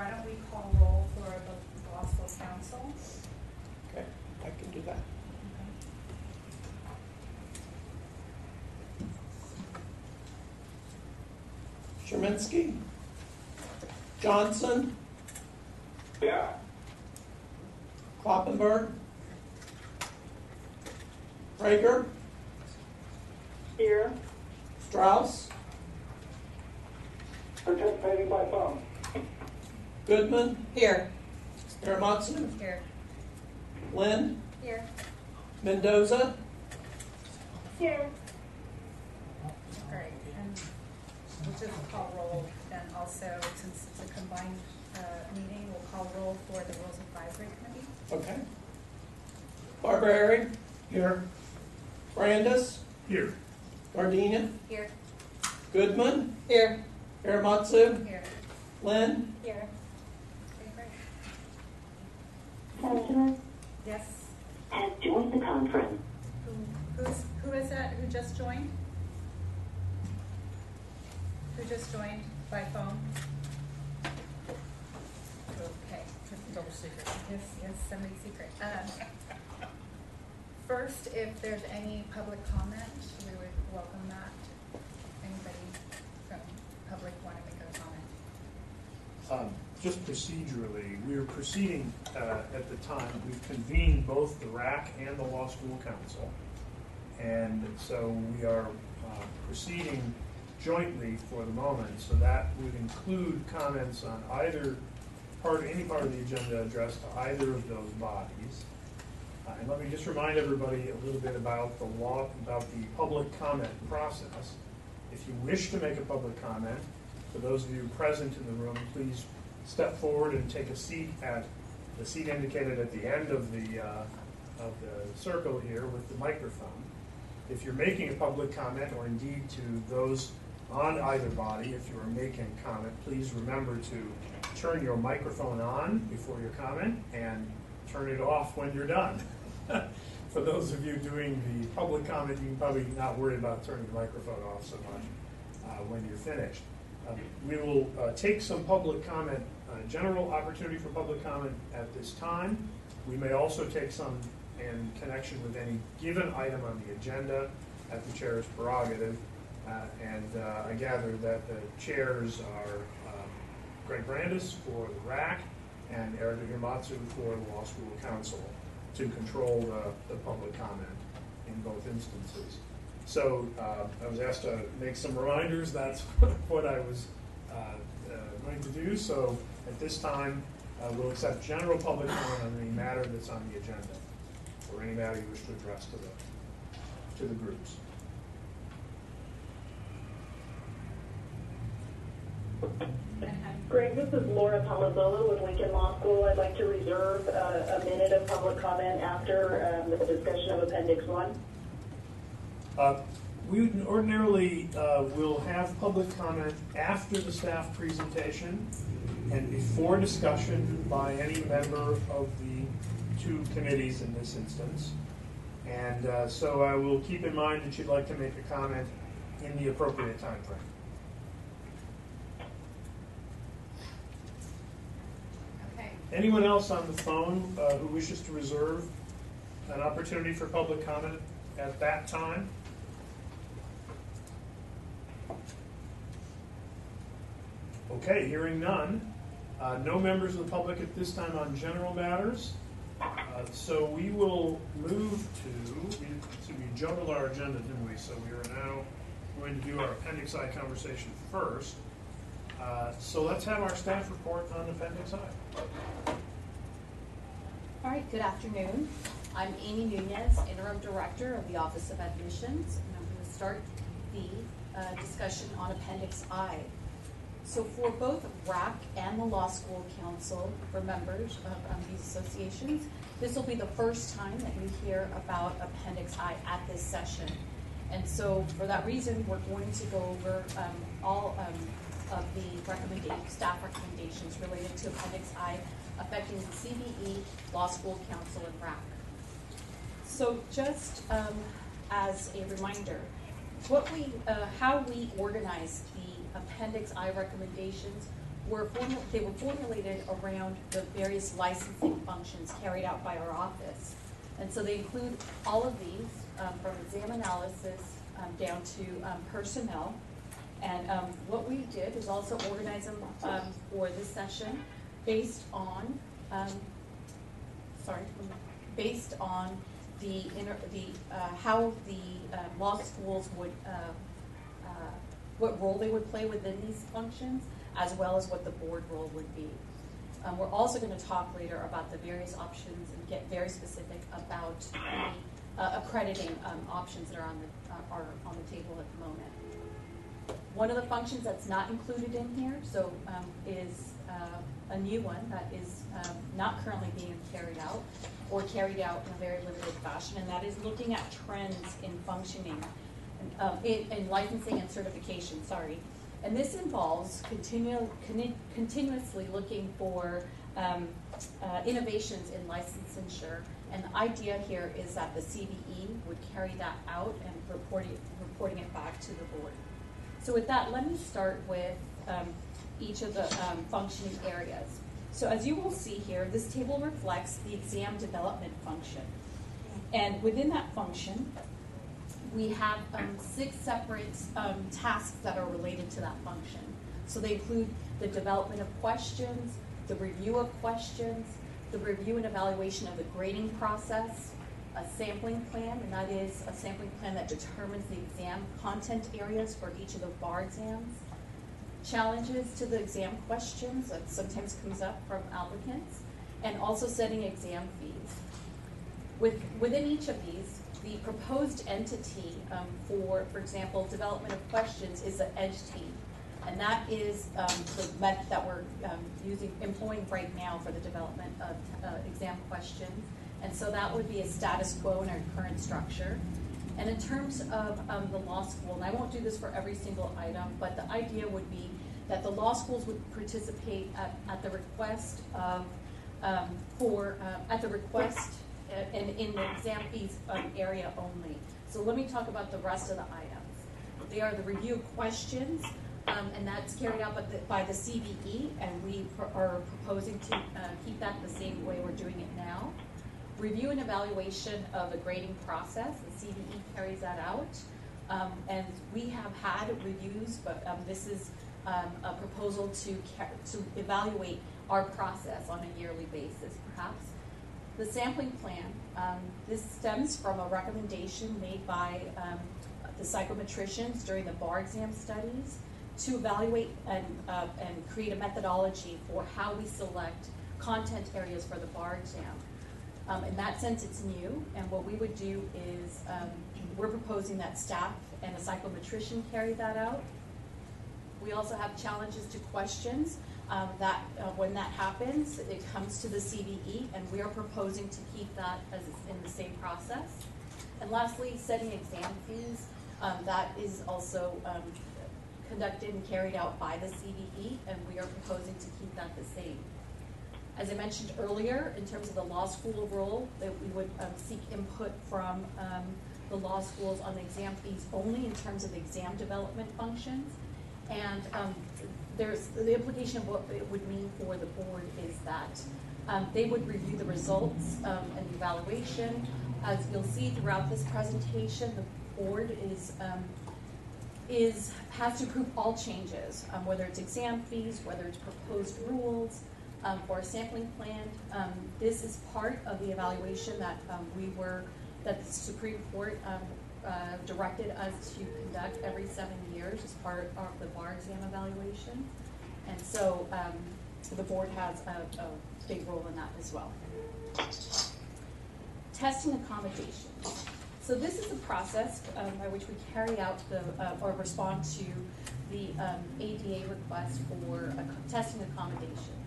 why don't we call roll for the law school council? Okay, I can do that. Sherminsky? Johnson? Yeah. Kloppenberg? Prager? Here. Strauss? Participating by phone. Goodman? Here. Aramatsu? Here. Lynn? Here. Mendoza? Here. All right, and we'll just call roll, then also, since it's a combined, uh, meeting, we'll call roll for the Rules Advisory Committee. Okay. Barbara Herring? Here. Brandis? Here. Gardenia? Here. Goodman? Here. Aramatsu? Here. Lynn? Here. Okay, great. Angela Yes, has joined the conference. who, who's, who is that, who just joined? Who just joined by phone? Okay. Double secret. Yes, yes, somebody's secret. Um, First, if there's any public comment, we would welcome that. Anybody from public want to make a comment? Um, Just procedurally, we are proceeding, uh, at the time, we've convened both the RAC and the Law School Council. And so we are uh, proceeding jointly for the moment, so that would include comments on either part, any part of the agenda addressed to either of those bodies. Uh, And let me just remind everybody a little bit about the law, about the public comment process. If you wish to make a public comment, for those of you present in the room, please step forward and take a seat at the seat indicated at the end of the, uh, of the circle here with the microphone. If you're making a public comment, or indeed to those on either body, if you are making comment, please remember to turn your microphone on before your comment and turn it off when you're done. For those of you doing the public comment, you can probably not worry about turning the microphone off so much uh, when you're finished. Uh, We will uh, take some public comment, uh, general opportunity for public comment at this time. We may also take some in connection with any given item on the agenda at the chair's prerogative. Uh, And uh, I gather that the chairs are um, Greg Brandis for the RAC and Erica Gamatsu for the Law School Council to control the, the public comment in both instances. So uh, I was asked to make some reminders, that's what I was uh, uh, going to do. So at this time, uh, we'll accept general public comment on any matter that's on the agenda, or any matter you wish to address to the, to the groups. Greg, this is Laura Palazzolo with Lincoln Law School. I'd like to reserve uh, a minute of public comment after um, the discussion of Appendix 1. Uh, We ordinarily uh, will have public comment after the staff presentation and before discussion by any member of the two committees in this instance. And uh, so I will keep in mind that you'd like to make a comment in the appropriate time frame. Okay, Anyone else on the phone uh, who wishes to reserve an opportunity for public comment at that time? Okay, hearing none. Uh, No members of the public at this time on general matters. Uh, So we will move to, we, so we juggled our agenda, didn't we? So we are now going to do our appendix I conversation first. Uh, So let's have our staff report on appendix I. All right, good afternoon. I'm Amy Nunez, Interim Director of the Office of Admissions, and I'm going to start the uh, discussion on Appendix I. So for both RAC and the Law School Council, for members of um, these associations, this will be the first time that you hear about Appendix I at this session. And so for that reason, we're going to go over um, all um, of the recommendation, staff recommendations related to Appendix I affecting the CBE, Law School Council, and RAC. So just um, as a reminder, what we, uh, how we organized the Appendix I recommendations were they were formulated around the various licensing functions carried out by our office. And so they include all of these, um, from exam analysis, um, down to, um, personnel. And, um, what we did is also organize them, um, for this session based on, um, sorry, based on the inter, the, uh, how the, uh, law schools would, uh, uh, what role they would play within these functions, as well as what the board role would be. Um, we're also gonna talk later about the various options and get very specific about the uh, accrediting, um, options that are on the, uh, are on the table at the moment. One of the functions that's not included in here, so, um, is, uh, a new one that is, um, not currently being carried out or carried out in a very limited fashion, and that is looking at trends in functioning, um, in, in licensing and certification, sorry. And this involves continual, con- continuously looking for, um, uh, innovations in licensure. And the idea here is that the CBE would carry that out and reporting, reporting it back to the board. So with that, let me start with um, each of the um, functioning areas. So as you will see here, this table reflects the exam development function. And within that function, we have um, six separate um, tasks that are related to that function. So they include the development of questions, the review of questions, the review and evaluation of the grading process, a sampling plan, and that is a sampling plan that determines the exam content areas for each of the bar exams, challenges to the exam questions that sometimes comes up from applicants, and also setting exam fees. With, within each of these, the proposed entity um, for, for example, development of questions is the EDGE team. And that is um, the method that we're um, using, employing right now for the development of uh, exam questions. And so that would be a status quo in our current structure. And in terms of um, the law school, and I won't do this for every single item, but the idea would be that the law schools would participate at, at the request of, um, for, uh, at the request uh, and in the exam fees um, area only. So let me talk about the rest of the items. They are the review questions, um, and that's carried out by the, by the CBE, and we pr- are proposing to uh, keep that the same way we're doing it now. Review and evaluation of the grading process, the CBE carries that out. Um, and we have had reviews, but um, this is um, a proposal to, to evaluate our process on a yearly basis, perhaps. The sampling plan, um, this stems from a recommendation made by um, the psychometricians during the bar exam studies to evaluate and, uh, and create a methodology for how we select content areas for the bar exam. Um, in that sense, it's new, and what we would do is, um, we're proposing that staff and a psychometrician carry that out. We also have challenges to questions, um, that, uh, when that happens, it comes to the CBE, and we are proposing to keep that as in the same process. And lastly, setting exam fees, um, that is also, um, conducted and carried out by the CBE, and we are proposing to keep that the same. As I mentioned earlier, in terms of the law school role, that we would um, seek input from um, the law schools on the exam fees only in terms of the exam development functions. And um, there's, the implication of what it would mean for the board is that um, they would review the results um, and the evaluation. As you'll see throughout this presentation, the board is um, is, has to approve all changes, um, whether it's exam fees, whether it's proposed rules, um, for a sampling plan. Um, this is part of the evaluation that, um, we were, that the Supreme Court, um, uh, directed us to conduct every seven years as part of the bar exam evaluation. And so, um, the board has a, a big role in that as well. Testing accommodations. So this is the process um, by which we carry out the, uh, or respond to the um, ADA request for testing accommodations.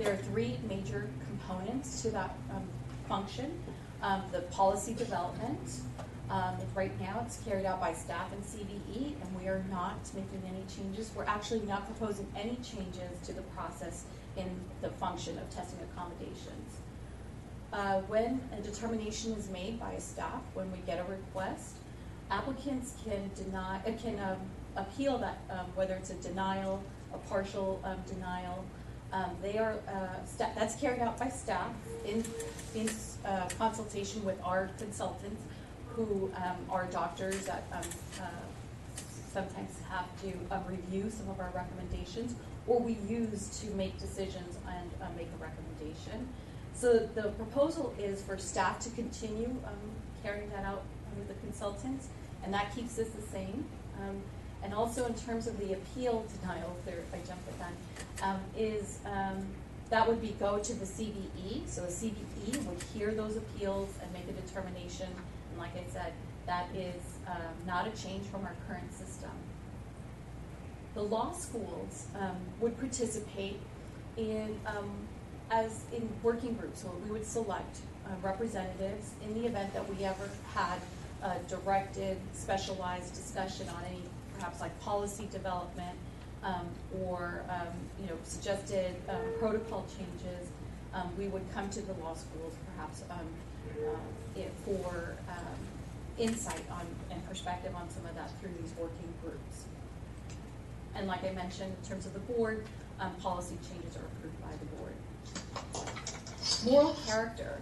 There are three major components to that um, function. Um, the policy development, um, right now it's carried out by staff and CBE, and we are not making any changes. We're actually not proposing any changes to the process in the function of testing accommodations. Uh, when a determination is made by staff, when we get a request, applicants can deny, uh, can um, appeal that, um, whether it's a denial, a partial um, denial. Um, They are, uh, that's carried out by staff in, in uh, consultation with our consultants, who um, are doctors that um, uh, sometimes have to um, review some of our recommendations, or we use to make decisions and uh, make a recommendation. So the proposal is for staff to continue um, carrying that out with the consultants, and that keeps this the same. And also in terms of the appeal denial, there, if I jump the gun, um, is, um, that would be go to the CBE. So the CBE would hear those appeals and make a determination. And like I said, that is um, not a change from our current system. The law schools um, would participate in, um, as in working groups, where we would select uh, representatives in the event that we ever had a directed, specialized discussion on any, perhaps like policy development, um, or, um, you know, suggested um, protocol changes. Um, we would come to the law schools perhaps uh, for insight on, and perspective on some of that through these working groups. And like I mentioned, in terms of the board, policy changes are approved by the board. Moral character.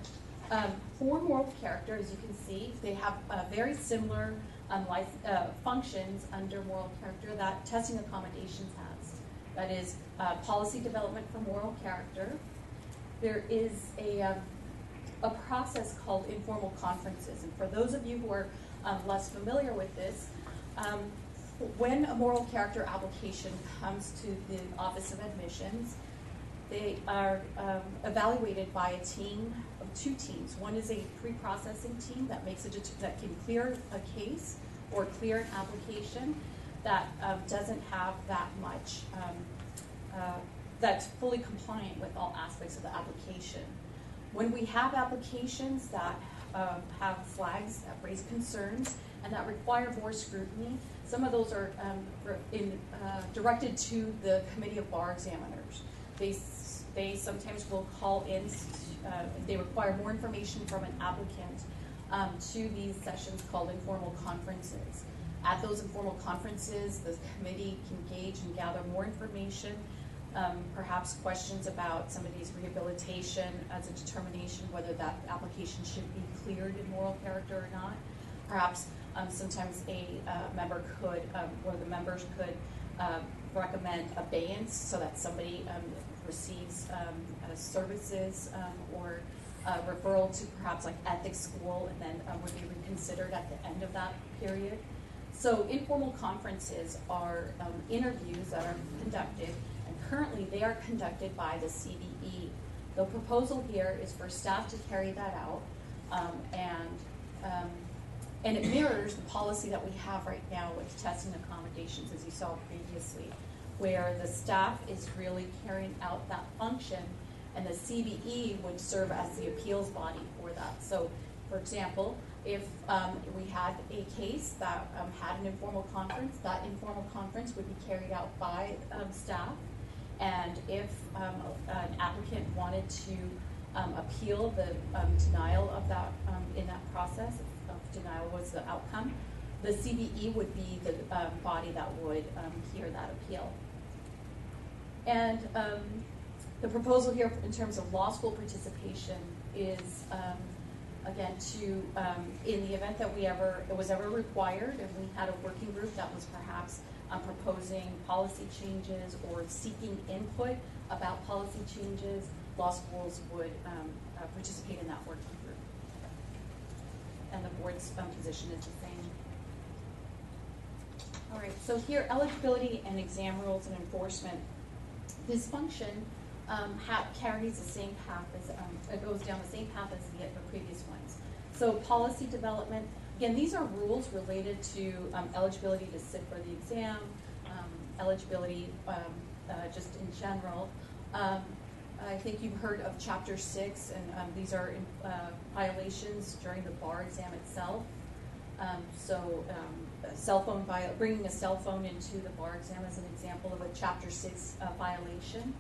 Um, for moral character, as you can see, they have uh, very similar uh, functions under moral character that testing accommodations has. That is, uh, policy development for moral character. There is a, um, a process called informal conferences. And for those of you who are um, less familiar with this, um, when a moral character application comes to the Office of Admissions, they are um, evaluated by a team two teams. One is a pre-processing team that makes a that can clear a case or clear an application that um, doesn't have that much um, uh, that's fully compliant with all aspects of the application. When we have applications that um, have flags that raise concerns and that require more scrutiny, some of those are um, in, uh, directed to the Committee of Bar Examiners. They, they sometimes will call in, uh, they require more information from an applicant um, to these sessions called informal conferences. At those informal conferences, the committee can gauge and gather more information, um, perhaps questions about somebody's rehabilitation as a determination whether that application should be cleared in moral character or not. Perhaps um, sometimes a uh, member could, um, of the members could um, recommend abeyance so that somebody um, receives um, uh, services um, or uh, referral to perhaps like ethics school and then um, would be reconsidered at the end of that period. So informal conferences are um, interviews that are conducted, and currently they are conducted by the CBE. The proposal here is for staff to carry that out, um, and um, and it mirrors the policy that we have right now with testing accommodations, as you saw previously, where the staff is really carrying out that function, and the CBE would serve as the appeals body for that. So, for example, if um, we had a case that um, had an informal conference, that informal conference would be carried out by um, staff. And if um, an applicant wanted to um, appeal the um, denial of that, in that process, if denial was the outcome, the CBE would be the body that would hear that appeal. And um, the proposal here in terms of law school participation is, um, again, to, um, in the event that we ever, it was ever required, and we had a working group that was perhaps uh, proposing policy changes or seeking input about policy changes, law schools would um, uh, participate in that working group. And the board's um, position is the same. All right, so here, eligibility and exam rules and enforcement. This function um, carries the same path as, um, it goes down the same path as the, the previous ones. So policy development, again, these are rules related to um, eligibility to sit for the exam, um, eligibility um, uh, just in general. Um, I think you've heard of chapter six, and these are uh, violations during the bar exam itself. So, cell phone bringing a cell phone into the bar exam is an example of a chapter six uh, violation.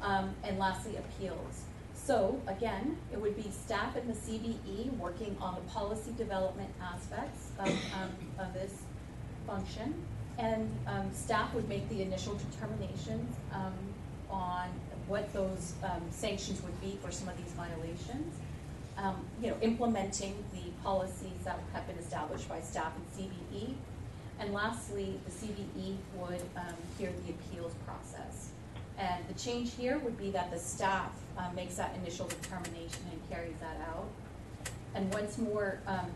Um, and lastly, appeals. So again, it would be staff in the CBE working on the policy development aspects of, um, of this function. And um, staff would make the initial determinations um, on what those um, sanctions would be for some of these violations. Um, You know, implementing the policies that have been established by staff and CBE. And lastly, the CBE would um, hear the appeals process. And the change here would be that the staff uh, makes that initial determination and carries that out. And once more, um,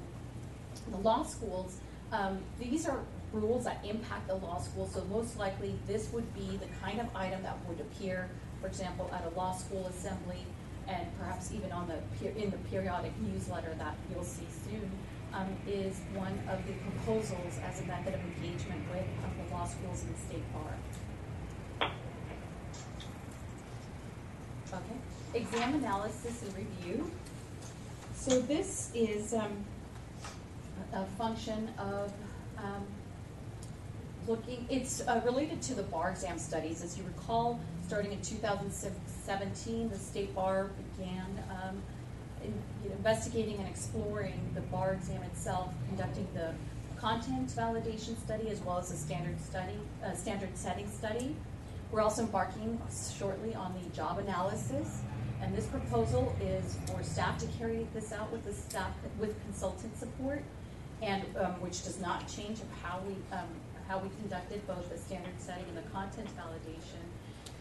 the law schools, um, these are rules that impact the law school, so most likely this would be the kind of item that would appear, for example, at a law school assembly, and perhaps even on the, in the periodic newsletter that you'll see soon, um, is one of the proposals as a method of engagement with the law schools and the state bar. Okay, exam analysis and review. So this is, um, a a function of, um, looking, it's, uh, related to the bar exam studies. As you recall, starting in two thousand seventeen, the state bar began, um, in, you know, investigating and exploring the bar exam itself, conducting the content validation study as well as a standard study, uh, standard setting study. We're also embarking shortly on the job analysis, and this proposal is for staff to carry this out with the staff, with consultant support, and, um, which does not change how we, um, how we conducted both the standard setting and the content validation.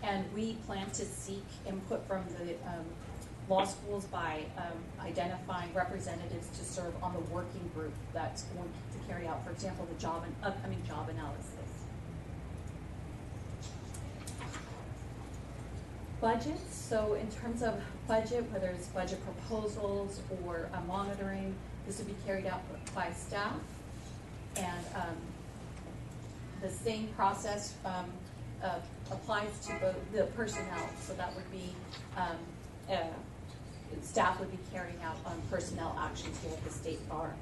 And we plan to seek input from the, um, law schools by, um, identifying representatives to serve on the working group that's going to carry out, for example, the job and upcoming job analysis. budgets, so in terms of budget, whether it's budget proposals or uh, monitoring, this would be carried out by staff. And um, the same process um, uh, applies to both the personnel, so that would be, um, uh, staff would be carrying out um, personnel actions here at the state bar.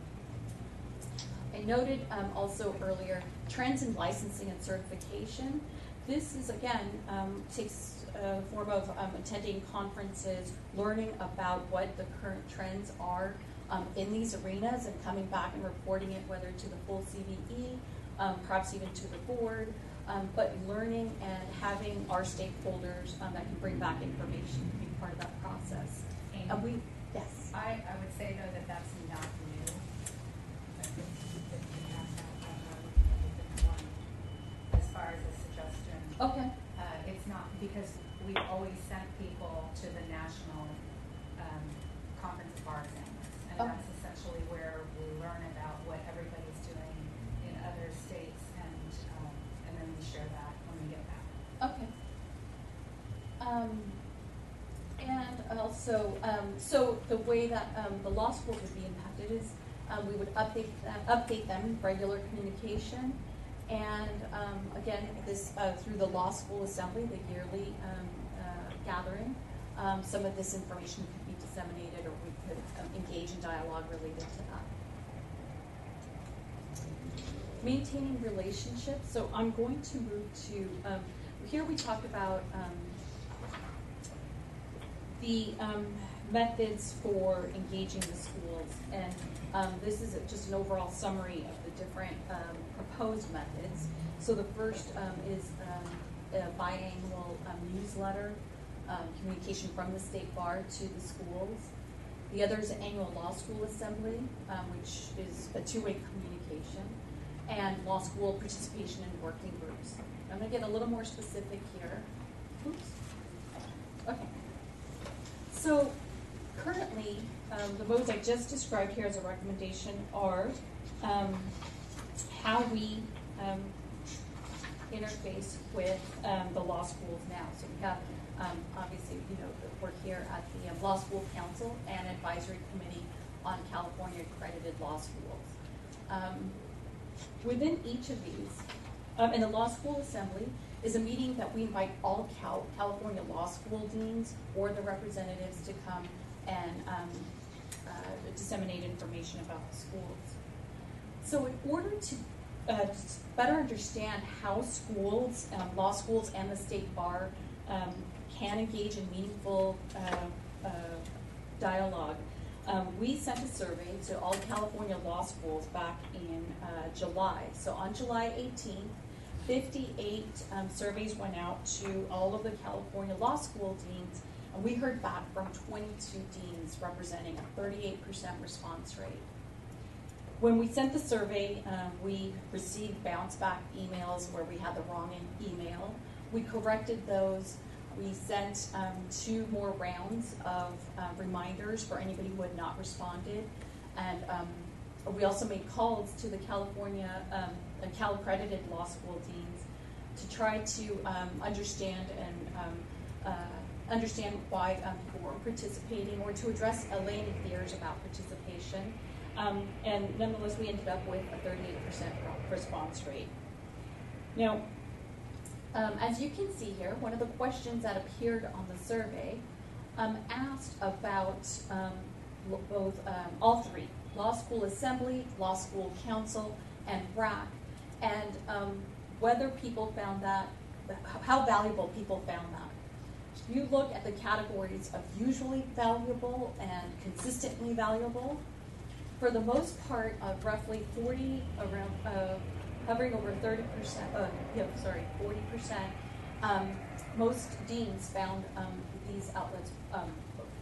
I noted um, also earlier, trends in licensing and certification. This is, again, um, takes a form of um, attending conferences, learning about what the current trends are um, in these arenas and coming back and reporting it, whether to the full CBE, um, perhaps even to the board, um, but learning and having our stakeholders um, that can bring back information to be part of that process. And we, yes. I, I would say though that that's not new. I think that we have to have a different one as far as a suggestion. Okay. Uh, it's not, because we've always sent people to the national, um, conference of bar examiners. And Okay. that's essentially where we learn about what everybody's doing in other states and, um, and then we share that when we get back. Okay. Um, also, um, so the way that, um, the law school would be impacted is, um, we would update them, update them, regular communication. And, um, again, this, uh, through the law school assembly, the yearly, um, uh, gathering, um, some of this information could be disseminated or we could engage in dialogue related to that maintaining relationships. So I'm going to move to, um, here we talked about, um, the, um, methods for engaging the schools. And, um, this is just an overall summary of the different, um, proposed methods. So the first, um, is, um, a biannual, um, newsletter, communication from the state bar to the schools. The other is an annual law school assembly, which is a two-way communication, and law school participation in working groups. I'm gonna get a little more specific here. Oops. Okay. So currently, um, the modes I just described here as a recommendation are, um, how we, um, interface with, um, the law schools now. So we have, um, obviously, you know, we're here at the um, Law School Council and Advisory Committee on California Accredited Law Schools. Within each of these, in the Law School Assembly is a meeting that we invite all Cal- California law school deans or the representatives to come and, um, uh, disseminate information about the schools. So in order to uh, better understand how schools, um, law schools and the state bar um, can engage in meaningful uh, uh, dialogue, um, we sent a survey to all California law schools back in uh, July. So on July 18th, 58 um, surveys went out to all of the California law school deans, and we heard back from 22 deans representing a 38% response rate. When we sent the survey, um, we received bounce back emails where we had the wrong email. We corrected those. We sent um, two more rounds of uh, reminders for anybody who had not responded. And um, we also made calls to the California, uh, Cal accredited law school deans to try to um, understand and um, uh, understand why um, people weren't participating or to address any fears about participation. Um, and nonetheless, we ended up with a 38% response rate. Now, um, as you can see here, one of the questions that appeared on the survey um, asked about um, both, all three, law school assembly, law school council, and RAC, and um, whether people found that, how valuable people found that. If you look at the categories of usually valuable and consistently valuable, for the most part, uh, roughly 40, around, uh, hovering over 30%, uh, yeah, sorry, 40%, um, most deans found um, these outlets um,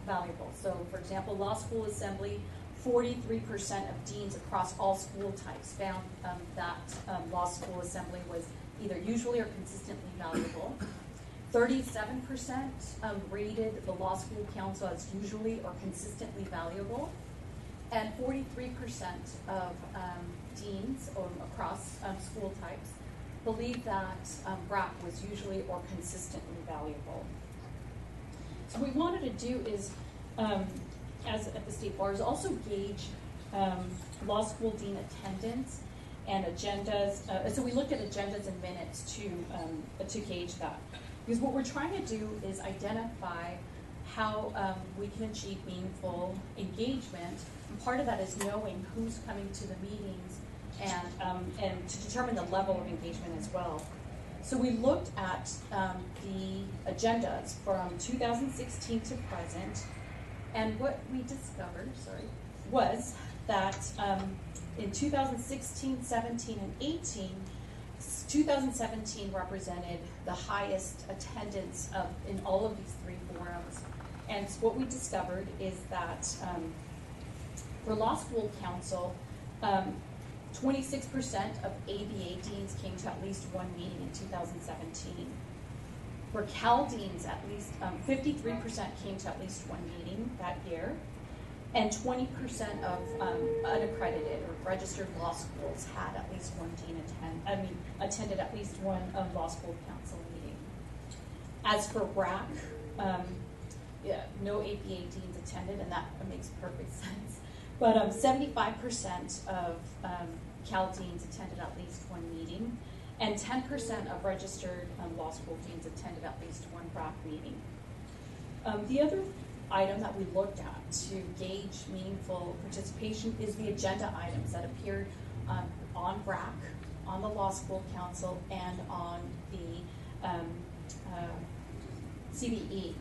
valuable. So, for example, law school assembly, 43% of deans across all school types found um, that um, law school assembly was either usually or consistently valuable. 37% um, rated the law school council as usually or consistently valuable. And 43% of um, deans um, across um, school types believe that um, BRAC was usually or consistently valuable. So what we wanted to do is, um, as at the state bars also gauge um, law school dean attendance and agendas. Uh, so we looked at agendas and minutes to um, to gauge that, because what we're trying to do is identify how um, we can achieve meaningful engagement. And part of that is knowing who's coming to the meetings and um, and to determine the level of engagement as well. So we looked at um, the agendas from 2016 to present, and what we discovered, sorry, was that um, in 2016, 17, and 18, 2017 represented the highest attendance of in all of these three forums. And what we discovered is that um, for law school council, um, 26% of ABA deans came to at least one meeting in 2017. For Cal deans, at least um, 53% came to at least one meeting that year, and 20% of um, unaccredited or registered law schools had at least one dean attend. I mean, attended at least one um, law school council meeting. As for BRAC, um, yeah, no ABA deans attended, and that makes perfect sense. But um, 75% of um, Cal deans attended at least one meeting, and 10% of registered um, law school deans attended at least one BRAC meeting. Um, the other item that we looked at to gauge meaningful participation is the agenda items that appeared um, on BRAC, on the Law School Council, and on the um, uh, CBE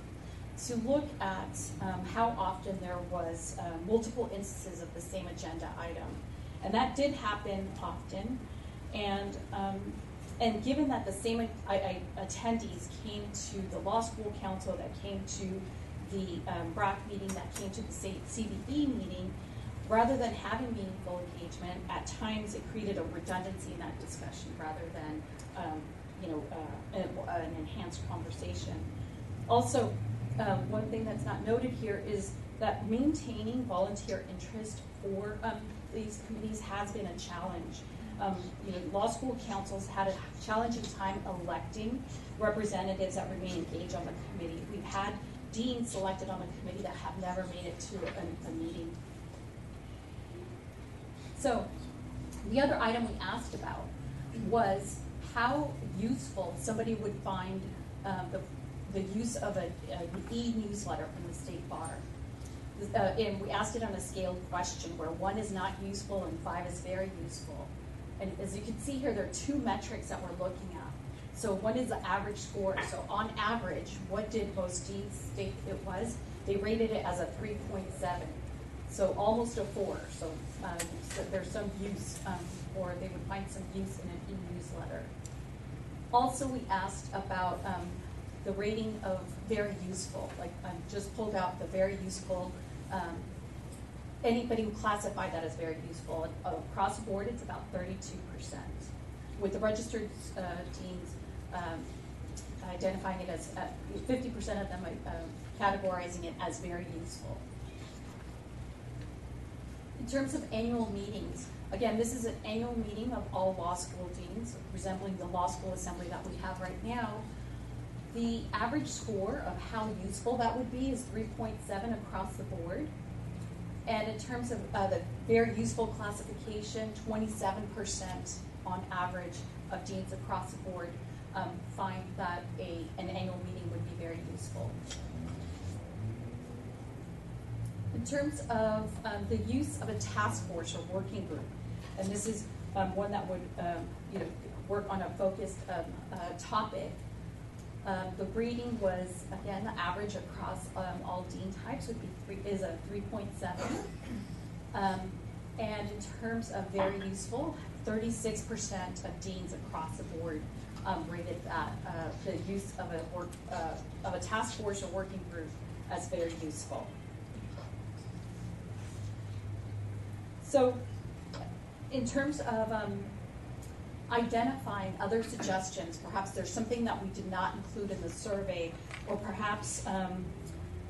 to look at um, how often there was uh, multiple instances of the same agenda item. And that did happen often. And, um, and given that the same I, I, attendees came to the law school council, that came to the um, BRAC meeting, that came to the CBE meeting, rather than having meaningful engagement, at times it created a redundancy in that discussion rather than, um, you know, uh, an, an enhanced conversation. Also, um, one thing that's not noted here is that maintaining volunteer interest for um, these committees has been a challenge. Um, you know, law school councils had a challenging time electing representatives that remain engaged on the committee. We've had deans selected on the committee that have never made it to a, a meeting. So, the other item we asked about was how useful somebody would find um, the, the use of a, an e-newsletter from the state bar. Uh, and we asked it on a scaled question where one is not useful and five is very useful. And as you can see here, there are two metrics that we're looking at. So one is the average score. So on average, what did most deans state it was? They rated it as a 3.7. So almost a four. So, um, so there's some use, um, or they would find some use in an e-newsletter. Also, we asked about um, the rating of very useful, like I just pulled out the very useful, um, anybody who classified that as very useful. And Across the board, it's about thirty-two percent. With the registered uh, teams um, identifying it as, fifty percent of them uh, categorizing it as very useful. In terms of annual meetings, again, this is an annual meeting of all law school deans, resembling the law school assembly that we have right now. The average score of how useful that would be is three point seven across the board. And in terms of uh, the very useful classification, twenty-seven percent on average of deans across the board um, find that a, an annual meeting would be very useful. In terms of um, the use of a task force or working group, and this is um, one that would, um, you know, work on a focused um, uh, topic. Um, the reading was again the average across um, all dean types would be three is a three point seven, um, and in terms of very useful, thirty six percent of deans across the board um, rated that uh, the use of a work uh, of a task force or working group as very useful. So, in terms of um, identifying other suggestions, perhaps there's something that we did not include in the survey, or perhaps um,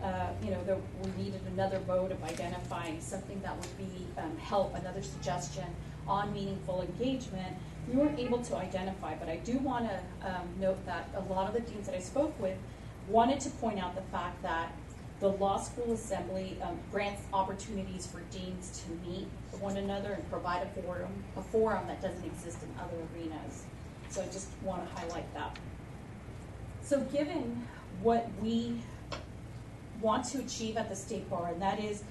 uh, you know there, we needed another mode of identifying something that would be um, help, another suggestion on meaningful engagement. We weren't able to identify, but I do want to um, note that a lot of the deans that I spoke with wanted to point out the fact that the Law School Assembly um, grants opportunities for deans to meet one another and provide a forum, a forum that doesn't exist in other arenas. So I just want to highlight that. So given what we want to achieve at the State Bar, and that is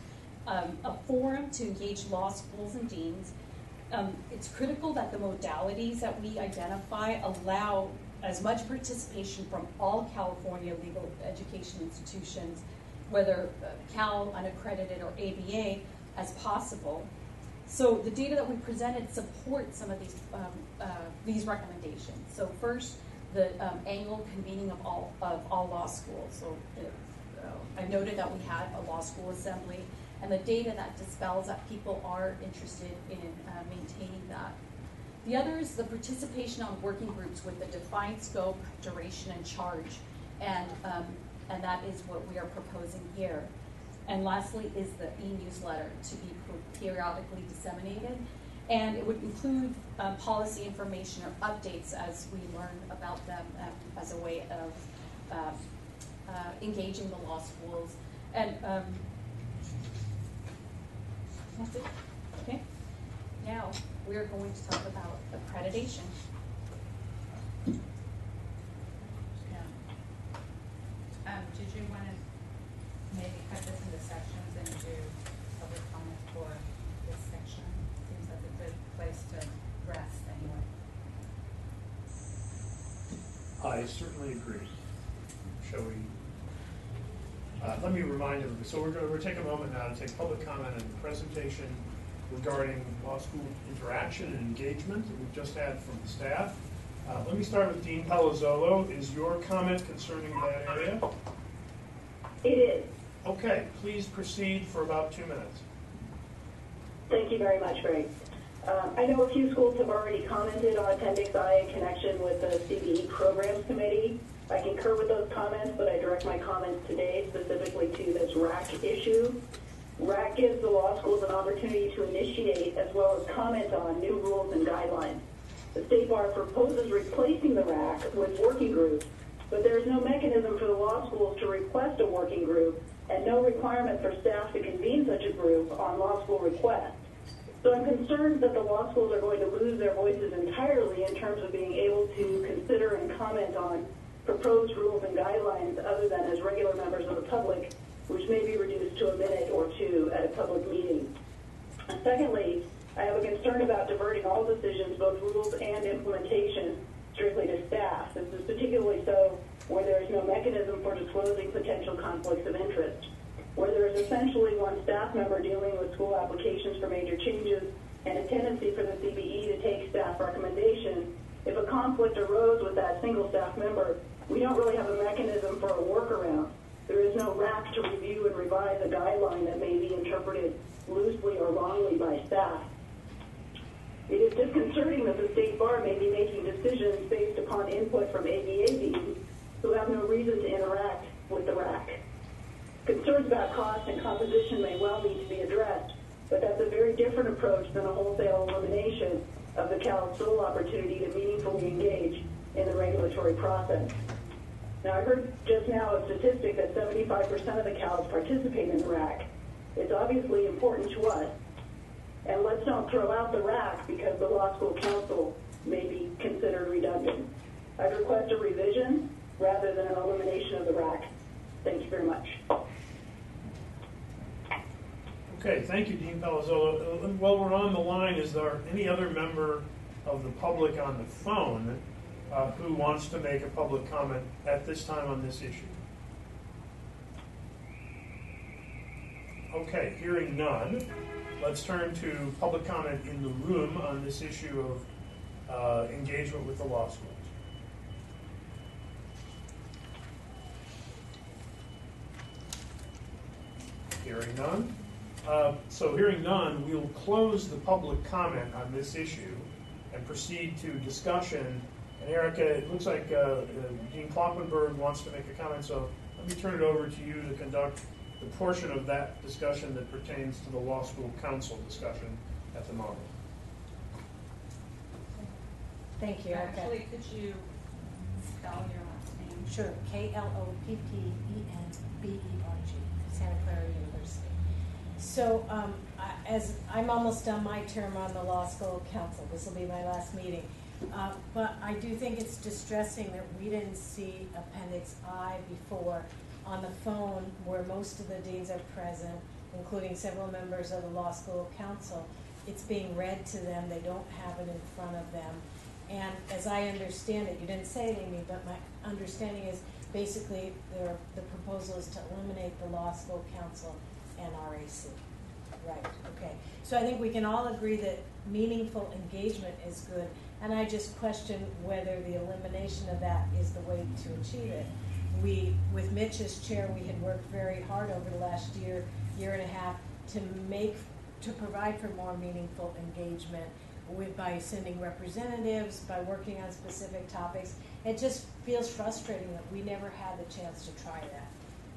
um, a forum to engage law schools and deans, um, it's critical that the modalities that we identify allow as much participation from all California legal education institutions whether Cal, unaccredited, or ABA, as possible. So the data that we presented supports some of these, um, uh, these recommendations. So first, the um, annual convening of all, of all law schools. So uh, I noted that we had a law school assembly, and the data that dispels that people are interested in uh, maintaining that. The other is the participation on working groups with the defined scope, duration, and charge. And um, and that is what we are proposing here. And lastly is the e-newsletter to be periodically disseminated. And it would include um, policy information or updates as we learn about them um, as a way of um, uh, engaging the law schools. And um, that's it. Okay. Now we are going to talk about accreditation. You wanna maybe cut this into sections and do public comment for this section? Seems like a good place to rest anyway. I certainly agree. Shall we? Uh, let me remind everybody, so we're we're gonna take a moment now to take public comment and presentation regarding law school interaction and engagement that we've just had from the staff. Uh, let me start with Dean Palazzolo. Is your comment concerning that area? It is. Okay, please proceed for about two minutes. Thank you very much, Greg. Um, I know a few schools have already commented on Appendix I in connection with the CBE Programs Committee. I concur with those comments, but I direct my comments today specifically to this RAC issue. RAC gives the law schools an opportunity to initiate as well as comment on new rules and guidelines. The State Bar proposes replacing the RAC with working groups, but there is no mechanism for the law schools to request a working group and no requirement for staff to convene such a group on law school request. So I'm concerned that the law schools are going to lose their voices entirely in terms of being able to consider and comment on proposed rules and guidelines other than as regular members of the public, which may be reduced to a minute or two at a public meeting. Secondly, I have a concern about diverting all decisions, both rules and implementation, strictly to staff. This is particularly so where there is no mechanism for disclosing potential conflicts of interest. Where there is essentially one staff member dealing with school applications for major changes and a tendency for the CBE to take staff recommendations, if a conflict arose with that single staff member, we don't really have a mechanism for a workaround. There is no RAC to review and revise a guideline that may be interpreted loosely or wrongly by staff. It is disconcerting that the state bar may be making decisions based upon input from ABABs who have no reason to interact with the RAC. Concerns about cost and composition may well need to be addressed, but that's a very different approach than a wholesale elimination of the CAL's sole opportunity to meaningfully engage in the regulatory process. Now, I heard just now a statistic that 75% of the CALs participate in the RAC. It's obviously important to us, and let's don't throw out the RAC because the Law School Council may be considered redundant. I'd request a revision rather than an elimination of the RAC. Thank you very much. Okay, thank you, Dean Palazzolo. Uh, While we're on the line, is there any other member of the public on the phone uh, who wants to make a public comment at this time on this issue? Okay, hearing none, let's turn to public comment in the room on this issue of uh, engagement with the law schools. Hearing none. Uh, So hearing none, we'll close the public comment on this issue and proceed to discussion. And Erica, it looks like uh, uh, Dean Kloppenberg wants to make a comment, so let me turn it over to you to conduct the portion of that discussion that pertains to the law school council discussion at the moment. Thank you, Erica. Actually, could you spell your last name? Sure, K L O P P E N B E R G, Santa Clara University. So, um, I- as, I'm almost done my term on the Law School Council, this will be my last meeting. Uh, But I do think it's distressing that we didn't see Appendix I before on the phone where most of the deans are present, including several members of the Law School Council. It's being read to them, they don't have it in front of them. And as I understand it, you didn't say it, Amy, but my understanding is basically the proposal is to eliminate the law school council and RAC. Right, okay. So I think we can all agree that meaningful engagement is good, and I just question whether the elimination of that is the way to achieve it. We, with Mitch as chair, we had worked very hard over the last year, year and a half to make, to provide for more meaningful engagement with, by sending representatives, by working on specific topics. It just feels frustrating that we never had the chance to try that.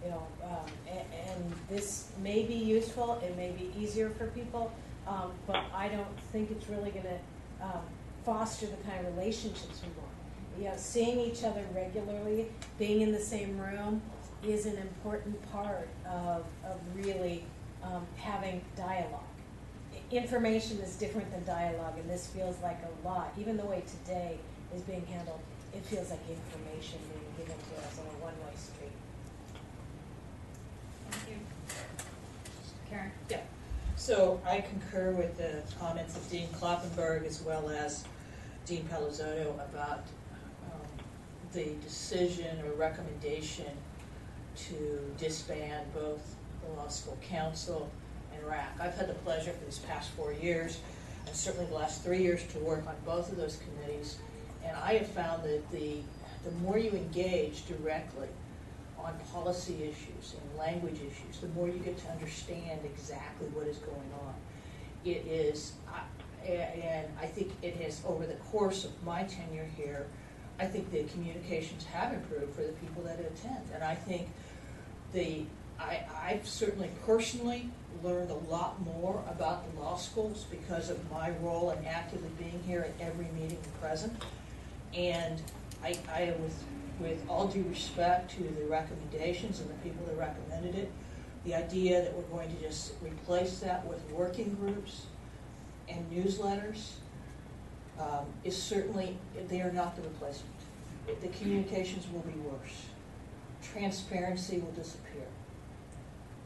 You know, um, and, and this may be useful, it may be easier for people, um, but I don't think it's really gonna, um, foster the kind of relationships we want. You know, seeing each other regularly, being in the same room is an important part of, of really, um, having dialogue information is different than dialogue, and this feels like a lot. Even the way today is being handled, it feels like information being given to us on a one-way street. Thank you. Karen? Yeah, so I concur with the comments of Dean Kloppenberg as well as Dean Palazzolo about the decision or recommendation to disband both the Law School Council and RAC. I've had the pleasure for these past four years, and certainly the last three years, to work on both of those committees. And I have found that the, the more you engage directly on policy issues and language issues, the more you get to understand exactly what is going on. It is, and I think it has, over the course of my tenure here, I think the communications have improved for the people that attend. And I think the, I, I've certainly personally learned a lot more about the law schools because of my role in actively being here at every meeting present. And I, I, with, with all due respect to the recommendations and the people that recommended it, the idea that we're going to just replace that with working groups and newsletters um, is certainly, they are not the replacement. The communications will be worse. Transparency will disappear.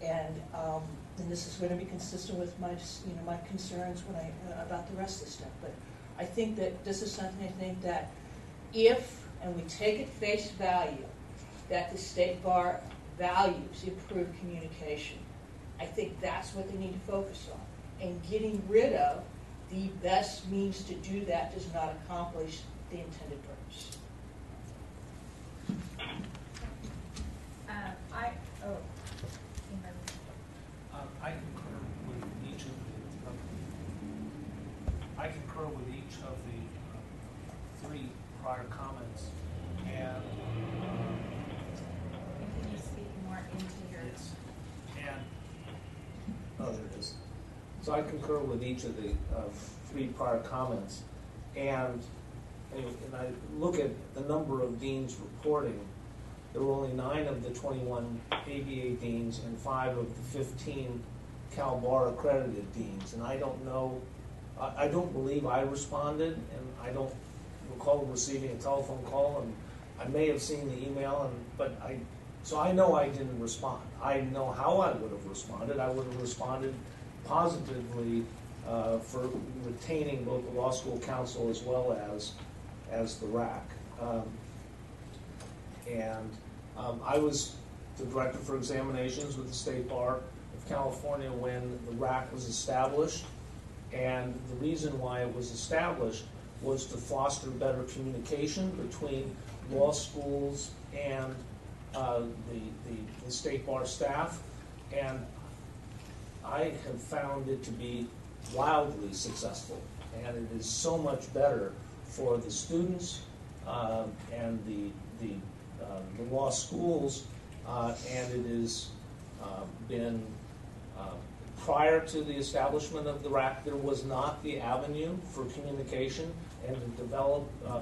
And, um, and this is going to be consistent with my, you know, my concerns when I, uh, about the rest of the stuff. But I think that this is something I think that if, and we take at face value, that the state bar values improved communication, I think that's what they need to focus on. And getting rid of the best means to do that does not accomplish the intended purpose. Uh, I, oh, anybody? Uh, I concur with each of the, of- I concur with each of the uh, three prior comments, and, Can you speak more into your? yes, and, oh, there it is. So I concur with each of the, uh, three prior comments, and, and and I look at the number of deans reporting, there were only nine of the twenty-one ABA deans and five of the fifteen Cal Bar accredited deans, and I don't know, I, I don't believe I responded, and I don't recall receiving a telephone call, and I may have seen the email, and, but I, so I know I didn't respond. I know how I would have responded, I would have responded positively, uh, for retaining both the law school council as well as, as the RAC. Um, and um, I was the director for examinations with the State Bar of California when the RAC was established. And the reason why it was established was to foster better communication between law schools and uh, the, the, the State Bar staff. And I have found it to be wildly successful. And it is so much better for the students uh, and the, the, the law schools. Uh, and it has uh, been, uh, prior to the establishment of the RAC, there was not the avenue for communication and to develop uh,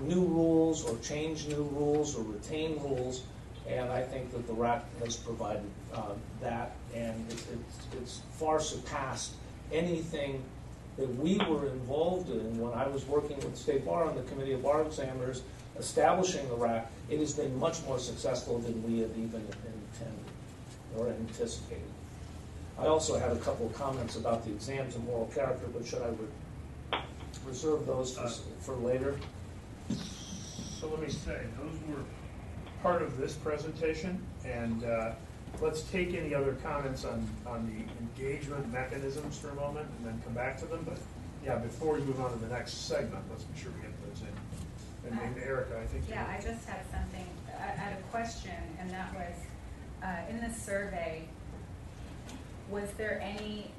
new rules or change new rules or retain rules. And I think that the RAC has provided that, and it, it's, it's far surpassed anything that we were involved in when I was working with State Bar on the Committee of Bar Examiners, establishing the RAC. It has been much more successful than we had even intended or anticipated. I also had a couple of comments about the exams of moral character, but should I re- reserve those for, for later? So let me say, those were part of this presentation, and uh, let's take any other comments on, on the engagement mechanisms for a moment, and then come back to them, but, yeah, before we move on to the next segment, let's be sure we get. And and Erica, I think. Yeah, I just had something, I I had a question, and that was, uh, in the survey, was there any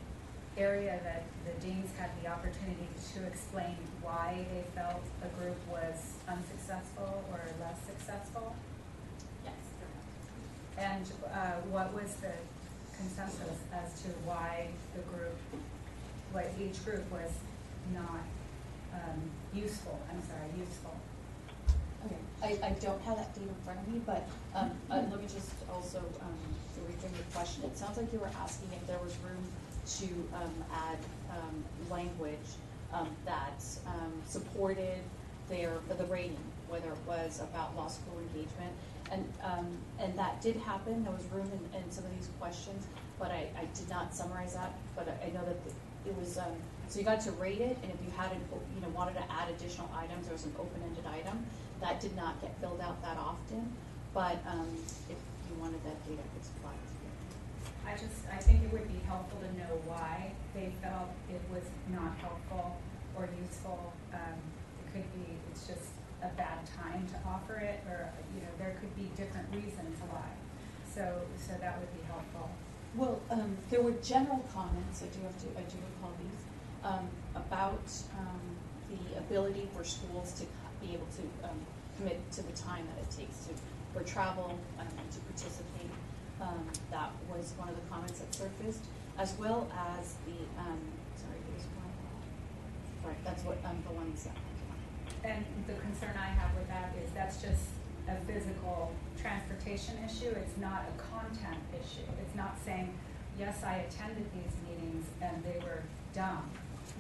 area that the deans had the opportunity to explain why they felt a group was unsuccessful or less successful? Yes. And uh, what was the consensus as to why the group, what each group was not um, useful, I'm sorry, useful? I, I don't have that data in front of me, but, um, uh, let me just also, um, reframe your question. It sounds like you were asking if there was room to, um, add, um, language, um, that, um, supported their, the rating, whether it was about law school engagement. And, and that did happen, there was room in, in some of these questions, but I, I did not summarize that, but I, I know that it was, so you got to rate it, and if you had, an you know, wanted to add additional items, there was an open-ended item. That did not get filled out that often, but, um, if you wanted that data, I could supply it to you. I just, I think it would be helpful to know why they felt it was not helpful or useful. Um, it could be, it's just a bad time to offer it, or, you know, there could be different reasons why. So, so that would be helpful. Well, um, there were general comments, I do have to, I do recall these, um, about, um, the ability for schools to be able to, um, commit to the time that it takes to, for travel, um, and to participate. Um, that was one of the comments that surfaced, as well as the, um, sorry, there was one, right, that's what, um, the that. And the concern I have with that is that's just a physical transportation issue, it's not a content issue. It's not saying, yes, I attended these meetings and they were dumb,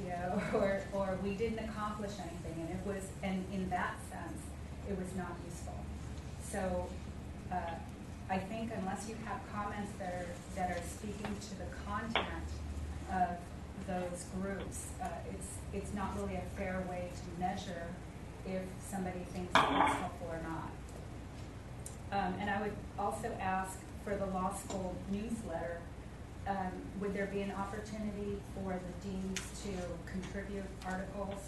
you know, or, or we didn't accomplish anything, and it was, and in that sense, it was not useful. So, uh, I think unless you have comments that are, that are speaking to the content of those groups, uh, it's, it's not really a fair way to measure if somebody thinks it's helpful or not. Um, and I would also ask for the law school newsletter, um, would there be an opportunity for the deans to contribute articles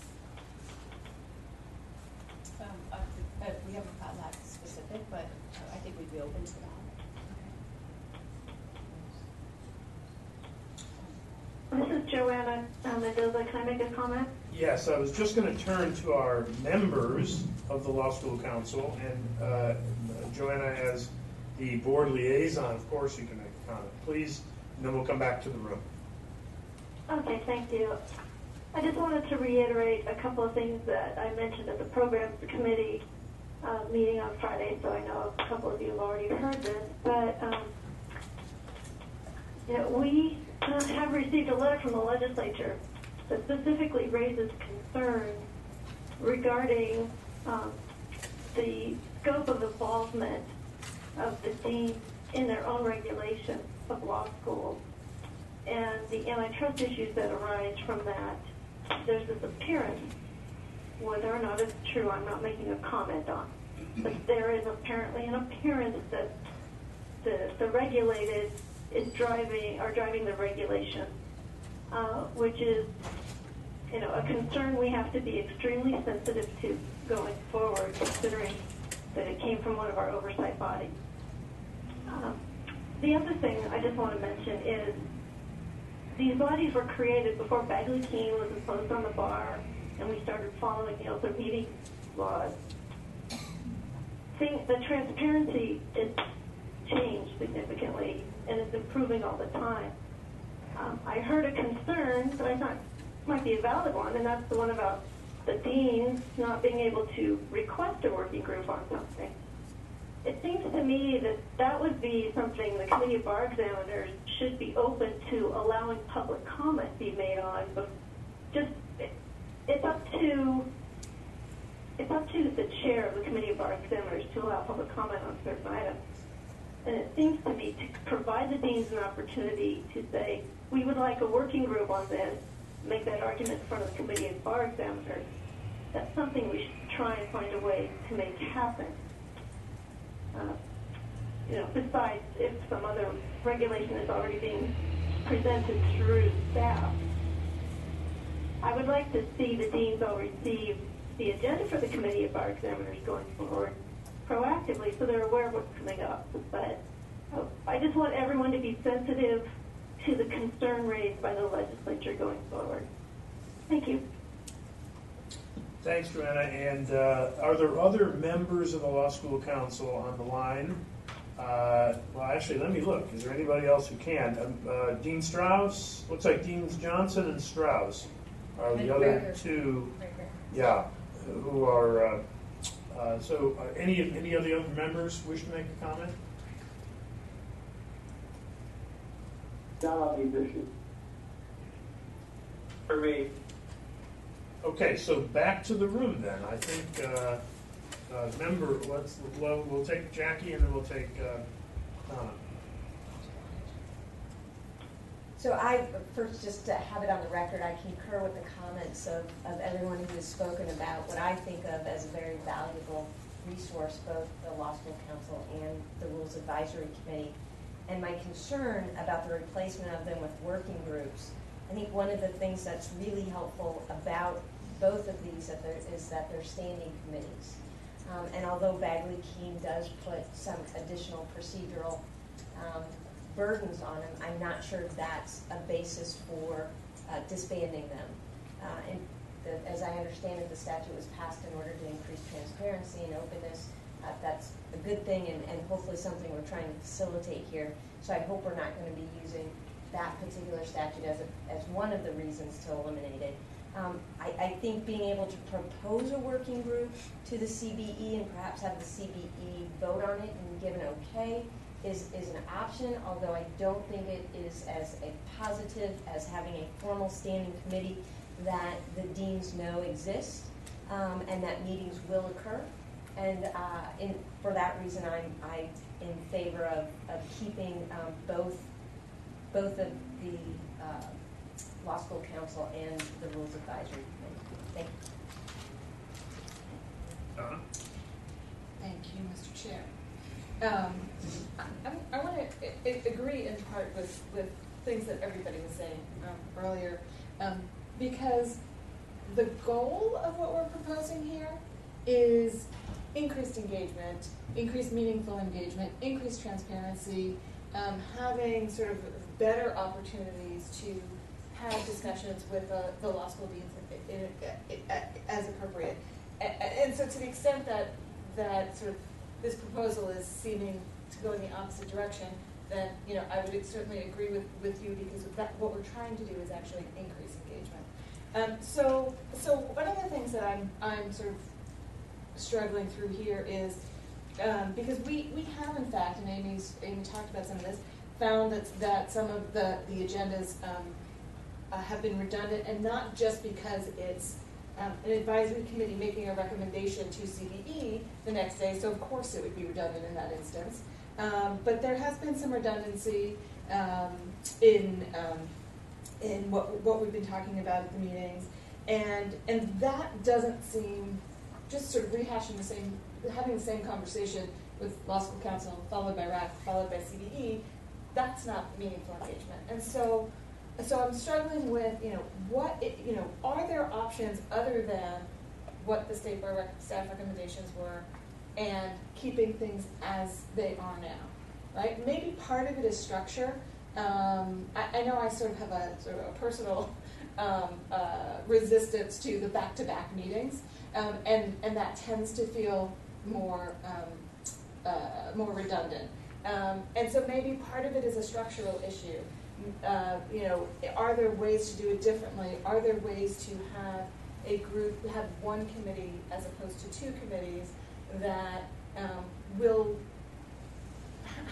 Um, uh, uh, we haven't gotten that specific, but uh, I think we'd be open to that. This is Joanna uh, Mendoza. Can I make a comment? Yes, I was just going to turn to our members of the Law School Council, and uh, Joanna, as the board liaison, of course, you can make a comment, please, and then we'll come back to the room. Okay, thank you. I just wanted to reiterate a couple of things that I mentioned at the program Committee uh, meeting on Friday, so I know a couple of you have already heard this, but um, you know, we have received a letter from the legislature that specifically raises concerns regarding um, the scope of involvement of the deans in their own regulation of law schools and the antitrust issues that arise from that. There's this appearance, whether or not it's true, I'm not making a comment on, but there is apparently an appearance that the, the regulated is driving, are driving the regulation, uh, which is, you know, a concern we have to be extremely sensitive to going forward, considering that it came from one of our oversight bodies. Um, the other thing I just want to mention is these bodies were created before Bagley Keene was imposed on the bar and we started following the open meeting laws. Thing, the transparency is changed significantly and is improving all the time. Um, I heard a concern that I thought might be a valid one, and that's the one about the deans not being able to request a working group on something. It seems to me that that would be something the Committee of Bar Examiners should be open to allowing public comment be made on, but just, it, it's up to, it's up to the chair of the Committee of Bar Examiners to allow public comment on certain items. And it seems to me to provide the deans an opportunity to say, we would like a working group on this, make that argument in front of the Committee of Bar Examiners. That's something we should try and find a way to make happen. Uh, you know, besides if some other regulation is already being presented through staff. I would like to see the deans all receive the agenda for the Committee of Bar Examiners going forward proactively so they're aware of what's coming up. But uh, I just want everyone to be sensitive to the concern raised by the legislature going forward. Thank you. Thanks, Joanna. And uh, are there other members of the Law School Council on the line? Uh, well, actually, let me look. Is there anybody else who can? Um, uh, Dean Strauss? Looks like Deans Johnson and Strauss are the And other Rager. two. Right. Yeah, who are. Uh, uh, so, uh, any any of the other members wish to make a comment? Not on these issues. For me. Okay, so back to the room then. I think uh, uh, member. Let's we'll, we'll take Jackie and then we'll take uh. So I, first, just to have it on the record, I concur with the comments of, of everyone who has spoken about what I think of as a very valuable resource, both the Law School Council and the Rules Advisory Committee. And my concern about the replacement of them with working groups, I think one of the things that's really helpful about both of these is that they're standing committees. Um, and although Bagley Keene does put some additional procedural um, burdens on them, I'm not sure that's a basis for uh, disbanding them. Uh, and the, as I understand it, the statute was passed in order to increase transparency and openness. Uh, that's a good thing and, and hopefully something we're trying to facilitate here. So I hope we're not going to be using that particular statute as, a, as one of the reasons to eliminate it. Um, I, I think being able to propose a working group to the CBE and perhaps have the CBE vote on it and give an okay is, is an option, although I don't think it is as a positive as having a formal standing committee that the deans know exists um, and that meetings will occur. And uh, in, for that reason, I'm I in favor of, of keeping um, both both of the uh, Law School Council and the Rules Advisory Committee. Thank you. Donna? Thank you, Mr. Chair. Um, I, I want to agree in part with, with things that everybody was saying um, earlier, um, because the goal of what we're proposing here is increased engagement, increased meaningful engagement, increased transparency, um, having sort of better opportunities to have discussions with the, the law school deans i- i- i- as appropriate. A- a- And so to the extent that, that sort of this proposal is seeming to go in the opposite direction, then, you know, I would certainly agree with, with you because that, what we're trying to do is actually increase engagement. Um, so, so one of the things that I'm, I'm sort of struggling through here is, um, because we, we have in fact, and Amy's, Amy talked about some of this, found that, that some of the, the agendas, um, uh, have been redundant, and not just because it's, um, an advisory committee making a recommendation to CBE the next day, so of course it would be redundant in that instance. Um, but there has been some redundancy, um, in, um, in what, what we've been talking about at the meetings. And, and that doesn't seem, just sort of rehashing the same, having the same conversation with law school council, followed by RAC, followed by CBE, that's not meaningful engagement. And so, so I'm struggling with, you know, what, it- you know, are there options other than what the state bar rec- staff recommendations were and keeping things as they are now, right? Maybe part of it is structure. Um, I, I know I sort of have a sort of a personal um, uh, resistance to the back-to-back meetings, um, and and that tends to feel more um, uh, more redundant. Um, and so maybe part of it is a structural issue. Uh, you know, are there ways to do it differently? Are there ways to have a group, have one committee as opposed to two committees that um, will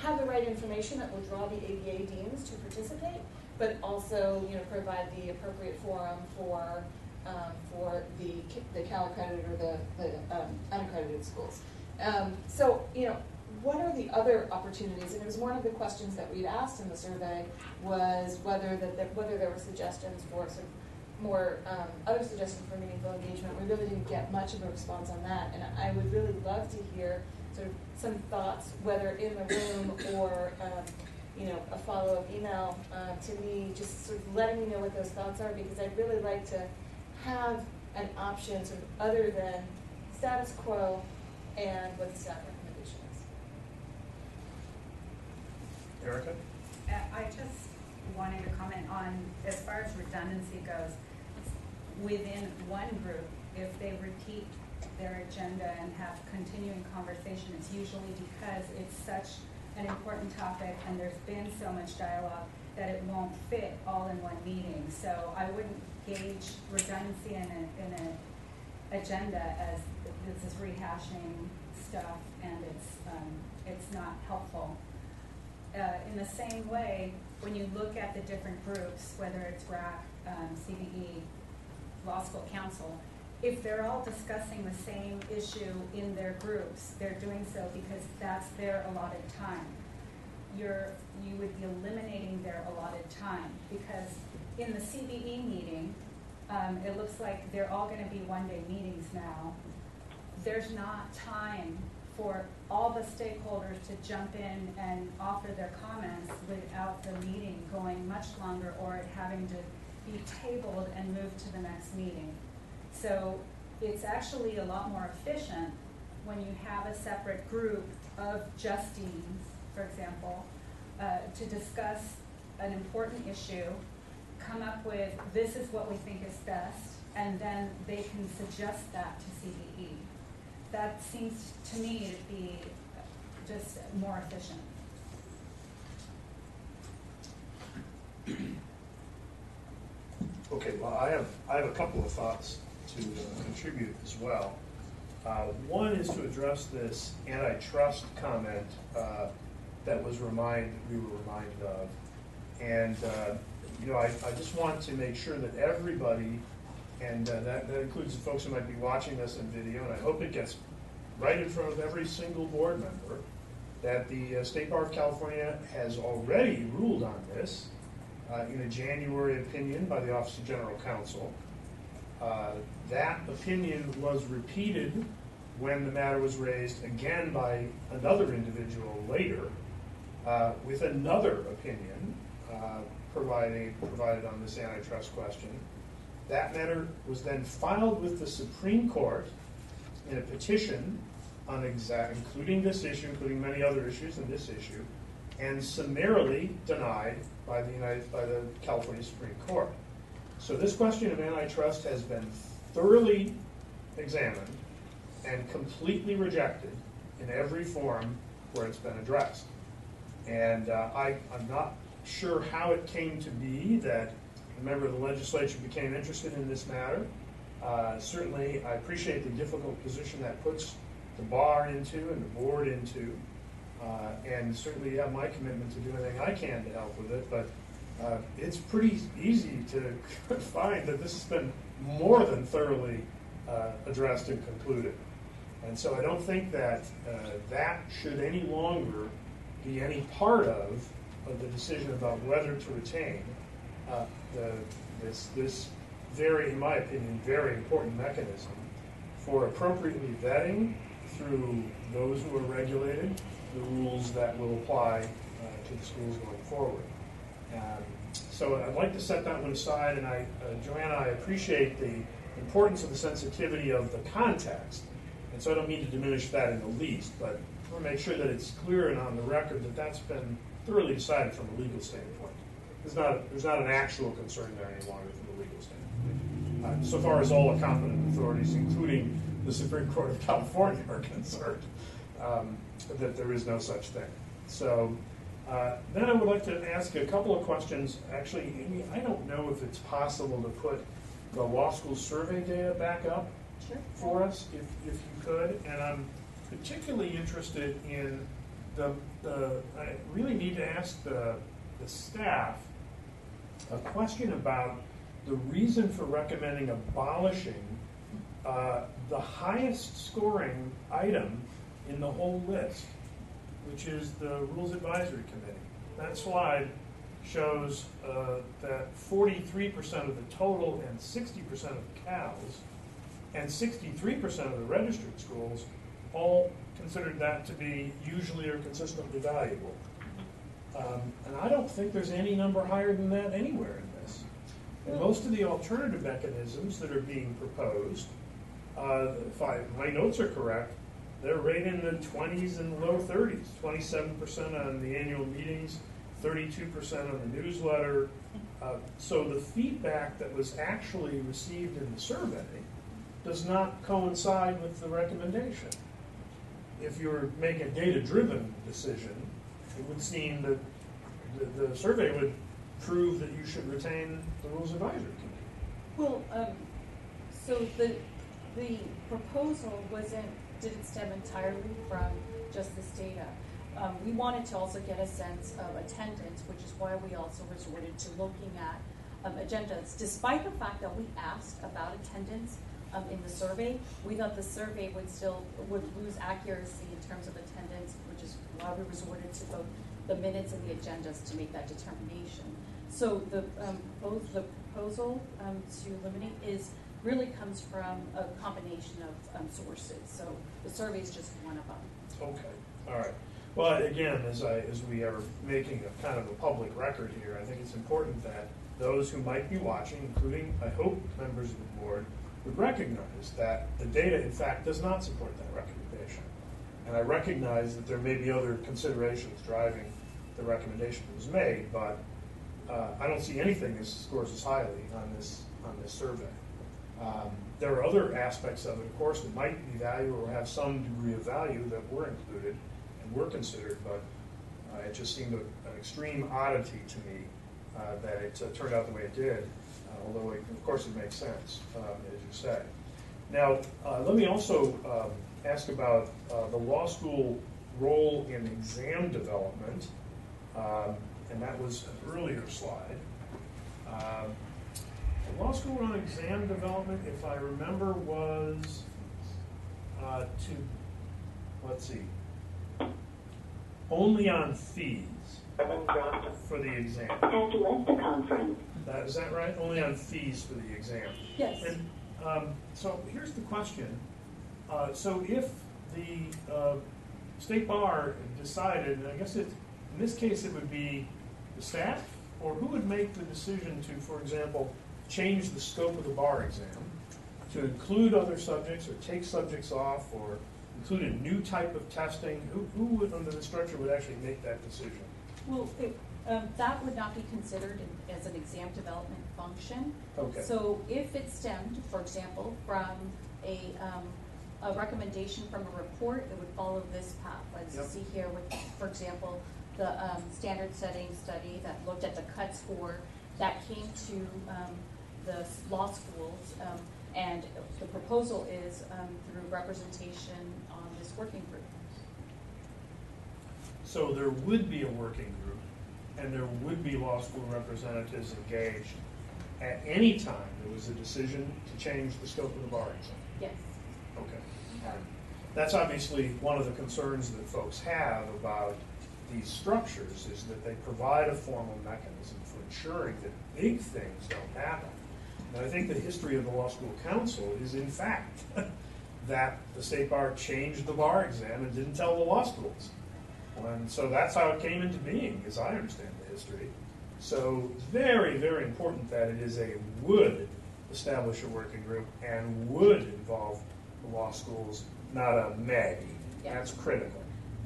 have the right information that will draw the ABA deans to participate, but also, you know, provide the appropriate forum for, um, for the, the Cal accredited or the, the um, unaccredited schools. Um, so, you know, what are the other opportunities? And it was one of the questions that we'd asked in the survey was whether that, that whether there were suggestions for sort of more um, other suggestions for meaningful engagement. We really didn't get much of a response on that, and I would really love to hear sort of some thoughts, whether in the room or um, you know a follow-up email uh, to me, just sort of letting me know what those thoughts are, because I'd really like to have an option sort of other than status quo and what's the staff recommendation is. Erica? Uh, I just wanted to comment on, as far as redundancy goes, within one group, if they repeat their agenda and have continuing conversation, it's usually because it's such an important topic and there's been so much dialogue that it won't fit all in one meeting. So I wouldn't gauge redundancy in an agenda as this is rehashing stuff and it's, um, it's not helpful. Uh, in the same way, when you look at the different groups, whether it's RAC, um, CBE, Law School Council, if they're all discussing the same issue in their groups, they're doing so because that's their allotted time. You're, you would be eliminating their allotted time because in the CBE meeting, um, it looks like they're all gonna be one-day meetings now. There's not time for all the stakeholders to jump in and offer their comments without the meeting going much longer or it having to be tabled and moved to the next meeting. So it's actually a lot more efficient when you have a separate group of just deans, for example, uh, to discuss an important issue, come up with, this is what we think is best, and then they can suggest that to CBE. That seems to me to be just more efficient. Okay, well, I have, I have a couple of thoughts to uh, contribute as well. Uh, One is to address this antitrust comment uh, that was remind, we were reminded of. And, uh, you know, I, I just want to make sure that everybody, and uh, that, that includes the folks who might be watching this in video, and I hope it gets right in front of every single board member, that the uh, State Bar of California has already ruled on this uh, in a January opinion by the Office of General Counsel. Uh, That opinion was repeated when the matter was raised again by another individual later uh, with another opinion uh, providing, provided on this antitrust question. That matter was then filed with the Supreme Court in a petition on exact, including this issue, including many other issues and this issue, and summarily denied by the United, by the California Supreme Court. So this question of antitrust has been thoroughly examined and completely rejected in every forum where it's been addressed. And uh, I, I'm not sure how it came to be that a member of the legislature became interested in this matter. Uh, Certainly, I appreciate the difficult position that puts the bar into and the board into. Uh, And certainly have my commitment to do anything I can to help with it, but uh, it's pretty easy to find that this has been more than thoroughly uh, addressed and concluded. And so I don't think that uh, that should any longer be any part of, of the decision about whether to retain uh, the, this, this very, in my opinion, very important mechanism for appropriately vetting through those who are regulated, the rules that will apply uh, to the schools going forward. Um, So I'd like to set that one aside, and I, uh, Joanna, I appreciate the importance of the sensitivity of the context. And so I don't mean to diminish that in the least, but I want to make sure that it's clear and on the record that that's been thoroughly decided from a legal standpoint. There's not, there's not an actual concern there any longer from a legal standpoint. Uh, So far as all the competent authorities, including the Supreme Court of California, are concerned, um, that there is no such thing. So uh, then I would like to ask a couple of questions. Actually, Amy, I don't know if it's possible to put the law school survey data back up Sure. for us, if, if you could. And I'm particularly interested in the, the, I really need to ask the, the staff a question about the reason for recommending abolishing uh, the highest scoring item in the whole list, which is the Rules Advisory Committee. That slide shows uh, that 43% of the total and 60% of the CALs and 63% of the registered schools all considered that to be usually or consistently valuable. Um, and I don't think there's any number higher than that anywhere in this. And most of the alternative mechanisms that are being proposed, uh, if I, my notes are correct, they're right in the 20s and low 30s. 27% on the annual meetings, 32% on the newsletter. Uh, so the feedback that was actually received in the survey does not coincide with the recommendation. If you're making a data-driven decision, it would seem that the, the survey would prove that you should retain the Rules Advisory Committee. Well, um, so the, the proposal wasn't, didn't stem entirely from just this data. Um, we wanted to also get a sense of attendance, which is why we also resorted to looking at, um, agendas. Despite the fact that we asked about attendance, um, in the survey, we thought the survey would still, would lose accuracy in terms of attendance, we resorted to both the minutes and the agendas to make that determination. So the, um, both the proposal, um, to eliminate is, really comes from a combination of, um, sources. So the survey is just one of them. Okay, all right. Well, again, as I, as we are making a kind of a public record here, I think it's important that those who might be watching, including, I hope, members of the board, would recognize that the data, in fact, does not support that recommendation. And I recognize that there may be other considerations driving the recommendation that was made, but uh, I don't see anything that scores as highly on this, on this survey. Um, There are other aspects of it, of course, that might be valuable or have some degree of value that were included and were considered, but uh, it just seemed a- an extreme oddity to me uh, that it uh, turned out the way it did, uh, although it- of course it makes sense, um, as you say. Now, uh, let me also um, ask about uh, the law school role in exam development, um, and that was an earlier slide. Um, The law school on exam development, if I remember, was uh, to, let's see, only on fees for the exam. Has left the conference. That, is that right? Only on fees for the exam? Yes. And, um, so here's the question. Uh, so if the, uh, state bar decided, and I guess it, in this case, it would be the staff, or who would make the decision to, for example, change the scope of the bar exam to include other subjects or take subjects off or include a new type of testing? Who, who would, under the structure, would actually make that decision? Well, it, um, that would not be considered in- as an exam development function. Okay. So if it stemmed, for example, from a, um, a recommendation from a report, it would follow this path. As you Yep. see here with, for example, the, um, standard setting study that looked at the cut score that came to, um, the s- law schools. Um, and the proposal is, um, through representation on this working group. So there would be a working group, and there would be law school representatives engaged at any time there was a decision to change the scope of the bar exam? Yes. That's obviously one of the concerns that folks have about these structures, is that they provide a formal mechanism for ensuring that big things don't happen. And I think the history of the Law School Council is in fact that the state bar changed the bar exam and didn't tell the law schools. And so that's how it came into being, as I understand the history. So it's very, very important that it is a would establish a working group and would involve the law schools, not a may. Yeah. That's critical.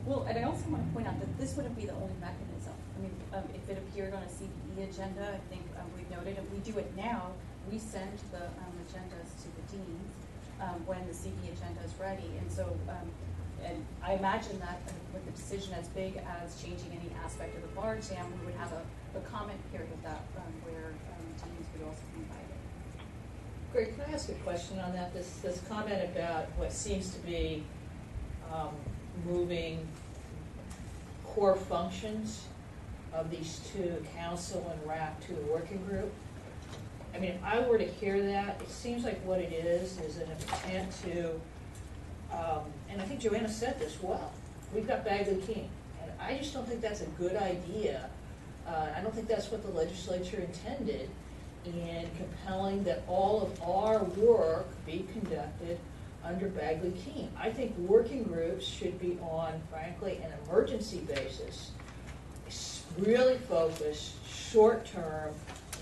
Well, and I also want to point out that this wouldn't be the only mechanism. I mean, um, if it appeared on a CBE agenda, I think um, we've noted, and we do it now, we send the um, agendas to the deans um, when the CBE agenda is ready. And so, um, and I imagine that uh, with a decision as big as changing any aspect of the bar exam, we would have a, a comment period that, um, where um, deans would also be invited. Greg, can I ask a question on that? This, this comment about what seems to be um, moving core functions of these two, council and RAC, to a working group. I mean, if I were to hear that, it seems like what it is, is an attempt to, um, and I think Joanna said this well, we've got Bagley Keene. And I just don't think that's a good idea. Uh, I don't think that's what the legislature intended in compelling that all of our work be conducted under Bagley Keene. I think working groups should be on, frankly, an emergency basis, really focused, short-term,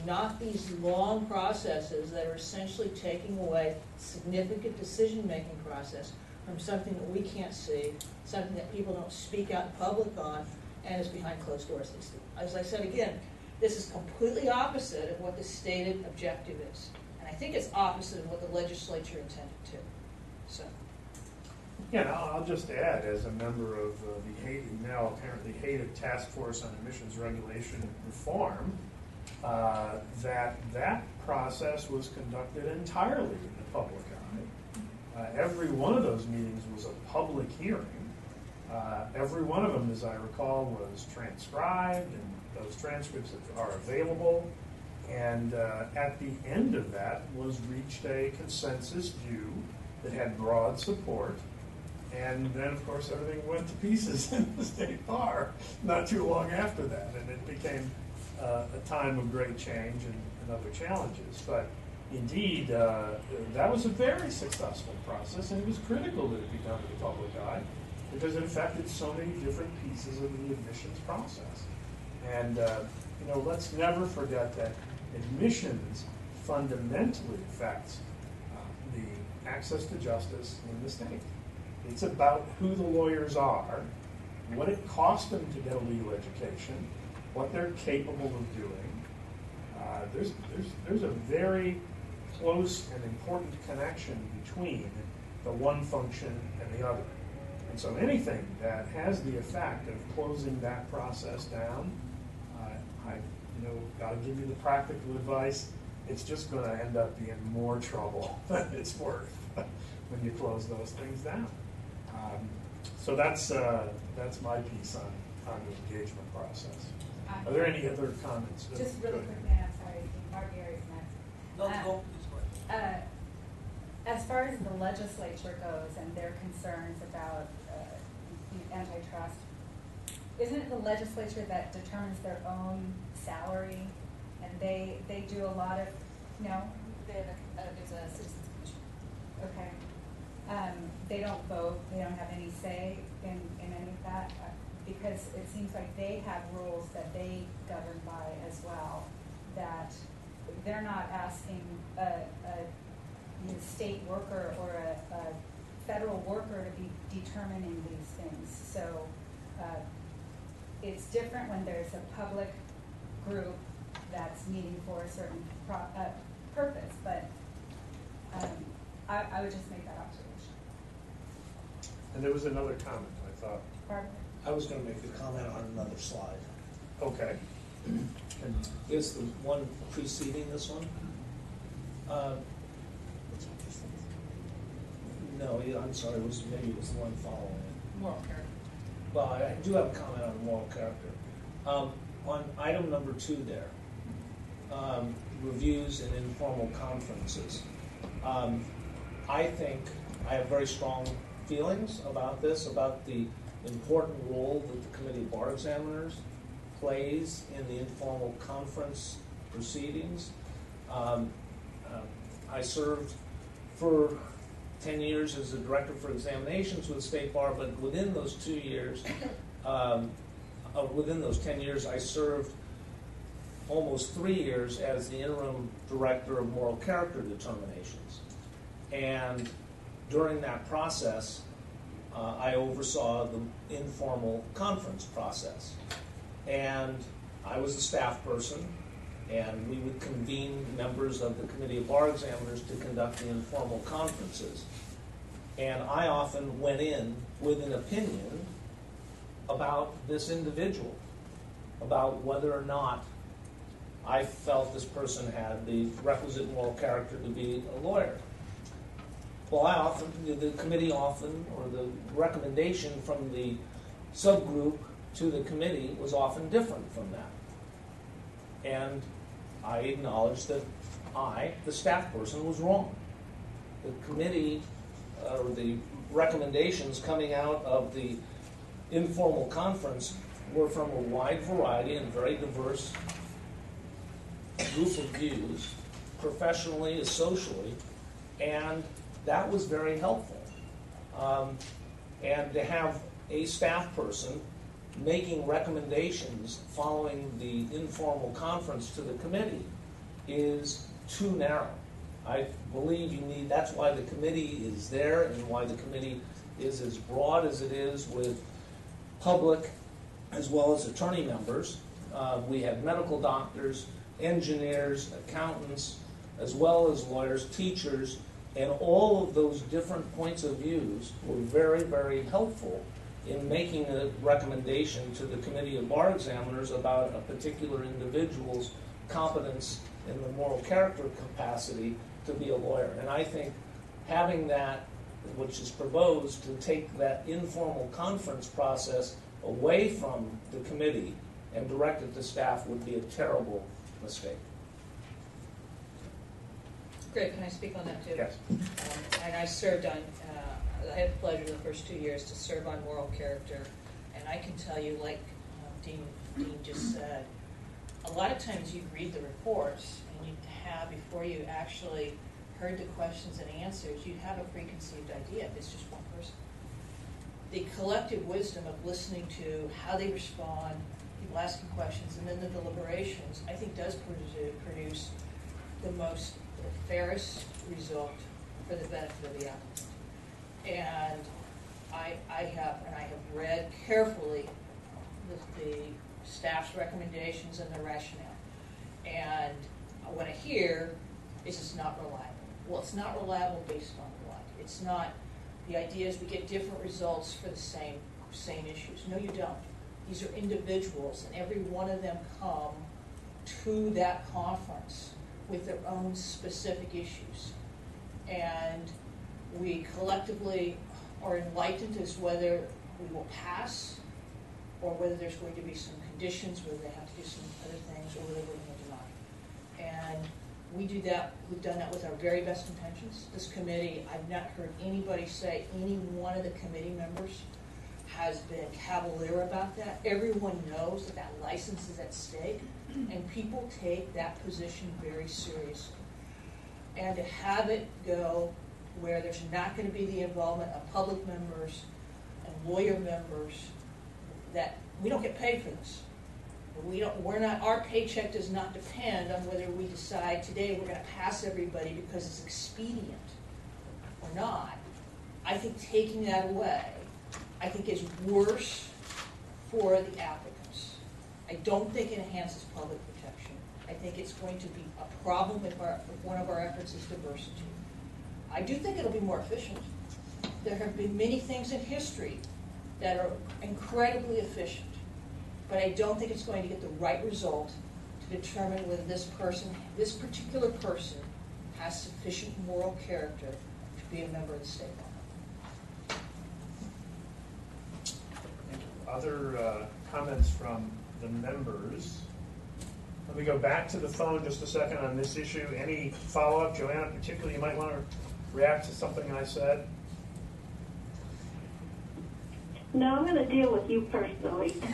not these long processes that are essentially taking away significant decision-making process from something that we can't see, something that people don't speak out in public on, and is behind closed doors. As I said again, this is completely opposite of what the stated objective is. And I think it's opposite of what the legislature intended to. So, Yeah, I'll, just add, as a member of uh, the now apparently hated Task Force on Admissions Regulation Reform, uh, that that process was conducted entirely in the public eye. Uh, every one of those meetings was a public hearing. Uh, every one of them, as I recall, was transcribed, and those transcripts that are available. And uh, at the end of that was reached a consensus view that had broad support. And then, of course, everything went to pieces in the state bar not too long after that. And it became uh, a time of great change and, and other challenges. But indeed, uh, that was a very successful process, and it was critical that it be done to the public eye because it affected so many different pieces of the admissions process. And, uh, you know, let's never forget that admissions fundamentally affects uh, the access to justice in the state. It's about who the lawyers are, what it costs them to get a legal education, what they're capable of doing. Uh, there's, there's, there's a very close and important connection between the one function and the other. And so anything that has the effect of closing that process down, I, you know, got to give you the practical advice. It's just going to end up being more trouble than it's worth when you close those things down. Um, so that's uh, that's my piece on, on the engagement process. Are there any other comments? Just really quickly, I'm sorry, Margary's next. No, Uh, go, Uh, As far as the legislature goes and their concerns about uh, the antitrust, isn't it the legislature that determines their own salary? And they, they do a lot of, no? There's a citizens commission. Okay. Um, They don't vote, they don't have any say in, in any of that? uh, Because it seems like they have rules that they govern by as well, that they're not asking a, a you know, state worker or a, a federal worker to be determining these things. So, uh, it's different when there's a public group that's meeting for a certain pro, uh, purpose, but, um, I, I would just make that observation. And there was another comment, I thought. Barbara? I was gonna make a comment on another slide. Okay. And Is the one preceding this one? Uh, No, I'm sorry, it was, maybe it was the one following it. Moral character. Well, I do have a comment on moral character. Um, on item number two there, um, reviews and informal conferences. Um, I think I have very strong feelings about this, about the important role that the Committee of Bar Examiners plays in the informal conference proceedings. Um, uh, I served for ten years as a director for examinations with State Bar, but within those two years, um, uh, within those ten years, I served almost three years as the interim director of moral character determinations. And during that process, uh, I oversaw the informal conference process. And I was a staff person, and we would convene members of the Committee of Bar Examiners to conduct the informal conferences. And I often went in with an opinion about this individual, about whether or not I felt this person had the requisite moral character to be a lawyer. Well, I often, the committee often, or the recommendation from the subgroup to the committee was often different from that. And I acknowledge that I, the staff person, was wrong. The committee, uh, or the recommendations coming out of the informal conference were from a wide variety and very diverse group of views, professionally socially, and that was very helpful. Um, and to have a staff person making recommendations following the informal conference to the committee is too narrow. I believe you need, that's why the committee is there and why the committee is as broad as it is with public as well as attorney members. Uh, we have medical doctors, engineers, accountants, as well as lawyers, teachers, and all of those different points of views were very, very helpful in making a recommendation to the Committee of Bar Examiners about a particular individual's competence in the moral character capacity to be a lawyer. And I think having that, which is proposed, to take that informal conference process away from the committee and direct it to staff would be a terrible mistake. Great, can I speak on that too? Yes. Um, And I served on, I had the pleasure the first two years to serve on moral character, and I can tell you, like um, Dean, Dean just said, a lot of times you read the reports and you have, before you actually heard the questions and answers, you have a preconceived idea if it's just one person. The collective wisdom of listening to how they respond, people asking questions, and then the deliberations, I think does produce, produce the most the fairest result for the benefit of the applicant. And I, I have, and I have read carefully the, the staff's recommendations and the rationale. And what I hear is it's not reliable. Well, it's not reliable based on what? It's not, the idea is we get different results for the same, same issues. No, you don't. These are individuals, and every one of them come to that conference with their own specific issues. And we collectively are enlightened as whether we will pass or whether there's going to be some conditions, whether they have to do some other things, or whether we're going to deny. And we do that, we've done that with our very best intentions. This committee, I've not heard anybody say, any one of the committee members has been cavalier about that. Everyone knows that that license is at stake, and people take that position very seriously. And to have it go where there's not going to be the involvement of public members and lawyer members, that we don't get paid for this. We don't, we're not, our paycheck does not depend on whether we decide today we're going to pass everybody because it's expedient. or not, I think taking that away, I think is worse for the applicants. I don't think it enhances public protection. I think it's going to be a problem if our, if one of our efforts is diversity. I do think it'll be more efficient. There have been many things in history that are incredibly efficient, but I don't think it's going to get the right result to determine whether this person, this particular person, has sufficient moral character to be a member of the state. Other uh, comments from the members? Let me go back to the phone just a second on this issue. Any follow-up? Joanna, particularly, you might want to react to something I said. No, I'm going to deal with you personally.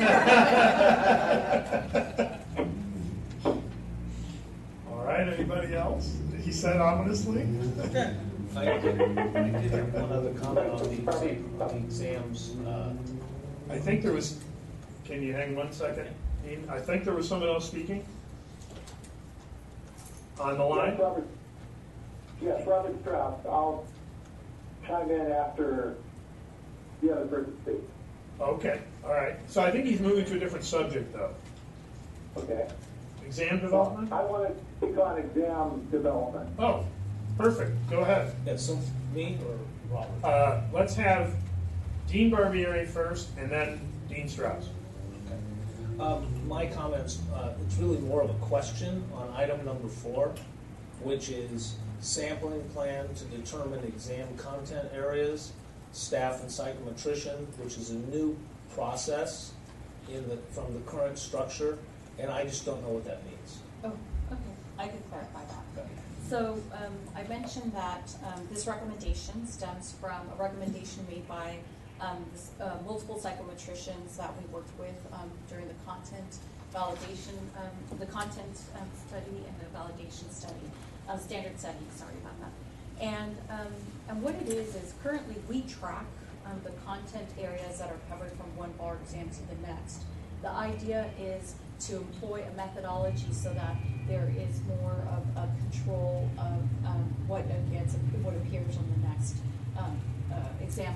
All right, anybody else? He said ominously. I did, I did have one other comment on the exam, on the exams. Uh, I think there was, can you hang one second? I think there was someone else speaking? On the line? Yes, Robert, Strauss. I'll chime in after the other person speaks. Okay, all right. So I think he's moving to a different subject, though. Okay. Exam development? I want to speak on exam development. Oh, perfect. Go ahead. Yeah, so me or Robert? Uh, let's have Dean Barbieri first, and then Dean Strauss. Um, my comments, uh, it's really more of a question on item number four, which is sampling plan to determine exam content areas, staff and psychometrician, which is a new process in the, from the current structure, and I just don't know what that means. Oh, okay, I can clarify that. So, um, I mentioned that, um, this recommendation stems from a recommendation made by, um, this, uh, multiple psychometricians that we worked with, um, during the content validation, um, the content, um, study and the validation study, uh, standard setting, sorry about that. And, um, and what it is, is currently we track, um, the content areas that are covered from one bar exam to the next. The idea is to employ a methodology so that there is more of a control of um, what gets, what appears on the next um, uh, exam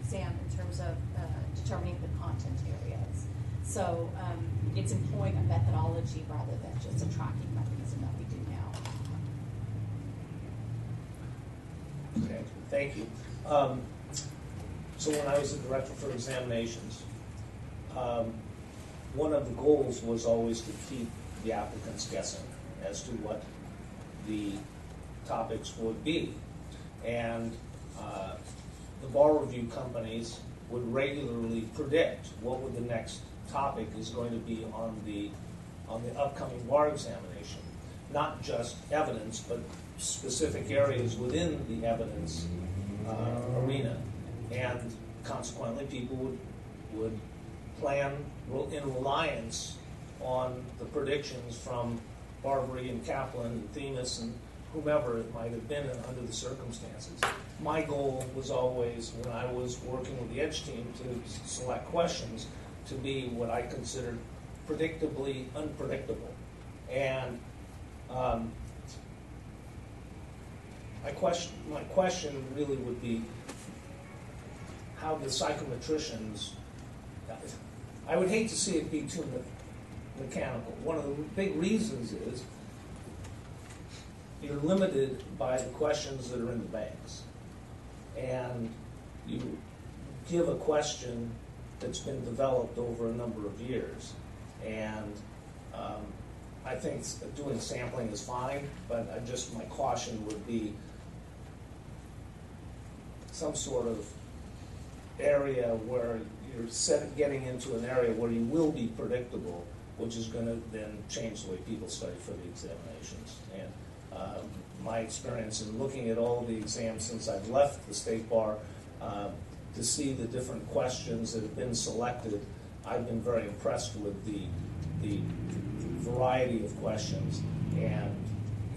exam in terms of uh, determining the content areas. So um, it's employing a methodology rather than just a tracking mechanism that we do now. Okay, thank you. Um, so when I was the director for examinations, um, one of the goals was always to keep the applicants guessing as to what the topics would be. And uh, the bar review companies would regularly predict what would the next topic is going to be on the on the upcoming bar examination. Not just evidence, but specific areas within the evidence uh, arena. And consequently, people would would plan in reliance on the predictions from BARBRI and Kaplan and Themis and whomever it might have been under the circumstances. My goal was always, when I was working with the Edge team to select questions, to be what I considered predictably unpredictable. And um, my question, my question really would be how the psychometricians I would hate to see it be too me- mechanical. One of the big reasons is you're limited by the questions that are in the banks. And you give a question that's been developed over a number of years. And um, I think doing sampling is fine, but I just, my caution would be some sort of area where you're set, getting into an area where you will be predictable, which is going to then change the way people study for the examinations. And um, my experience in looking at all the exams since I've left the state bar, um, to see the different questions that have been selected, I've been very impressed with the, the variety of questions. And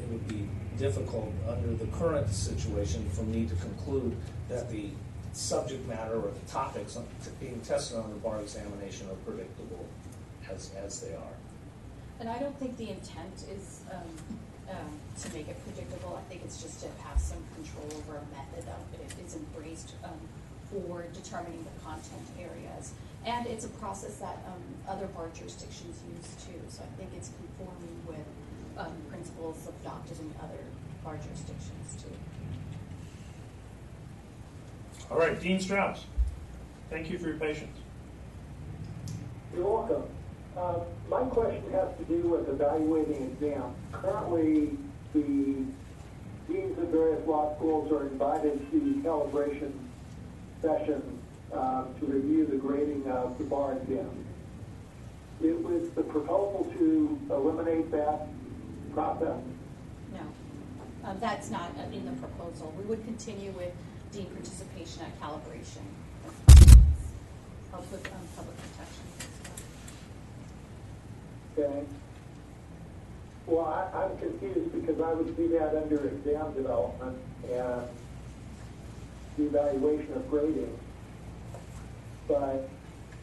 it would be difficult under the current situation for me to conclude that the subject matter or the topics being tested on the bar examination are predictable as, as they are. And I don't think the intent is, um, um, to make it predictable. I think it's just to have some control over a method that it is embraced um, for determining the content areas. And it's a process that um, other bar jurisdictions use too, so I think it's conforming with um, principles adopted in other bar jurisdictions too. All right, Dean Strauss, thank you for your patience. You're welcome. Um, My question has to do with evaluating exams. Currently, the deans of various law schools are invited to calibration sessions um, to review the grading of the bar exams. It was the proposal to eliminate that process. No, um, that's not in the proposal. We would continue with dean participation at calibration. Help with um, public protection. Okay. Well, I, I'm confused because I would see that under exam development and the evaluation of grading. But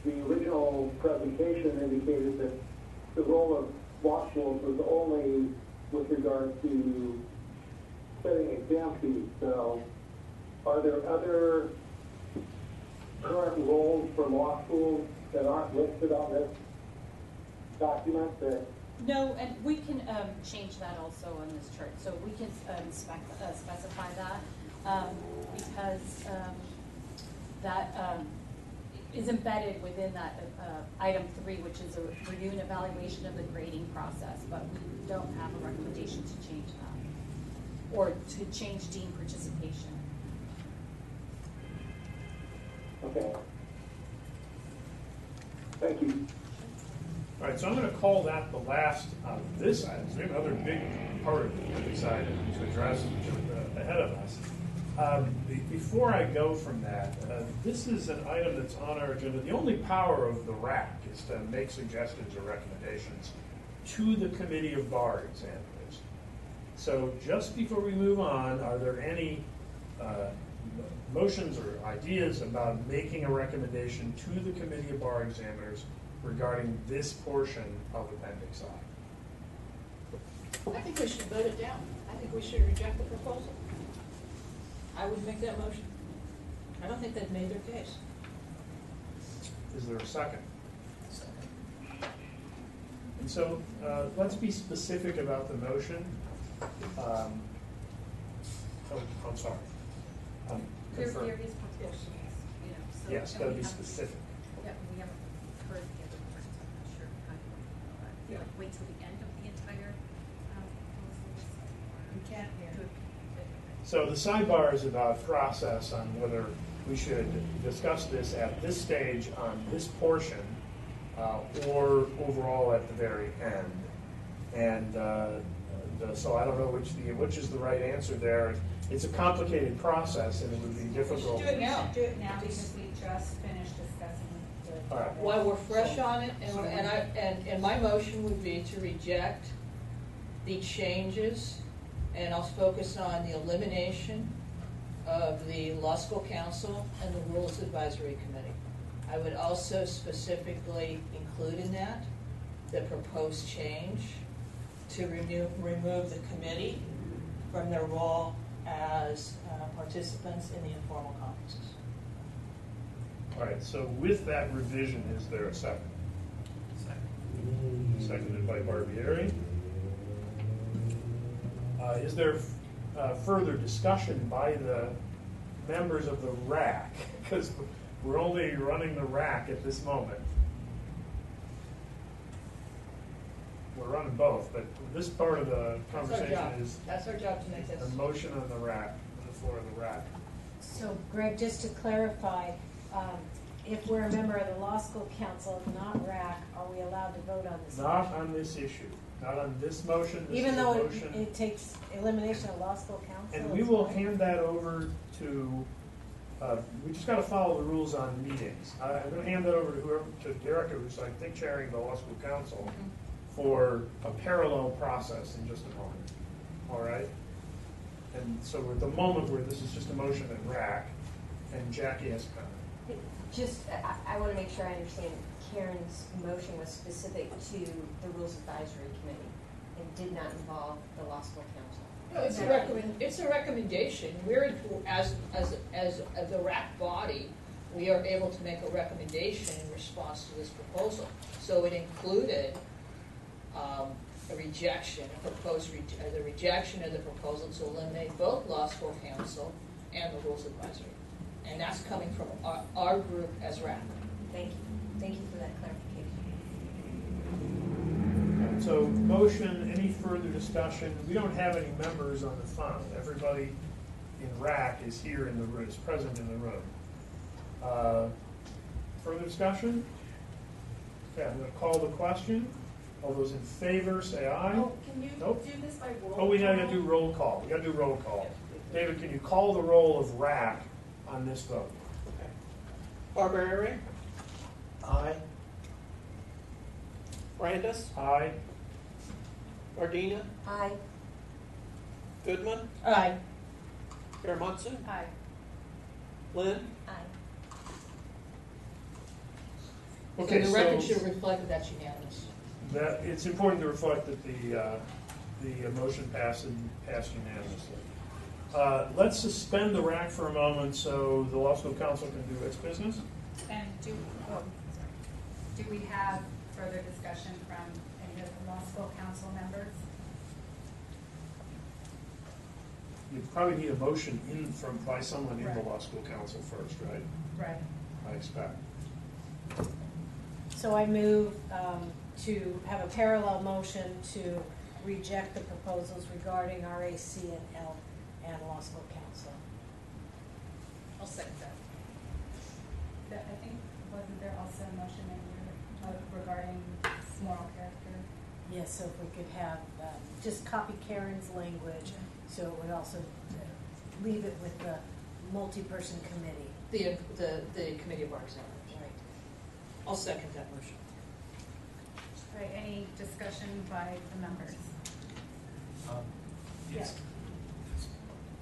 the original presentation indicated that the role of law schools was only with regard to setting exam fees. So are there other current roles for law schools that aren't listed on this document that No, and we can um, change that also on this chart, so we can um, spec, uh, specify that, um, because um, that um, is embedded within that uh, item three, which is a review and evaluation of the grading process, but we don't have a recommendation to change that, or to change dean participation. Okay. Thank you. All right, so I'm going to call that the last of this item. So we have another big part of this item to address uh, ahead of us. Um, be- Before I go from that, uh, this is an item that's on our agenda. The only power of the RAC is to make suggestions or recommendations to the Committee of Bar Examiners. So just before we move on, are there any uh, motions or ideas about making a recommendation to the Committee of Bar Examiners regarding this portion of Appendix I? I think we should vote it down. I think we should reject the proposal. I would make that motion. I don't think they've made their case. Is there a second? And so, uh, let's be specific about the motion. Um, Oh, I'm sorry. Um, There, confirm. there is proposals, you know, so. Yes, and gotta be haven't- specific. Yeah, we haven't heard the other parts, I'm not sure how you want to do that. Yeah. Like, Wait till the end of the entire, um, proposals? or We can't hear. do it- So the sidebar is about process on whether we should discuss this at this stage on this portion uh, or overall at the very end. And uh, the- so I don't know which the, which is the right answer there. It's a complicated process and it would be difficult. do it now. Do it now because we just finished discussing the. All right. While we're fresh on it, and, and I, and, and my motion would be to reject the changes, and I'll focus on the elimination of the Law School Council and the Rules Advisory Committee. I would also specifically include in that the proposed change to remove, remove the committee from their role as uh, participants in the informal conferences. All right, so with that revision, is there a second? second? Seconded by Barbieri. Uh, Is there uh, further discussion by the members of the RAC? Because we're only running the RAC at this moment. We're running both, but this part of the That's our conversation job. is That's our job to make this. a motion on the RAC, on the floor of the RAC. So Greg, just to clarify, um, if we're a member of the law school council, not RAC, are we allowed to vote on this? Not on this issue, not on this motion. This Even is a though it, motion. it takes elimination of law school council? And we it's will fine? hand that over to, uh, we just gotta follow the rules on meetings. I- I'm gonna hand that over to whoever, to Derek, who's I think chairing the law school council, for a parallel process in just a moment, all right? And so we're at the moment where this is just a motion in RAC, and Jackie has a comment. Just, I, I want to make sure I understand, Karen's motion was specific to the Rules Advisory Committee. and did not involve the law school council. No, it's a recommend, it's a recommendation, we're, as, as, as, as the RAC body, we are able to make a recommendation in response to this proposal. So it included, um, a rejection, a proposed, re- uh, the rejection of the proposal to eliminate both law school council and the rules advisory. And that's coming from our, our group as RAC. Thank you, thank you for that clarification. So motion, any further discussion? We don't have any members on the phone. Everybody in RAC is here in the, room, is present in the room. Uh, Further discussion? Okay, I'm gonna call the question. All those in favor, say aye. Oh, can you Nope. do this by roll? Oh, we gotta do roll call. We gotta do roll call. David, can you call the roll of RAC on this vote? Barbieri? Aye. Brandis? Aye. Gardenia? Aye. Goodman? Aye. Aramatsu? Aye. Lynn? Aye. So Okay, the record so- should reflect that that's unanimous. That, it's important to reflect that the, uh, the uh, motion passed, passed unanimously. Uh, Let's suspend the RAC for a moment so the law school council can do its business. And do, oh, sorry. Do we have further discussion from any of the law school council members? You probably need a motion in from, by someone in the Right. law school council first, right? Right. I expect. So I move um, to have a parallel motion to reject the proposals regarding RAC and L and law school council. I'll second that. That, I think, wasn't there also a motion in here uh, regarding moral character? Yes, so if we could have, um, just copy Karen's language, so it would also uh, leave it with the multi-person committee. The, the, the committee of bar examiners. Right. I'll second that motion. All right, any discussion by the members? Um, Yes. Is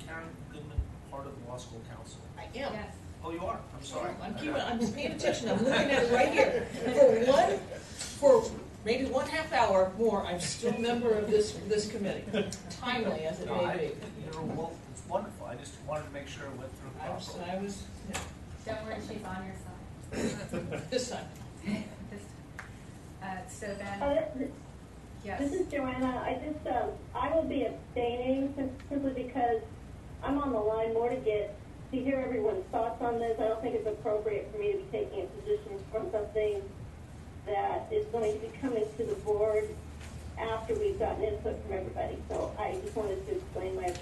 Karen Goodman part of the law school council? I am. Yes. Oh, you are? I'm sorry. I'm keeping, I'm paying attention, I'm looking at it right here. For one, for maybe one half hour more, I'm still a member of this, this committee, timely as it No, I- may be. You're, well, it's wonderful. I just wanted to make sure it went through I was, properly. I was, yeah, Don't worry, she's on your side. this time. This- Uh, so Uh, then, yes. This is Joanna. I just, um, I will be abstaining sim- simply because I'm on the line more to get, to hear everyone's thoughts on this. I don't think it's appropriate for me to be taking a position from something that is going to be coming to the board after we've gotten input from everybody. So I just wanted to explain my, Okay,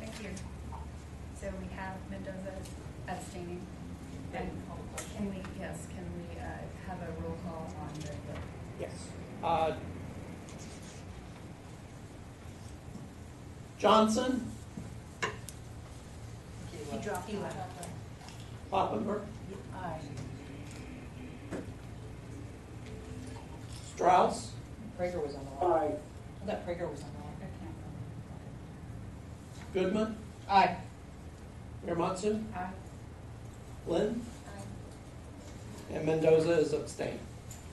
thank you. So we have Mendoza abstaining. And can we, yes, can we uh, have a roll call on the vote? Yes. Uh, Johnson? He dropped He out. left. Kloppenberg? Aye. Strauss? Prager was on the line. Aye. I thought Prager was on the line. I can't Goodman? Aye. Aramatsu? remember. Aye. Lynn? Aye. And Mendoza is abstained.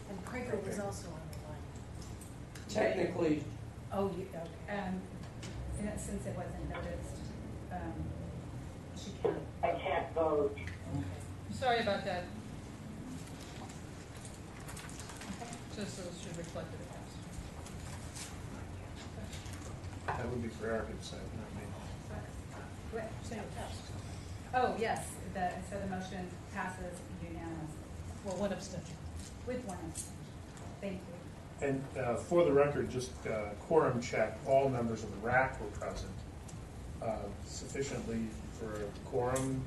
And Prager was also on the line. Technically, Oh, you, okay. Um, and since it wasn't noticed, um, she can't. I can't vote. Sorry about that. Just so it should reflect it. That would be for Erica to say, not me. What? Same test. Oh, yes, the, so the motion passes unanimously Well, one abstention. with one abstention. Thank you. And uh, for the record, just uh, quorum check, all members of the RAC were present uh, sufficiently for quorum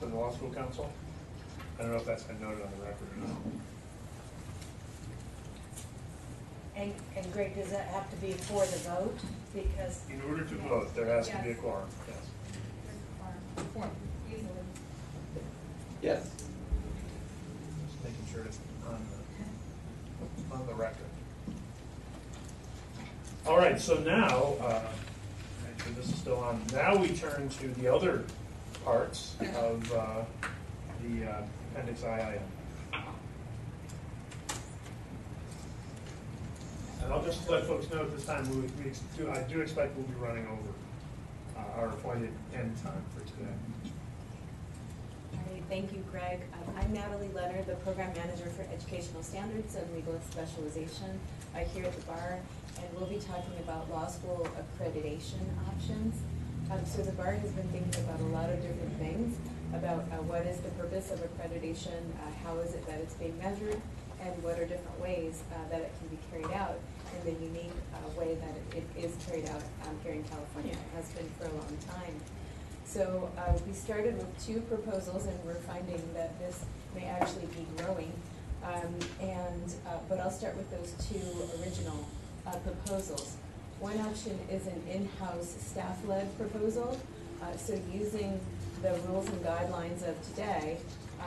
for the law school council. I don't know if that's been noted on the record or not. And, and Greg, does that have to be for the vote? Because, In order to vote, there has to be a Yes. quorum, yes. Form, easily. yes. Just making sure it's on the, on the record. All right, so now, uh, actually, this is still on, now we turn to the other parts of uh, the uh, Appendix I. Uh, And I'll just let folks know at this time, we, we do, I do expect we'll be running over uh, our appointed end time for today. Thank you, Greg. Um, I'm Natalie Leonard, the Program Manager for Educational Standards and Legal Specialization uh, here at the bar, and we'll be talking about law school accreditation options. Um, So the bar has been thinking about a lot of different things, about uh, what is the purpose of accreditation, uh, how is it that it's being measured, and what are different ways uh, that it can be carried out in the unique uh, way that it it is carried out um, here in California. It has been for a long time. So uh, we started with two proposals, and we're finding that this may actually be growing. Um, And, uh, but I'll start with those two original uh, proposals. One option is an in-house staff-led proposal. Uh, So using the rules and guidelines of today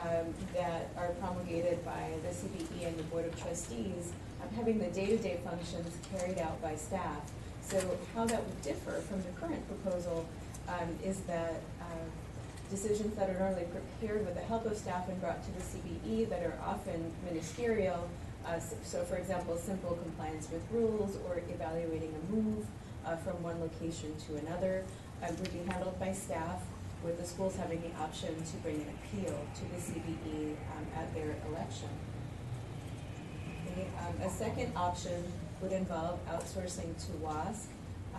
um, that are promulgated by the CBE and the Board of Trustees, um, having the day-to-day functions carried out by staff. So how that would differ from the current proposal um, is that uh, decisions that are normally prepared with the help of staff and brought to the CBE that are often ministerial, uh, so for example, simple compliance with rules or evaluating a move uh, from one location to another, uh, would be handled by staff, with the schools having the option to bring an appeal to the CBE um, at their election. Okay, um, A second option would involve outsourcing to WASC,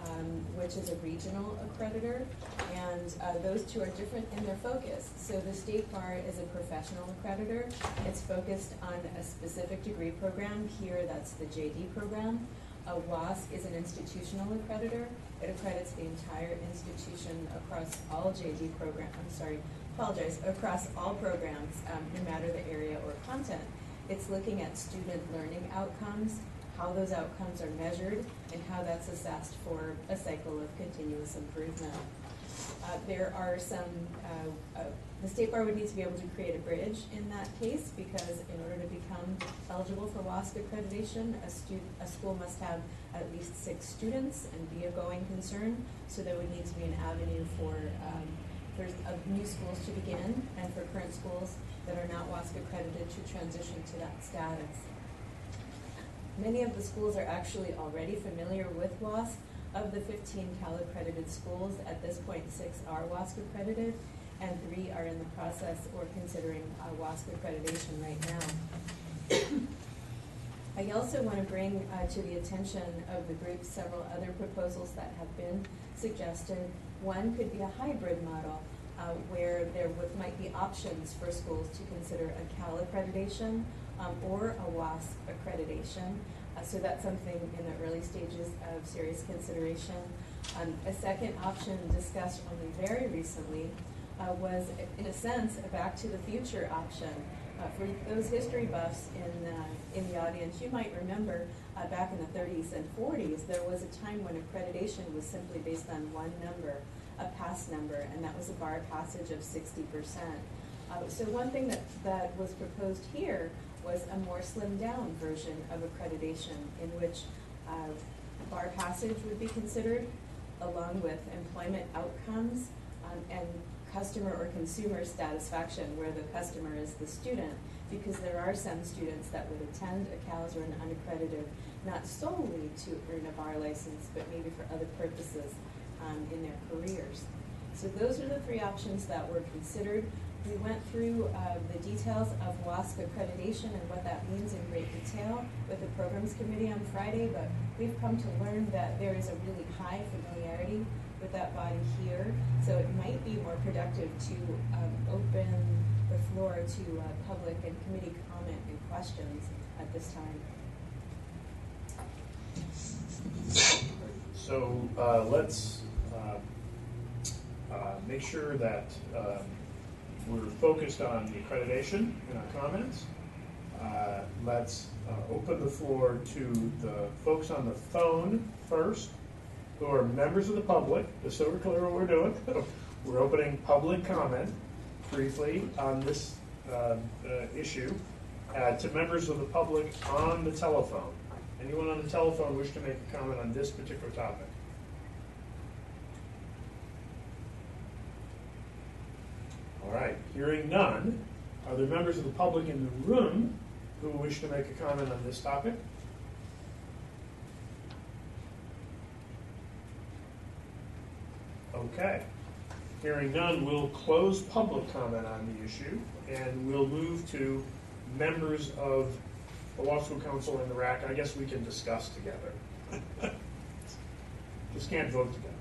um, which is a regional accreditor, and uh, those two are different in their focus. So the State Bar is a professional accreditor. It's focused on a specific degree program. Here, that's the JD program. A WASC is an institutional accreditor. It accredits the entire institution across all JD program, I'm sorry, apologize, across all programs, um, no matter the area or content. It's looking at student learning outcomes, how those outcomes are measured, and how that's assessed for a cycle of continuous improvement. Uh, there are some, uh, uh, the State Bar would need to be able to create a bridge in that case, because in order to become eligible for WASC accreditation, a stu- a school must have at least six students and be a going concern, so there would need to be an avenue for, um, for new schools to begin, and for current schools that are not WASC accredited to transition to that status. Many of the schools are actually already familiar with WASC. Of the fifteen Cal accredited schools, at this point, six are WASC accredited, and three are in the process or considering uh, WASC accreditation right now. I also want to bring uh, to the attention of the group several other proposals that have been suggested. One could be a hybrid model, uh, where there would, might be options for schools to consider a Cal accreditation um, or a WASC accreditation. Uh, so that's something in the early stages of serious consideration. Um, a second option discussed only very recently uh, was, in a sense, a back to the future option. Uh, for those history buffs in, in the audience, you might remember uh, back in the 30s and 40s, there was a time when accreditation was simply based on one number, a pass number, and that was a bar passage of 60%. Uh, so one thing that, that was proposed here was a more slimmed down version of accreditation in which uh, bar passage would be considered along with employment outcomes um, and customer or consumer satisfaction where the customer is the student because there are some students that would attend a CALS or an unaccredited not solely to earn a bar license but maybe for other purposes um, in their careers. So those are the three options that were considered. We went through uh, the details of WASC accreditation and what that means in great detail with the programs committee on Friday, but we've come to learn that there is a really high familiarity with that body here, so it might be more productive to um, open the floor to uh, public and committee comment and questions at this time. So uh, let's uh, uh, make sure that um, we're focused on the accreditation in our comments. Uh, Let's uh, open the floor to the folks on the phone first, who are members of the public, just so we're clear what we're doing. We're opening public comment briefly on this uh, uh, issue uh, to members of the public on the telephone. Anyone on the telephone wish to make a comment on this particular topic? All right, hearing none, are there members of the public in the room who wish to make a comment on this topic? Okay. Hearing none, we'll close public comment on the issue and we'll move to members of the Law School Council and the RAC. I guess we can discuss together. Just can't vote together.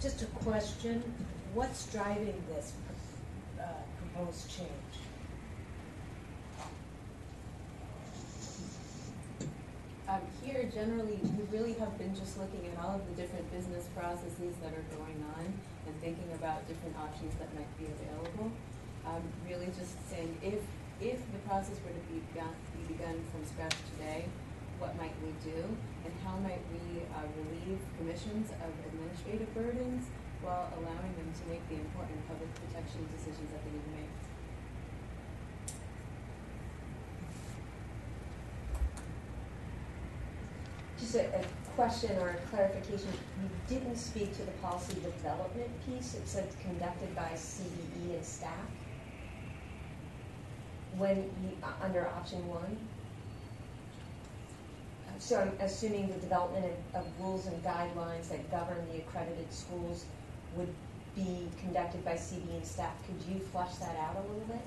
Just a question, what's driving this uh, proposed change? Um, here, generally, we really have been just looking at all of the different business processes that are going on and thinking about different options that might be available. Um, really just saying, if, if the process were to be begun, be begun from scratch today, what might we do? And how might we, uh, relieve commissions of administrative burdens while allowing them to make the important public protection decisions that they need to make? Just a, a question or a clarification, you didn't speak to the policy development piece, it said conducted by CBE and staff? When you, uh, under option one? So I'm assuming the development of, of rules and guidelines that govern the accredited schools would be conducted by CBE and staff, could you flesh that out a little bit?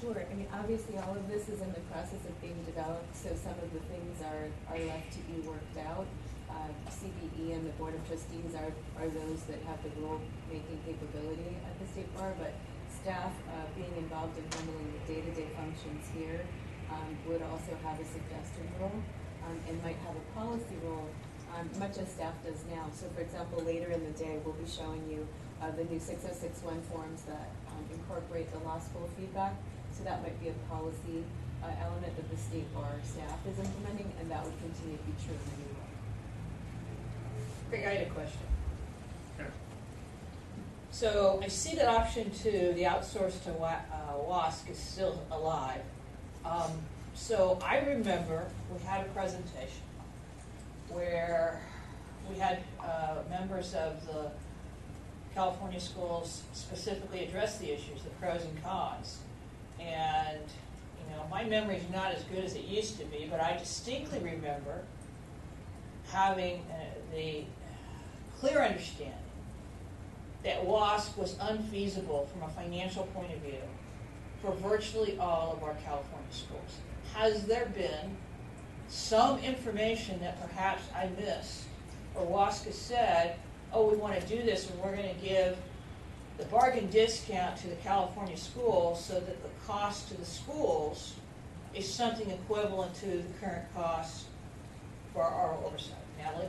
Sure, I mean, obviously, all of this is in the process of being developed, so some of the things are, are left to be worked out. Uh, CBE and the Board of Trustees are, are those that have the rule-making capability at the State Bar, but staff, uh, being involved in handling the day-to-day functions here, um, would also have a suggestion role, um, and might have a policy role, um, much as staff does now. So for example, later in the day, we'll be showing you, uh, the new six oh six one forms that, um, incorporate the law school feedback. So that might be a policy, uh, element that the state bar staff is implementing, and that would continue to be true in the new law. Greg, I had a question. So I see that option two, the outsource to Wa- uh, WASC is still alive. Um, so I remember we had a presentation where we had, uh, members of the California schools specifically address the issues, the pros and cons. And, you know, my memory's not as good as it used to be, but I distinctly remember having uh, the clear understanding that WASC was unfeasible from a financial point of view for virtually all of our California schools. Has there been some information that perhaps I missed, or WASC has said, oh, we want to do this and we're going to give the bargain discount to the California schools so that the cost to the schools is something equivalent to the current cost for our oversight. Natalie?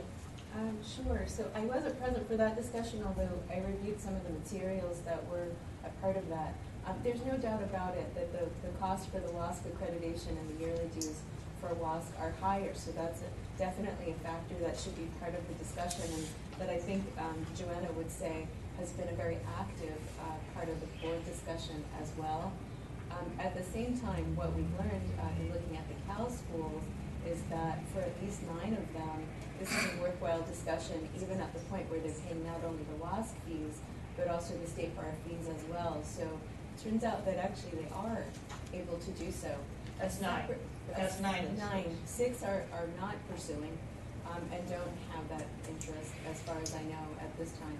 Um, sure, so I wasn't present for that discussion, although I reviewed some of the materials that were a part of that. Um, there's no doubt about it that the, the cost for the WASC accreditation and the yearly dues for WASC are higher, so that's a- definitely a factor that should be part of the discussion, and that I think, um, Joanna would say has been a very active, uh, part of the board discussion as well. Um, at the same time, what we've learned, uh, in looking at the Cal schools is that for at least nine of them, this is a worthwhile discussion, even at the point where they're paying not only the WASC fees, but also the state bar fees as well. So turns out that actually they are able to do so. That's nine. That's nine Nine. Six are, are not pursuing, um, and don't have that interest as far as I know at this time.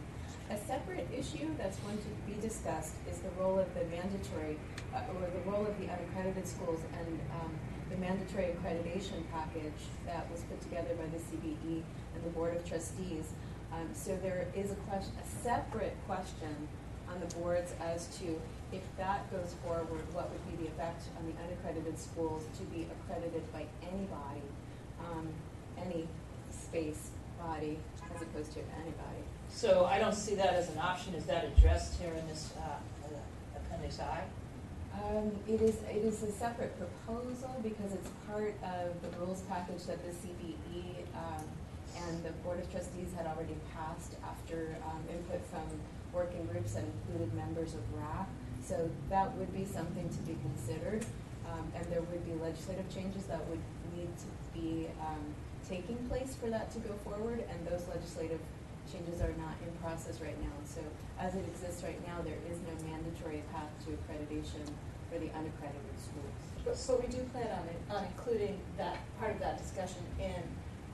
A separate issue that's going to be discussed is the role of the mandatory, uh, or the role of the unaccredited schools and, um, the mandatory accreditation package that was put together by the CBE and the Board of Trustees. Um, so there is a question, a separate question on the boards as to if that goes forward, what would be the effect on the unaccredited schools to be accredited by anybody, um, any space body as opposed to anybody. So I don't see that as an option. Is that addressed here in this uh, appendix I? Um, it is, it is a separate proposal because it's part of the rules package that the CBE, um, and the Board of Trustees had already passed after, um, input from working groups that included members of RAC. So that would be something to be considered, um, and there would be legislative changes that would need to be, um, taking place for that to go forward, and those legislative changes are not in process right now. So as it exists right now, there is no mandatory path to accreditation for the unaccredited schools. But we do plan on, on including that, part of that discussion in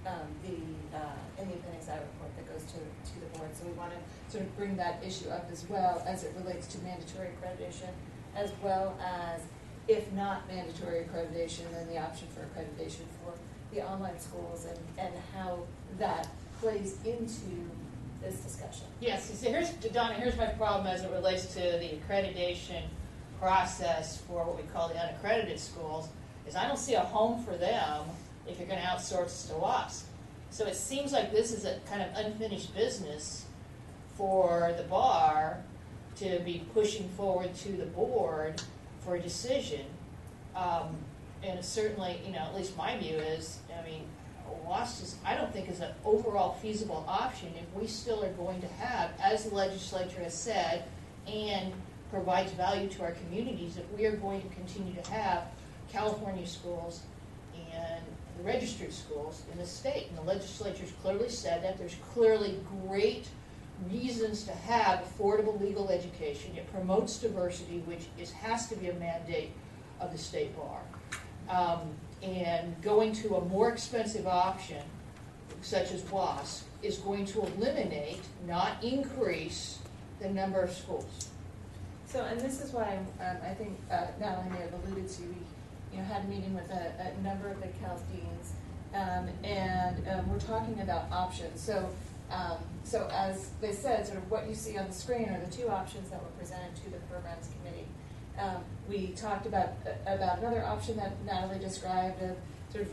um, the, uh, in the appendix I report that goes to, to the board. So we want to sort of bring that issue up as well as it relates to mandatory accreditation, as well as if not mandatory accreditation, then the option for accreditation for the online schools and, and how that plays into this discussion. Yes, so here's, Donna, here's my problem as it relates to the accreditation process for what we call the unaccredited schools, is I don't see a home for them if you're gonna outsource to us. So it seems like this is a kind of unfinished business for the bar to be pushing forward to the board for a decision. Um, and certainly, you know, at least my view is, I mean, WASC is, I don't think is an overall feasible option if we still are going to have, as the legislature has said, and provides value to our communities, if we are going to continue to have California schools and registered schools in the state. And the legislature's clearly said that there's clearly great reasons to have affordable legal education. It promotes diversity, which is, has to be a mandate of the state bar. Um, and going to a more expensive option, such as WASC, is going to eliminate, not increase, the number of schools. So, and this is why um, I think uh, Natalie may have alluded to, you know, had a meeting with a, a number of the Cal deans, um, and um, we're talking about options. So, um, so as they said, sort of what you see on the screen are the two options that were presented to the programs committee. Um, we talked about about another option that Natalie described of sort of